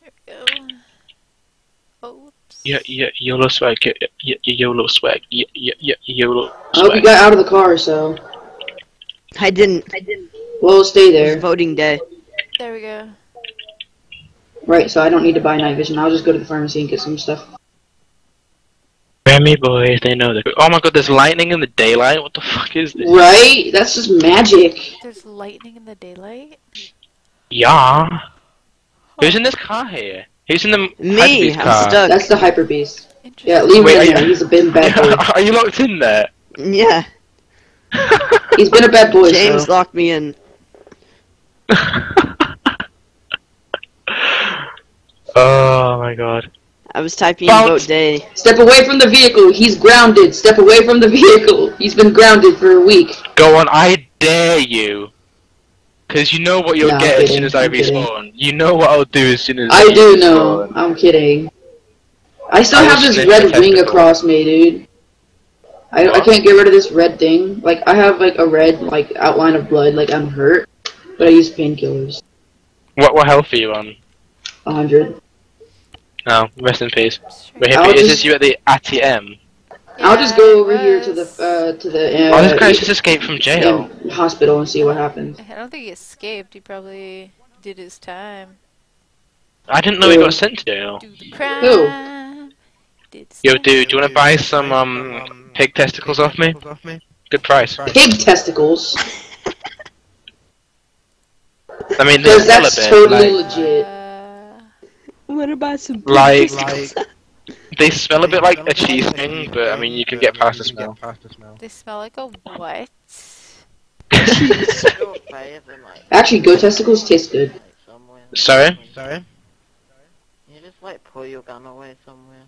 There we go. Oh. Yeah, yeah, YOLO swag. Yeah, yeah, yeah, YOLO swag. Yeah, yeah, yeah, YOLO I hope you swag. got out of the car, so I didn't. I didn't. we'll stay It's there. voting day. There we go. Right, so I don't need to buy night vision. I'll just go to the pharmacy and get some stuff. Remy boys, they know the. Oh my god, there's lightning in the daylight. What the fuck is this? Right? That's just magic. There's lightning in the daylight. Yeah. Who's in this car here? Who's in the Me, Hypebeast I'm car? stuck. That's the hyper beast. Interesting. Yeah, leave Wait, him are in you- there. He's a big bad <laughs> boy. Are you locked in there? Yeah, <laughs> He's been a bad boy. James so. locked me in. <laughs> oh my god. I was typing Bounce. vote day. Step away from the vehicle. He's grounded. Step away from the vehicle. He's been grounded for a week. Go on, I dare you. Because you know what you'll No, get as soon as I I'm kidding. respawn. You know what I'll do as soon as I I do know. respawn. I'm kidding. I still I have this red the ring testicle. across me, dude. I, I can't get rid of this red thing. Like I have like a red like outline of blood. Like I'm hurt, but I use painkillers. What, what health are you on? A hundred. No, rest in peace. Wait, is just- this you at the ATM? I'll just go over here to the uh, to the uh, oh, this guy's just escaped from jail. hospital and see what happens. I don't think he escaped. He probably did his time. I didn't know he got sent to jail. Do the Yo, dude, do you want to buy some um pig testicles off me? Good price. Pig testicles. <laughs> I mean, they Because smell a that's bit. totally like, legit. Uh, What about some Like- testicles? They smell a bit like a cheese thing, but I mean, you can get past the smell. they smell like a <laughs> what? Actually, goat testicles taste good. Sorry? Sorry? You just like pull your gun away somewhere.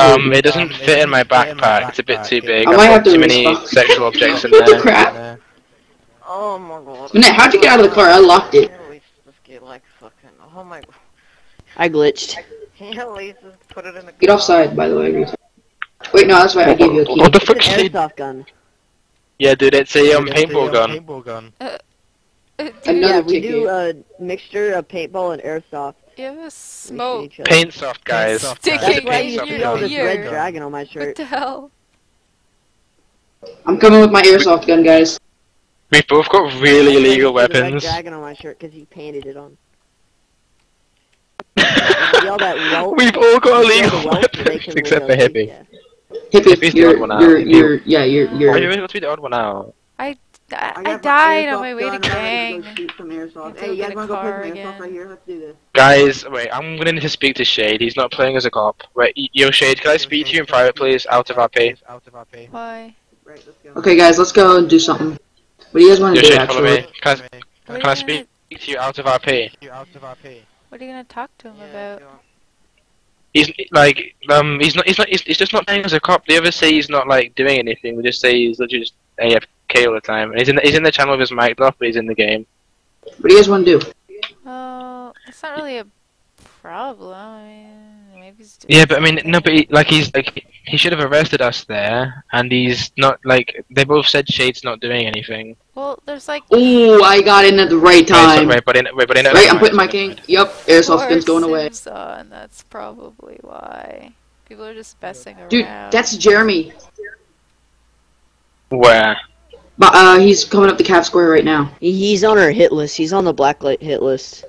Um, it doesn't fit in my backpack. It's a bit too big. I I've might got have to too many respond. sexual <laughs> objects in What the there. crap? Oh my god. Minette, how'd you get out of the car? I locked it. At least get like fucking. Oh my. I glitched. <laughs> Can you at least put it in the Get offside, by the way. Wait, no, that's why I gave you a key. What the It's fuck? an airsoft gun. Yeah, dude, it's a um, um paintball gun. Uh, uh, dude, Another yeah, we ticket. do a mixture of paintball and airsoft. you have a We shoot smoke each other. Paint soft, guys. soft. sticking That's That's why in you paint soft your this red dragon on my shirt. What the hell? I'm coming with my airsoft gun, guys. We've both got really illegal That's why you see the weapons. Red dragon on my shirt because he painted it on. See all that welt? We've all got See all the illegal welt? Weapons except for literally- Hippie. yeah. Hippie, Hippie's the you're, odd one out. you're, you're, yeah, you're, you're. are you really to be the odd one out? I, I, I died on my way to gang. shoot some. Hey, you guys wanna go play airsoft right here? Let's do this. Guys, wait, I'm gonna need to speak to Shade. He's not playing as a cop. Wait, yo, Shade, can I speak to you in private, please? Out of RP. Why? Right, let's go. Okay, guys, let's go and do something. What do you guys want to do, Shade, follow actually? me. Can I, What are can you I gonna- speak to you out of RP? What are you gonna talk to him about? He's like, um, he's not, he's not, he's, he's just not playing as a cop. The others say he's not like doing anything. They just say he's just AFK all the time. And he's in, the, he's in the channel with his mic off, but he's in the game. What do you guys want to do? Well, it's not really a problem. I mean, maybe he's Yeah, but I mean, something. no, but he, like he's like he should have arrested us there, and he's not like they both said Shade's not doing anything. Well, there's like Oh, I got in at the right Wait, so- time. wait, but in, wait, but in, Right, I'm putting my king. Yep, airsoft gun's going away. Sims on. That's probably why. People are just messing around. Dude, that's Jeremy. Where? But uh, he's coming up the cap square right now. He's on our hit list. He's on the blacklight hit list.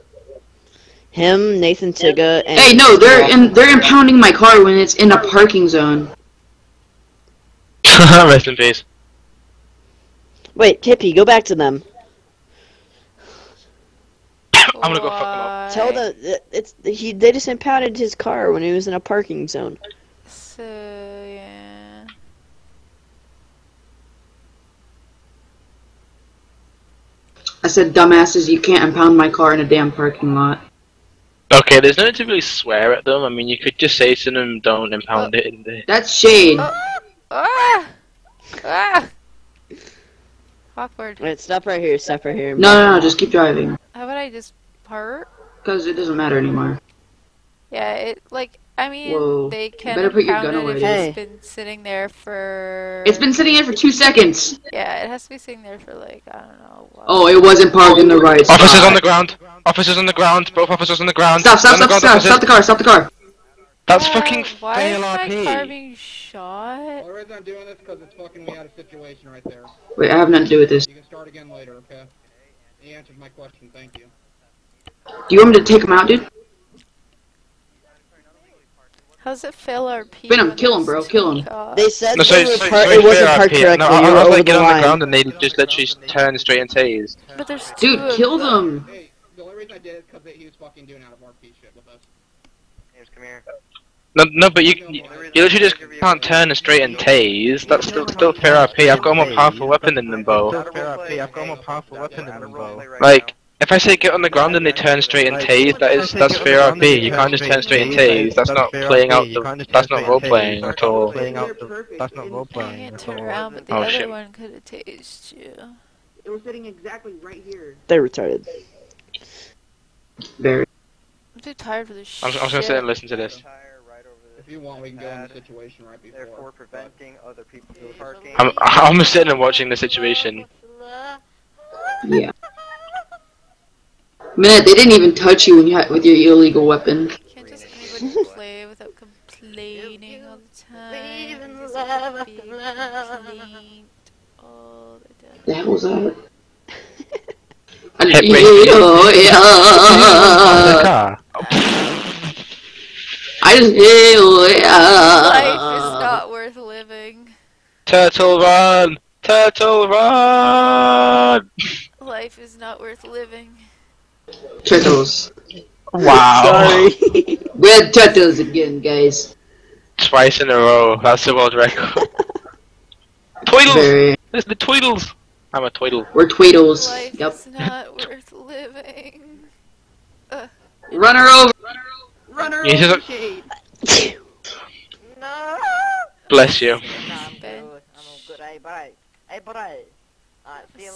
Him, Nathan Tiga, and Hey, no, they're in, they're impounding my car when it's in a parking zone. <laughs> Rest in peace. Wait, Kippy, go back to them. <coughs> I'm gonna go fuck them up. Tell the uh, it's he. They just impounded his car when he was in a parking zone. So yeah. I said, dumbasses, you can't impound my car in a damn parking lot. Okay, there's no need to really swear at them. I mean, you could just say to them, "Don't impound it." In the... That's shade. Ah! Ah! Awkward. Wait, stop right here. Stop right here. No, no, no, just keep driving. How about I just part? Because it doesn't matter anymore. Yeah, it like I mean Whoa. they can better put your impound gun it if away. it's been sitting there for. It's been sitting there for two seconds. Yeah, it has to be sitting there for like I don't know. What. Oh, it wasn't parked in the right spot. Officers on the ground. Officers on the ground. Both officers on the ground. Stop, stop, stop, stop, officers. stop the car, stop the car. That's Ah, fucking Why fail is my RP. car being shot? Well, the reason I'm doing this because it's fucking me out of situation right there. Wait, I have nothing to do with this. You can start again later, okay? He answered my question, thank you. Do you want me to take him out, dude? How's it fail RP? Venom, kill him, bro, kill him. cops? They said No, they sorry, were sorry, it wasn't fair parked RP. correctly. No, I, you I was over like, the get on the line. ground and they just literally turned straight and tased. But there's two Dude, kill them. them. Hey, the only reason I did it is because he was fucking doing out of RP shit with us. James, come here. No, no, but you, you, you literally just can't turn straight and tase. That's still still fair RP. I've got a more powerful weapon than them both. Still fair RP, I've got a more powerful weapon than them both. Like, if I say get on the ground and they turn straight and tase, that is that's fair RP. You can't just turn straight and tase. That's not playing out the. That's not role playing at all. Playing that's not role I playing can't at turn all. around, but the Oh, other shit. one could have tased you. It was sitting exactly right here. They're retarded. Very. I'm too tired for this I'm, shit. I'm just gonna sit and listen to this. If you want, we can go in the situation right before. Therefore, preventing other people from parking. I'm <laughs> I'm just sitting and watching the situation. Yeah. Man, they didn't even touch you when you had, with your illegal weapon. Can't just anybody play without complaining all the time. It's just a all the time. The hell was that? <laughs> Hit oh, Yeah, me. yeah. car. I just Life is not worth living. Turtle run! Turtle run! Life is not worth living. Turtles. Wow. Sorry. <laughs> Red turtles again, guys. Twice in a row. That's the world record. <laughs> Tweedles! Very. It's the Tweedles! I'm a Tweedle. We're tweedles. Life Yep. is not worth living. <laughs> Run her over. Run her You over, just- Shade. No. Bless you. Life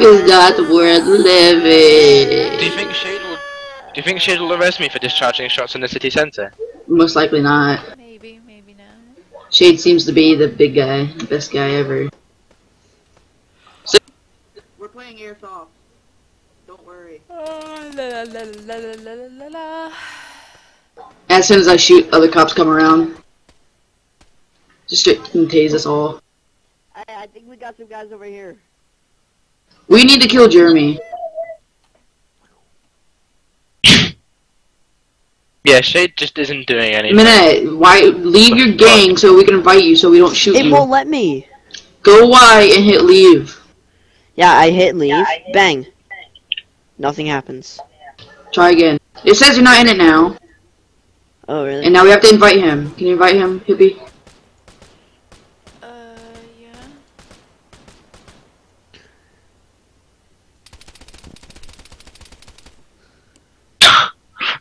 is not worth living. Do you think Shade will? Do you think Shade will arrest me for discharging shots in the city centre? Most likely not. Maybe, maybe not. Shade seems to be the big guy, best guy ever. We're playing airsoft. Don't worry. Oh, la, la, la, la, la, la, la. As soon as I shoot, other cops come around. Just straight and tase us all. Hey, I think we got some guys over here. We need to kill Jeremy. Yeah, Shade just isn't doing anything. Minute, why leave your gang so we can invite you so we don't shoot It you. won't let me. Go Y and hit leave. Yeah, I hit leave. Bang. Nothing happens. Try again. It says you're not in it now, Oh, really? and now we have to invite him. Can you invite him, Hippie? Uh, yeah.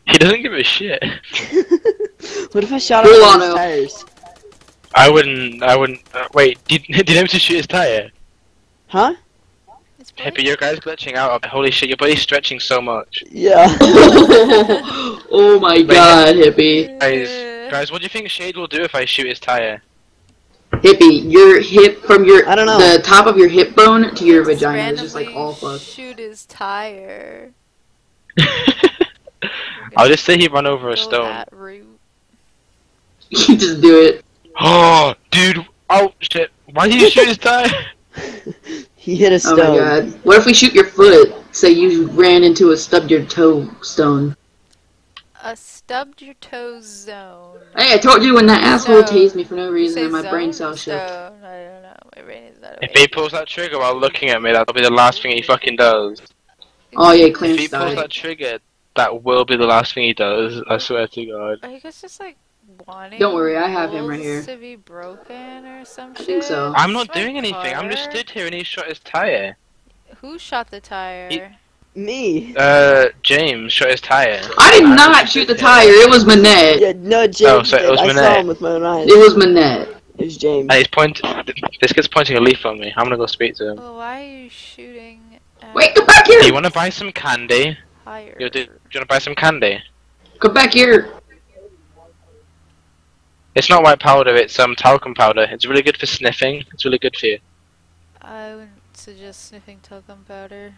He doesn't give a shit. <laughs> what if I shot Hold him on, his tires? I wouldn't... I wouldn't... Uh, wait, did, <laughs> did him to shoot his tyre? Huh? It's Hippie, your guy's glitching out. Holy shit, your body's stretching so much. Yeah. <laughs> oh my god, Hippie. Guys, guys, what do you think Shade will do if I shoot his tyre? Hippie, your hip from your I don't know. the top of your hip bone to your just vagina is just like all fucked. Shoot his tire. I'll just say he run over a stone. that route. <laughs> You just do it. <gasps> Oh, dude. Oh, shit. Why did you shoot his tyre? <laughs> he hit a oh stone. Oh stone. my god. What if we shoot your foot? Say you ran into a stubbed your toe stone. A stubbed your toe zone. Hey, I told you when that asshole So, tased me for no reason and my brain zone cell or shook. I don't know. My brain is not If awake. he pulls that trigger while looking at me, that'll be the last thing he fucking does. Oh yeah, If he Clarence pulls that trigger, that will be the last thing he does. I swear to God. Are you guys just like wanting Don't worry, I have him right here. to be broken or some shit. think so. I'm not It's doing anything. I'm just stood here and he shot his tire. Who shot the tire? Me. Uh, James shot his tire. I did I'm not shoot the stood here. tire. It was Manette. Yeah, no, James. Oh, so it did. was I saw him with my own eyes. It was Manette. It was James. And he's point. This kid's pointing a leaf on me. I'm gonna go speak to him. Well, why are you shooting at Wait, come back Do you want to buy some candy? Higher? You do, do you want to buy some candy? Come back here. It's not white powder. It's um talcum powder. It's really good for sniffing. It's really good for you. I wouldn't suggest sniffing talcum powder.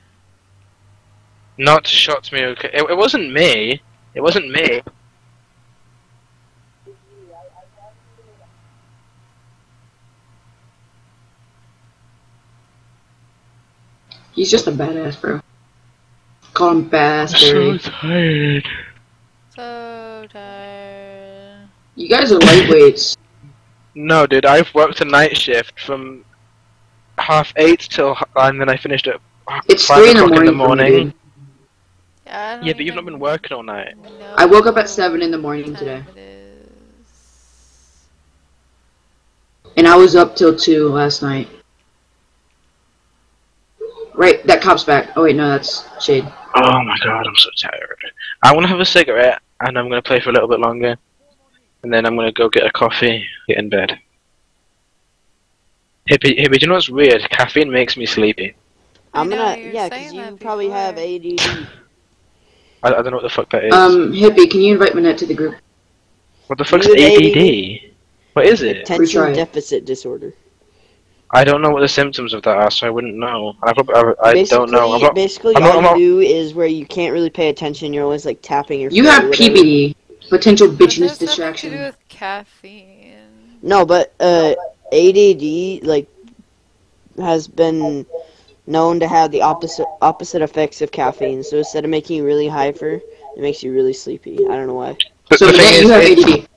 Not shot me. Okay. It, it wasn't me. It wasn't me. He's just a badass, bro. Call him badass Barry. tired. So tired. You guys are lightweights. No, dude. I've worked a night shift from half eight till and then I finished at It's five three in the o'clock morning. in the morning. Yeah, I don't Yeah, but you've not been working all night. I woke up at seven in the morning today, time it is. and I was up till two last night. Right, that cop's back. Oh wait, no, that's Shade. Oh my god, I'm so tired. I want to have a cigarette and I'm gonna play for a little bit longer, and then I'm gonna go get a coffee, get in bed. Hippie, hippie, do you know what's weird? Caffeine makes me sleepy. I'm gonna, you yeah, because you that probably have before. ADD. <laughs> I, I don't know what the fuck that is. Um, Hippie, can you invite Manette to the group? what the fuck's you have ADD? What is it? Attention deficit disorder. I don't know what the symptoms of that are, so I wouldn't know. I, probably, I, I don't know. I'm not, basically, I'm not- all I'm not- you do is where you can't really pay attention. You're always like tapping your. You have or whatever. PPD, potential But bitchiness that's nothing to do with caffeine. No, but uh, ADD like has been known to have the opposite opposite effects of caffeine. So instead of making you really hyper, it makes you really sleepy. I don't know why. but So the thing Manette, is, you have it's, ADD.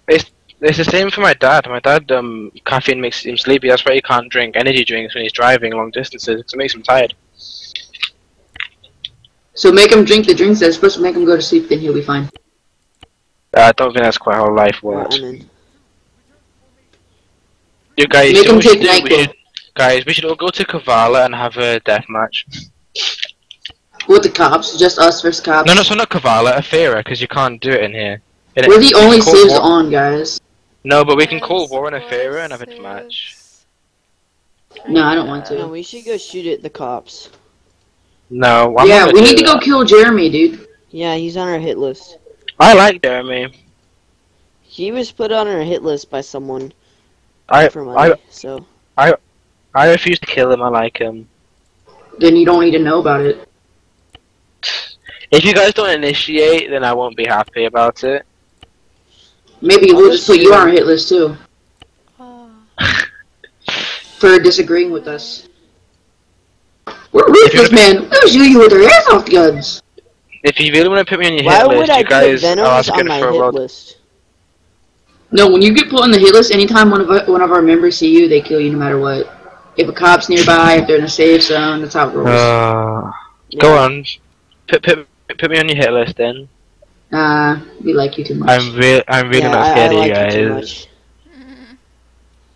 It's, it's the same for my dad. My dad, um, caffeine makes him sleepy. That's why he can't drink energy drinks when he's driving long distances. 'cause It makes him tired. So make him drink the drinks that's supposed to make him go to sleep, then he'll be fine. Uh, I don't think that's quite how life Well, works. I'm. You guys, Make you him what we should take do? We should, guys, we should all go to Kavala and have a death match. With the cops, just us versus cops. No, no, so not Kavala, Athira, because you can't do it in here. In We're it- the only can saves on, guys. No, but we can call Yes, war on of Athira and have a course match. No, I don't want to. No, we should go shoot at the cops. No, I'm yeah, we need to go that. kill Jeremy, dude. Yeah, he's on our hit list. I like Jeremy. He was put on our hit list by someone I, for money. I, so I refuse to kill him. I like him. Then you don't need to know about it. If you guys don't initiate, then I won't be happy about it. Maybe I'll we'll just just put you on our hit list too Oh. <sighs> for disagreeing with us. We're If ruthless, man. They'll shoot you with their ass off guns. If you really want to put me on your why hit list, I you put guys are Venoms on asking my for a hit world. list? No, when you get put on the hit list, anytime one of our, one of our members see you, they kill you no matter what. If a cop's nearby, if they're in a safe zone, that's how it rolls. Uh, Yeah. Go on. Put, put, put me on your hit list then. Nah, we like you too much. I'm real. I'm really yeah, not I, scared I of like you guys. much.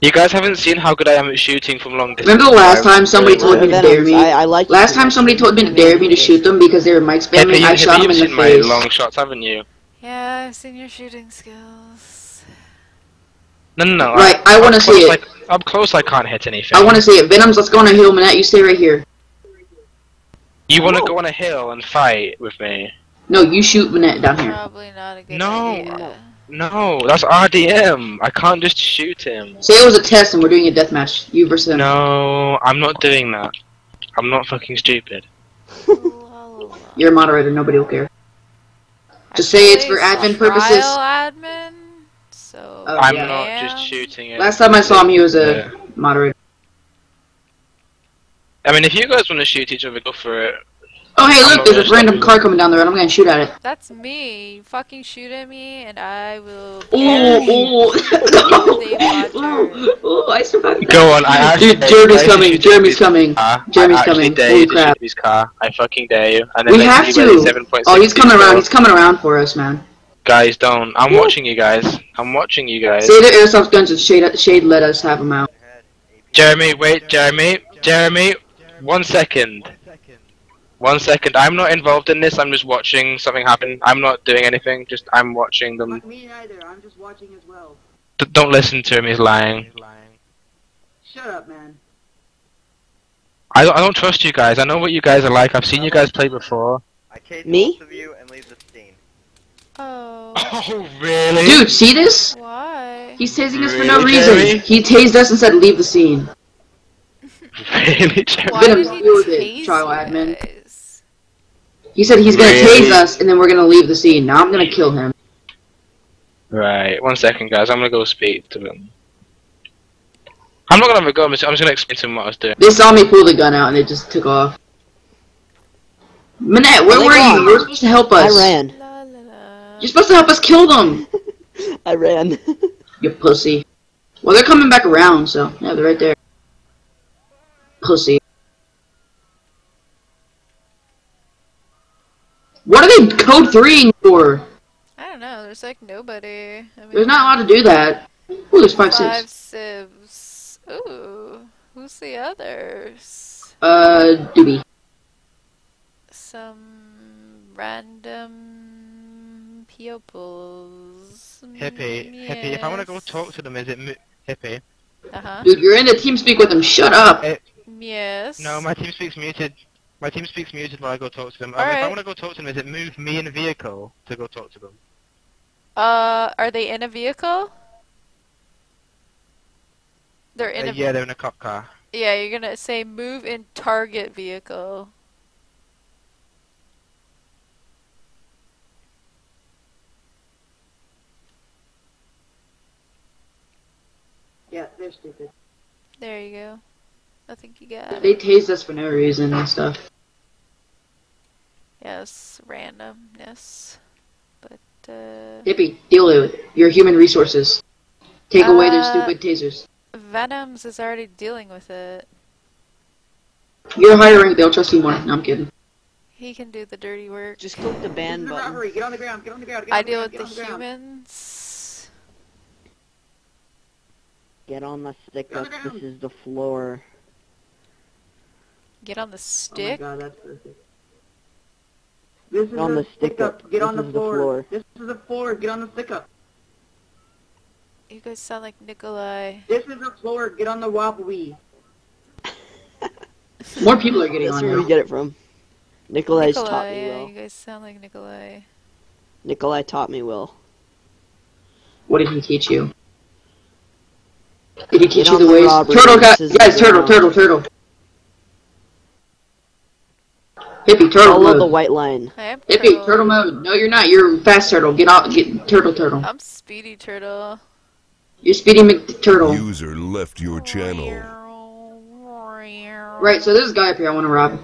You guys haven't seen how good I am at shooting from long distance. Remember the last time somebody really told me to dare Venoms, me? I, I like Last time much. somebody told me to dare me to shoot them because they were mic Yeah, but spamming, you, I have shot you them in the face. you seen my long shots, haven't you? Yeah, I've seen your shooting skills. No, no, no. Right, I I'm wanna see close, it. Like, up close, I can't hit anything. I want to see it. Venoms, let's go on a hill, Manette. You stay right here. You want to oh. go on a hill and fight with me? No, you shoot Manette down here. Probably not a good No. idea. No, that's RDM. I can't just shoot him. Say it was a test and we're doing a deathmatch. You versus him. No, I'm not doing that. I'm not fucking stupid. <laughs> You're a moderator. Nobody will care. Just say it's for admin purposes. Trial admin. So Oh, I'm yeah. not just shooting it. Last time I saw him, he was a Yeah. moderator. I mean, if you guys want to shoot each other, go for it. Oh, hey, look, there's gonna a random car coming down the road. I'm gonna shoot at it. That's me. You fucking shoot at me, and I will. Ooh, ooh. <laughs> <laughs> Ooh, ooh, I survived Go on, I actually Dude, Jeremy's you coming. Jeremy's coming. Jeremy's coming. dare Holy crap. his car. I fucking dare you. And then We have see where the to. Oh, he's coming around. He's coming around for us, man. Guys, don't. I'm watching you guys. I'm watching you guys. Say the airsoft guns if Shade, Shade let us have them out. Jeremy, wait, Jeremy, Jeremy, one second. One second. I'm not involved in this. I'm just watching something happen. I'm not doing anything. Just I'm watching them. Me neither. I'm just watching as well. D- don't listen to him. He's lying. Shut up, man. I don't, I don't trust you guys. I know what you guys are like. I've seen you guys play before. I tase Me? both of you and leave the scene. Oh. <laughs> Oh really? Dude, see this? Why? He's tasing us for no Really, reason. Jeremy? He tased us and said leave the scene. <laughs> really, Jeremy? Why gonna did he deal with it, trial you admin. Guys? He said he's gonna Really? tase us and then we're gonna leave the scene. Now I'm gonna kill him. Right. One second, guys. I'm gonna go speak to him. I'm not gonna have a go. I'm just, I'm just gonna explain to him what I was doing. They saw me pull the gun out and it just took off. Manette, where They were gone. you? You were supposed to help us. I ran. You're supposed to help us kill them. <laughs> I ran. <laughs> You pussy. Well, they're coming back around, so yeah, they're right there. Pussy. What are they code threeing for? I don't know. There's like nobody. I mean, There's not allowed to do that. Ooh, there's five five six. civs. Ooh, who's the others? Uh, Doobie. Some random pupils. Hippie, hippie. If I want to go talk to them, is it mo- hippie? Uh huh. Dude, you're in the team speak with them. Shut up. It Yes. No, my team speaks muted. My team speaks muted while I go talk to them. Um, All If I want to go talk to them, is it move me in a vehicle to go talk to them? Uh, are they in a vehicle? They're in Uh, a. yeah, they're in a cop car. Yeah, you're gonna say move in target vehicle. Yeah, they're stupid. There you go. I think you got They it. tased us for no reason and stuff. Yes, randomness. But, uh. Hippie, deal with it. You're human resources. Take away their Uh, stupid tasers. Venoms is already dealing with it. You're higher rank, they'll trust you more. No, I'm kidding. He can do the dirty work. Just click the ban button. Robbery, get on the ground, get on the ground, get on I the deal ground, with get the on the humans. Get on the stick Get up. the This is the floor. Get on the stick? Oh my stick. god, that's perfect. This is Get on the stick up. Get This on the is the floor. floor. This is the floor. Get on the stick up. You guys sound like Nikolai. This is the floor. Get on the wobbly. <laughs> More people are getting That's on where we now. get it from. Nikolai's Nikolai, taught me yeah, well. you guys sound like Nikolai. Nikolai taught me well. What did he teach you? Did he teach Get you the the ways? Turtle, guys, guys, the turtle, turtle, turtle. Hippie, turtle Follow mode. the white line. I am Hippie, turtle. turtle mode. No, you're not. You're fast turtle. Get out. Get turtle, turtle. I'm speedy turtle. You're Speedy McTurtle. User left your channel. Right. So this guy up here, I want to rob.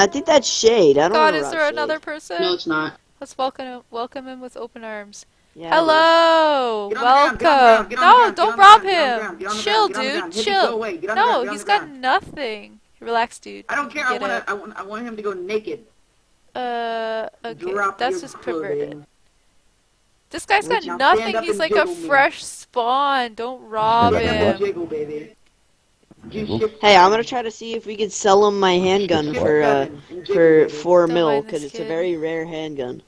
I think that's Shade. I don't God, is about there Shade. another person? No, it's not. Let's welcome him, welcome him with open arms. Yeah, Hello, Get on the ground, get on the welcome. ground, get on the No, ground, don't rob ground, him. get on the ground, Chill, get on the dude. Chill. go away, get on the ground, No, he's got nothing. Relax, dude. I don't care. I wanna, I want. I want him to go naked. Uh, okay, Drop that's your just perverted. This guy's got Now nothing. He's like a me. fresh spawn. Don't rob him. jiggle, baby. Hey, I'm gonna try to see if we can sell him my handgun for uh jiggle, for four Don't mil because this it's a very rare handgun.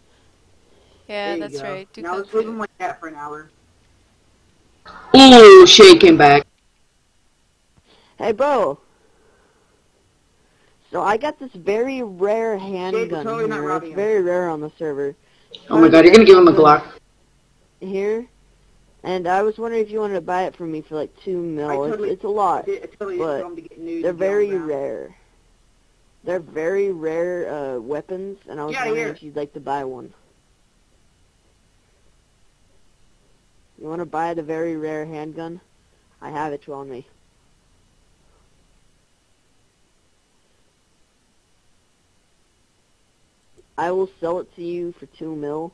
Yeah, that's go. right. Do now kung let's leave him like that for an hour. Ooh, Shade came back. Hey, bro. So I got this very rare handgun totally here. It's very rare on the server Oh my god, you're gonna give him a Glock. here, and I was wondering if you wanted to buy it from me for like two mil. I It's, it's a lot. I totally but told him to get nude They're and get on very the rare. They're very rare uh, weapons, and I was Get wondering here. if you'd like to buy one. You want to buy the very rare handgun? I have it on me. I will sell it to you for two mil.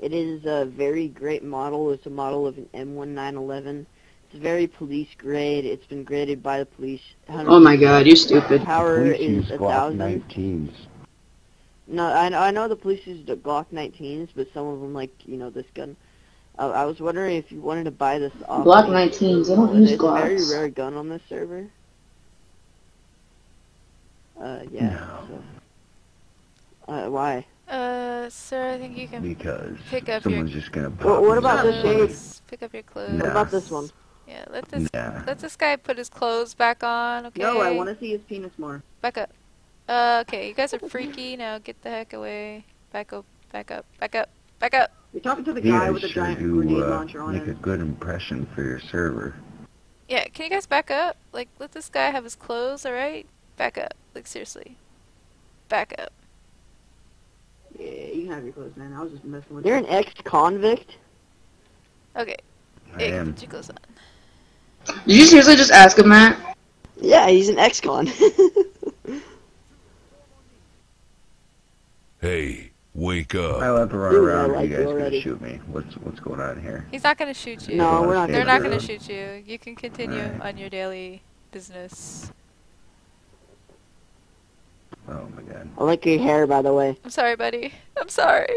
It is a very great model. It's a model of an M1911. It's very police grade. It's been graded by the police. Oh my god, you're stupid. Power Please use is a Glock thousand. 19s. No, I know, I know the police use the Glock 19s, but some of them like you know this gun. Uh, I was wondering if you wanted to buy this off. Glock me. 19s, they don't use It's a very rare gun on this server. Uh, yeah. So. Uh, why? Uh, sir, I think you can Because pick up someone's your just gonna pop What, what his about this ass. shade? Pick up your clothes. What about this one? Yeah, let this Nah. let this guy put his clothes back on. Okay. No, I want to see his penis more. Back up. Uh, okay, you guys are freaky. Now get the heck away. Back up. Back up. Back up. Back up. You're talking to the Yeah, guy with the sure giant do grenade uh, launcher on make a good impression for your server. Yeah, can you guys back up? Like, let this guy have his clothes. All right. Back up. Like seriously. Back up. Yeah, you can have your clothes, man. I was just messing with You're you. an ex-convict. Okay. I Yeah, am. put your clothes on. Did you seriously just ask him that? Yeah, he's an ex-con. <laughs> Hey, wake up. I up. love to run Dude, around. like you you guys gonna shoot me? What's what's going on here? He's not gonna shoot you. No, we're not They're not gonna shoot shoot you. You can continue Alright. on your daily business. Oh my god. I like your hair, by the way. I'm sorry, buddy. I'm sorry.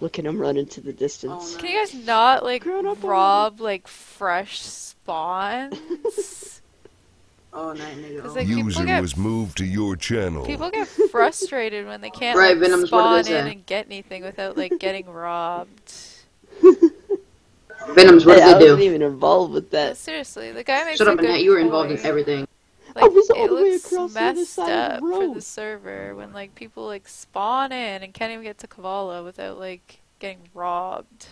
Look at him run into the distance. Can you guys not like up rob like fresh spawns? <laughs> Oh, night nigga. Oh. like User get was moved to your channel. people get frustrated when they <laughs> can't Right, like, Venoms, spawn in and get anything without like getting robbed. <laughs> Venoms, what Hey, I did they wasn't even involved with that. seriously, the guy makes Shut a up, good Annette. You were involved in everything. Like, was all it the way looks across the other messed side of up the for the server when like people like spawn in and can't even get to Kavala without like getting robbed.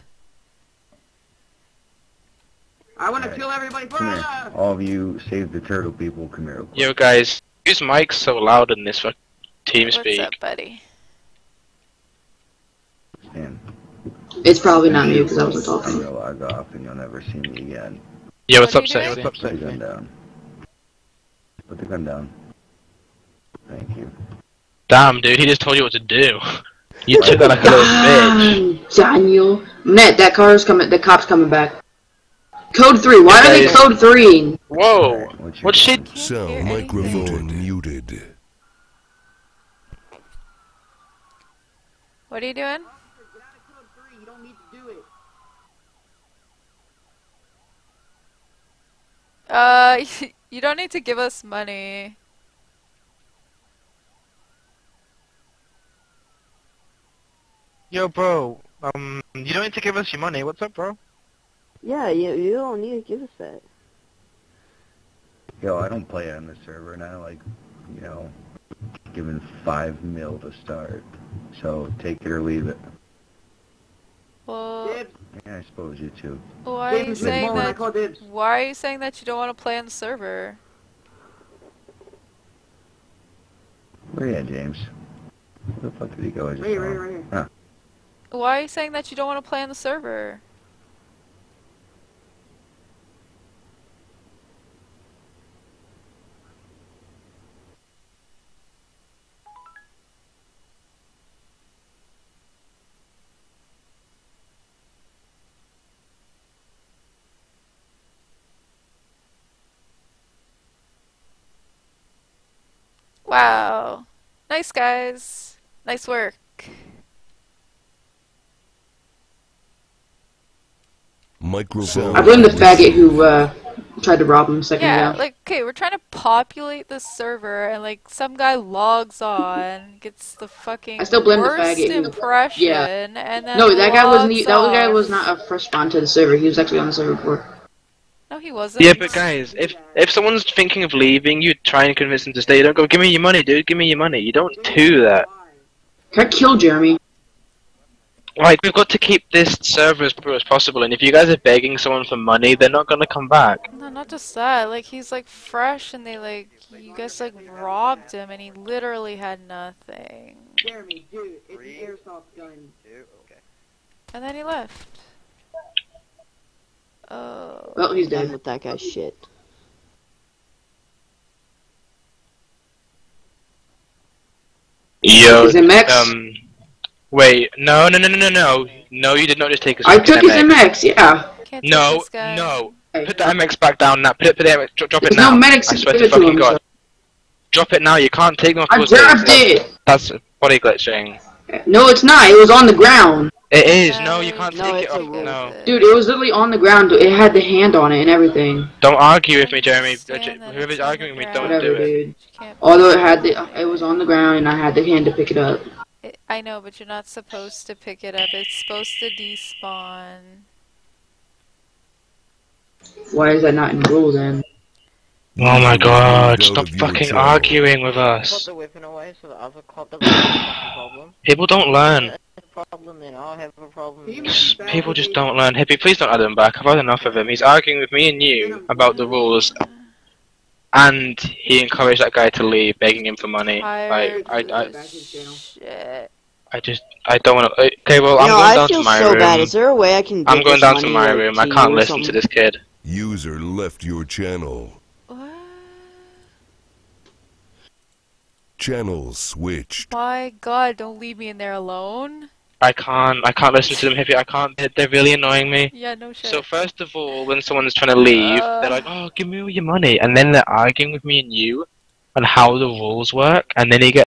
I want to kill everybody. Come here. All of you save the turtle people, come here. Yo, guys, whose mic's so loud in this fuck team What's speak? up, buddy? Stand. It's probably not me because I wasn't I'm talking. gonna log off and you'll never see me again. Yeah, what's What are up, you Sadie? doing? What's up, Put the gun Sadie? down. Put the gun down. Thank you. Damn, dude, he just told you what to do. <laughs> You took that like a little bitch. Damn, Daniel. Matt, that car's coming. The cop's coming back. Code three. Why are they Guys. code three? Whoa! Alright, What shit? Can't hear Sound microphone muted. What are you doing? You don't need to do it. Uh, <laughs> you don't need to give us money. Yo, bro. Um, you don't need to give us your money. What's up, bro? Yeah, you you don't need to give us that. Yo, I don't play on the server and I like, you know, giving five mil to start. So take it or leave it. Well, Yeah, I suppose you too. why are you saying that? Why are you saying that you don't want to play on the server? Where are you at, James? Where the fuck did he go? I just Right right right here. Why are you saying that you don't want to play on the server? Wow. Nice guys. Nice work. Microphone. I blame the faggot who uh, tried to rob him a second Yeah, ago. like okay, we're trying to populate the server, and like some guy logs on, gets the fucking I still blame the faggot who- impression, yeah. and then No, that guy wasn't. logs That guy was not a fresh spawn to the server. He was actually on the server before. No, he wasn't. Yeah, but guys, if if someone's thinking of leaving, you try and convince them to stay. You don't go, give me your money, dude. Give me your money. You don't do that. Can I kill Jeremy? Like, we've got to keep this server as pure as possible. And if you guys are begging someone for money, they're not gonna come back. No, not just that. Like he's like fresh, and they like you guys like robbed him, and he literally had nothing, Jeremy, dude, it's an airsoft gun. Okay, and then he left. Oh. Well, he's Done dead. with that guy's shit. Yo, His MX? um, wait, no, no, no, no, no, no, no, you did not just take his I fucking took his MX. MX. Yeah. Can't No, this no, Put the MX back down now. Put it, put it, drop, drop it There's now. no medics I swear to fucking him, god. so- Drop it now. You can't take them. I full dropped saves. it! That's body glitching. No, it's not. It was on the ground. It is. No, you can't No, take it it's a off. No. Dude, it was literally on the ground. It had the hand on it and everything. Don't argue with me, Jeremy. Whoever's arguing with me, don't ground. do Whatever, it. dude. Although it had the, it was on the ground and I had the hand to pick it up. It, I know, but you're not supposed to pick it up. It's supposed to despawn. Why is that not in rule then? Oh my god! Stop fucking arguing with Put us. the weapon away so the other cop doesn't have a problem. People don't learn. That's a problem, then I'll have a problem. He then. might be bad People just don't learn. Hippie, please don't add him back. I've had enough of him. He's arguing with me and you about the rules, and he encouraged that guy to leave, begging him for money. Tired I, I, of. I just, I don't want to. Uh, okay, well, I'm you know, going I down feel to my so room. bad. Is there a way I can? Get I'm going this down to my like, room. I can't listen to this kid. User left your channel. What? Channel switched. My god, don't leave me in there alone. I can't, I can't listen to them, Hippie. I can't. They're, they're really annoying me. Yeah, no shit. So first of all, when someone's trying to leave, Uh. they're like, "Oh, give me all your money," and then they're arguing with me and you on how the rules work, and then he gets